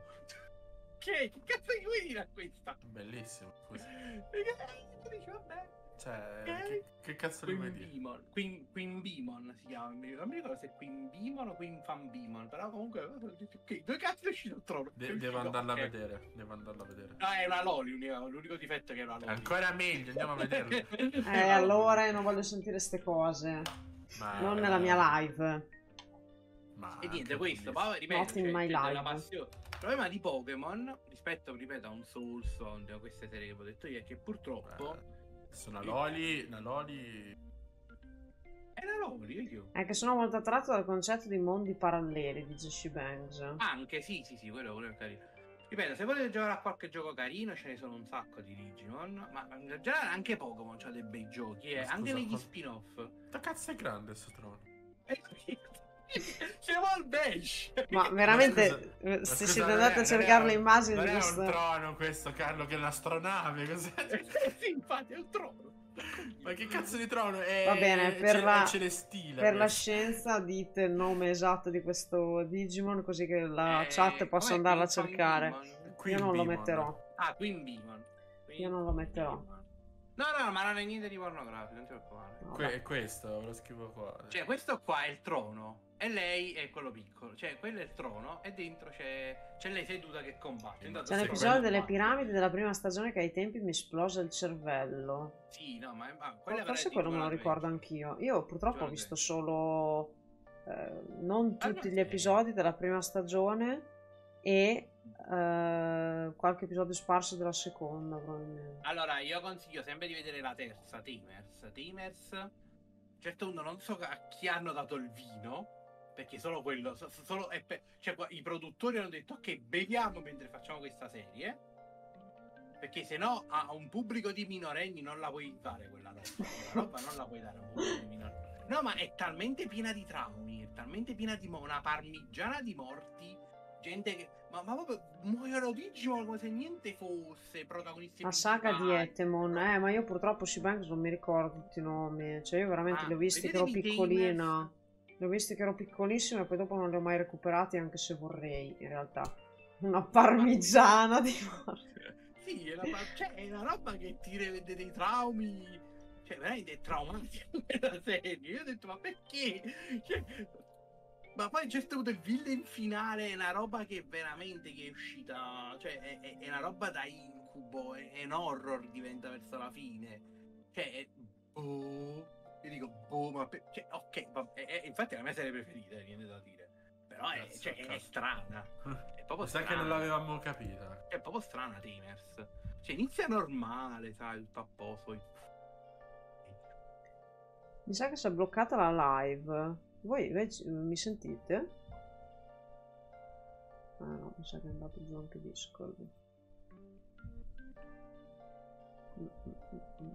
che, che cazzo di vuoi dire a questa Bellissimo. Scusa. e dici vabbè Cioè, Ok. che, che cazzo di vuoi Queen dire? Queen, Queen Beamon si chiama non mi ricordo- se è Queen Beamon o Queen Fan Beamon però comunque ok dove cazzo è uscito il trono De- devo andarla a ok. vedere. Devo andarla a vedere. No, è una Loli, l'unico, difetto è che è una Loli. Ancora meglio, andiamo a vederla. Eh, allora io non voglio sentire queste cose. Ma- Non nella mia live. Ma E niente, questo, poi ripeto, cioè, my life. passione. Il problema di Pokémon, rispetto, ripeto, a un Souls, a queste serie che vi ho detto io, è che purtroppo Eh, Sono una Loli, una Loli... è una Loli, io. È che sono molto attratto dal concetto di mondi paralleli, dice She Bangs. Anche, sì, sì, sì, quello, quello è carino. Ripeto, se volete giocare a qualche gioco carino, ce ne sono un sacco di Digimon, ma in generale anche Pokémon c'ha dei bei giochi, eh, Ma anche scusa, negli ma- spin-off. Da cazzo è grande sto trono? Se vuol esce! Ma veramente, scusa- eh, Ma se siete andati a cercare le immagini Non di è un trono questo, Carlo, che è un'astronave, cos'è? sì, infatti è un trono. Ma che cazzo di trono? È, Va bene, è per la-. Per la scienza dite il nome esatto di questo Digimon così che la Eh, chat possa andarla a cercare. Queen Io non lo metterò. Ah, Queen Beamon. Queen Io non lo metterò. No, no, ma non è niente di pornografico, non ti preoccupare. Que- è questo, ve lo scrivo qua. Cioè, questo qua è il trono e lei è quello piccolo. Cioè, quello è il trono e dentro c'è, c'è lei seduta che combatte. Intanto C'è l'episodio quello delle qua. piramidi della prima stagione che ai tempi mi esplosa il cervello. Sì, no, ma, ma quella Forse veramente quello me lo ricordo anch'io. Io purtroppo ho visto solo eh, non Ah, tutti gli episodi della prima stagione e eh, qualche episodio sparso della seconda probabilmente. Allora, io consiglio sempre di vedere la terza, Tamers. Tamers, certo uno non so a chi hanno dato il vino, perché solo quello, so- so- solo, è per- cioè, i produttori hanno detto ok, beviamo mentre facciamo questa serie, perché se no a un pubblico di minorenni non la puoi dare quella roba, quella roba non la puoi dare a un pubblico di minorenni. No, ma è talmente piena di traumi, è talmente piena di mo- una parmigiana di morti, gente che... Ma, ma proprio muoiono Digimon come se niente fosse, protagonisti La saga di. Etemon, eh, ma io purtroppo Shibanks non mi ricordo tutti i nomi. Cioè, io veramente Ah, li ho visti che ero piccolina. Li ho visti che ero piccolissima e poi dopo non li ho mai recuperati, anche se vorrei, in realtà. Una parmigiana di morte. Sì, è, la, cioè, è una roba che ti rivede dei traumi. Cioè, veramente è traumatica quella serie. Io ho detto, ma perché? Cioè, ma poi c'è stato il villain finale, è una roba che veramente che è uscita. Cioè, è, è- è una roba da incubo, è, è un horror diventa verso la fine. Cioè, è, boh. Io dico, boh, ma per- cioè, ok, è- infatti è la mia serie preferita, niente da dire. Però è, Cazzo, cioè, è strana. È proprio Sa che strana. non l'avevamo capita. È proprio strana Tamers. Cioè inizia normale, sai, tutto a posto. poi- Mi sa che si è bloccata la live. Voi invece mi sentite? Ah, no, mi sa che è andato giù anche Discord. Mm, mm, mm,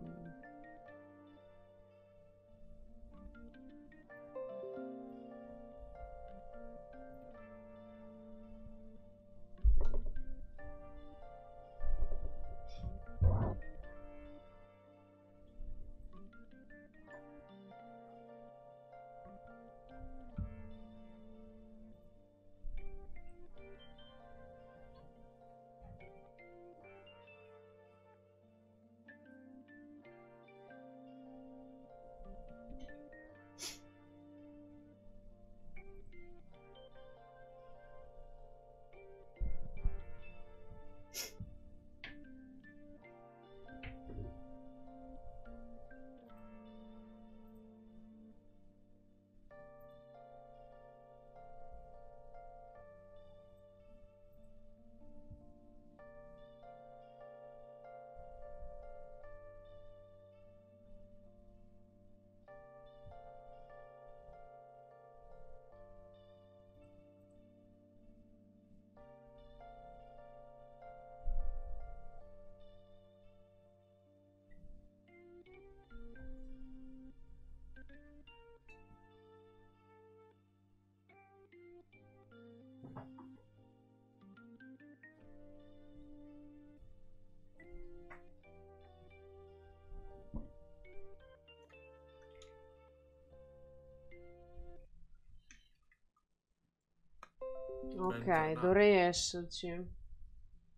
Ok, dovrei esserci.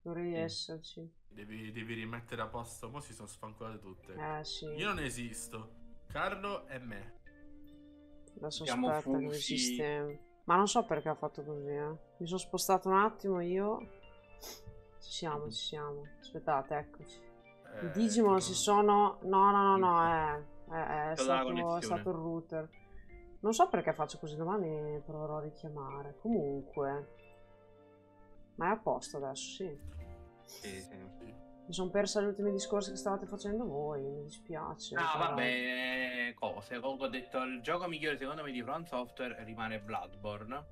Dovrei Mm. esserci. Devi, devi rimettere a posto. Mo si sono sfanculate tutte. Eh sì. Io non esisto. Carlo e me. Siamo aspetta che sistemo. Ma non so perché ha fatto così, eh. Mi sono spostato un attimo io. Ci siamo, ci siamo. Aspettate, eccoci. I Eh, Digimon tu- si sono... No, no, no, no, è, è, è Tutta la stato, è stato il router. Non so perché faccio così, domani proverò a richiamare. Comunque... Ma è a posto adesso, sì. Sì, sì. Mi sono persa gli ultimi discorsi che stavate facendo voi, mi dispiace. Ah, però- vabbè, cose. Comunque ho detto il gioco migliore secondo me di Front Software rimane Bloodborne.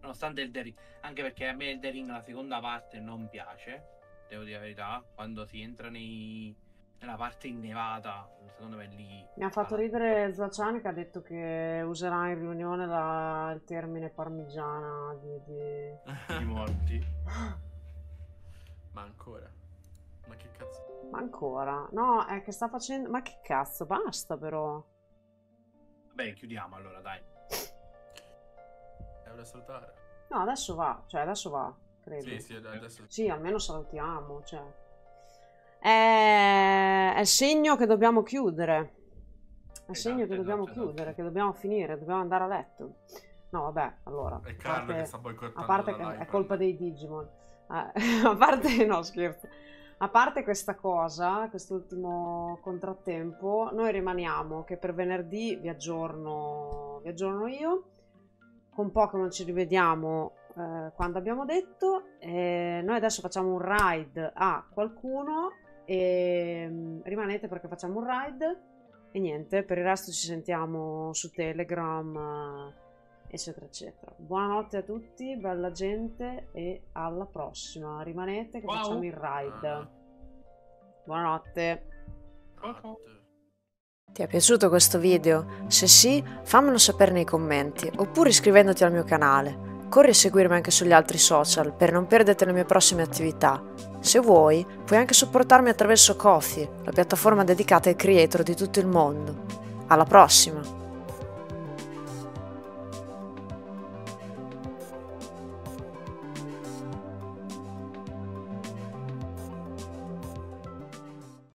Nonostante il Ring, anche perché a me il Ring la seconda parte non piace, devo dire la verità. Quando si entra nei- nella parte innevata, secondo me lì. Mi ha fatto fa- ridere Zacciani che ha detto che userà in riunione la- il termine parmigiana di... di- i morti. Ma ancora. Ma che cazzo. Ma ancora? No, è che sta facendo... Ma che cazzo, basta però. Vabbè, chiudiamo allora, dai. È ora salutare. No, adesso va, cioè adesso va, credo. Sì, sì, adesso. Sì, almeno salutiamo, cioè. È... è segno che dobbiamo chiudere. È Esatto, segno che dobbiamo esatto, chiudere, esatto. che dobbiamo finire, dobbiamo andare a letto. No, vabbè, allora. È Carlo parte- che sta boicottando A parte che live, è colpa dei Digimon. Eh, a parte, no scherzo. A parte questa cosa, quest'ultimo contrattempo, noi rimaniamo che per venerdì vi aggiorno, vi aggiorno io. Con Pokémon ci rivediamo eh, quando abbiamo detto. E noi adesso facciamo un ride a qualcuno e mm, rimanete perché facciamo un ride. E niente, per il resto ci sentiamo su Telegram. eccetera eccetera. Buonanotte a tutti, bella gente e alla prossima. Rimanete che Ciao. facciamo il ride. Ah, Buonanotte. Ciao, ciao. notte. Ti è piaciuto questo video? Se sì, fammelo sapere nei commenti oppure iscrivendoti al mio canale. Corri a seguirmi anche sugli altri social per non perderti le mie prossime attività. Se vuoi, puoi anche supportarmi attraverso Ko-fi, la piattaforma dedicata ai creator di tutto il mondo. Alla prossima!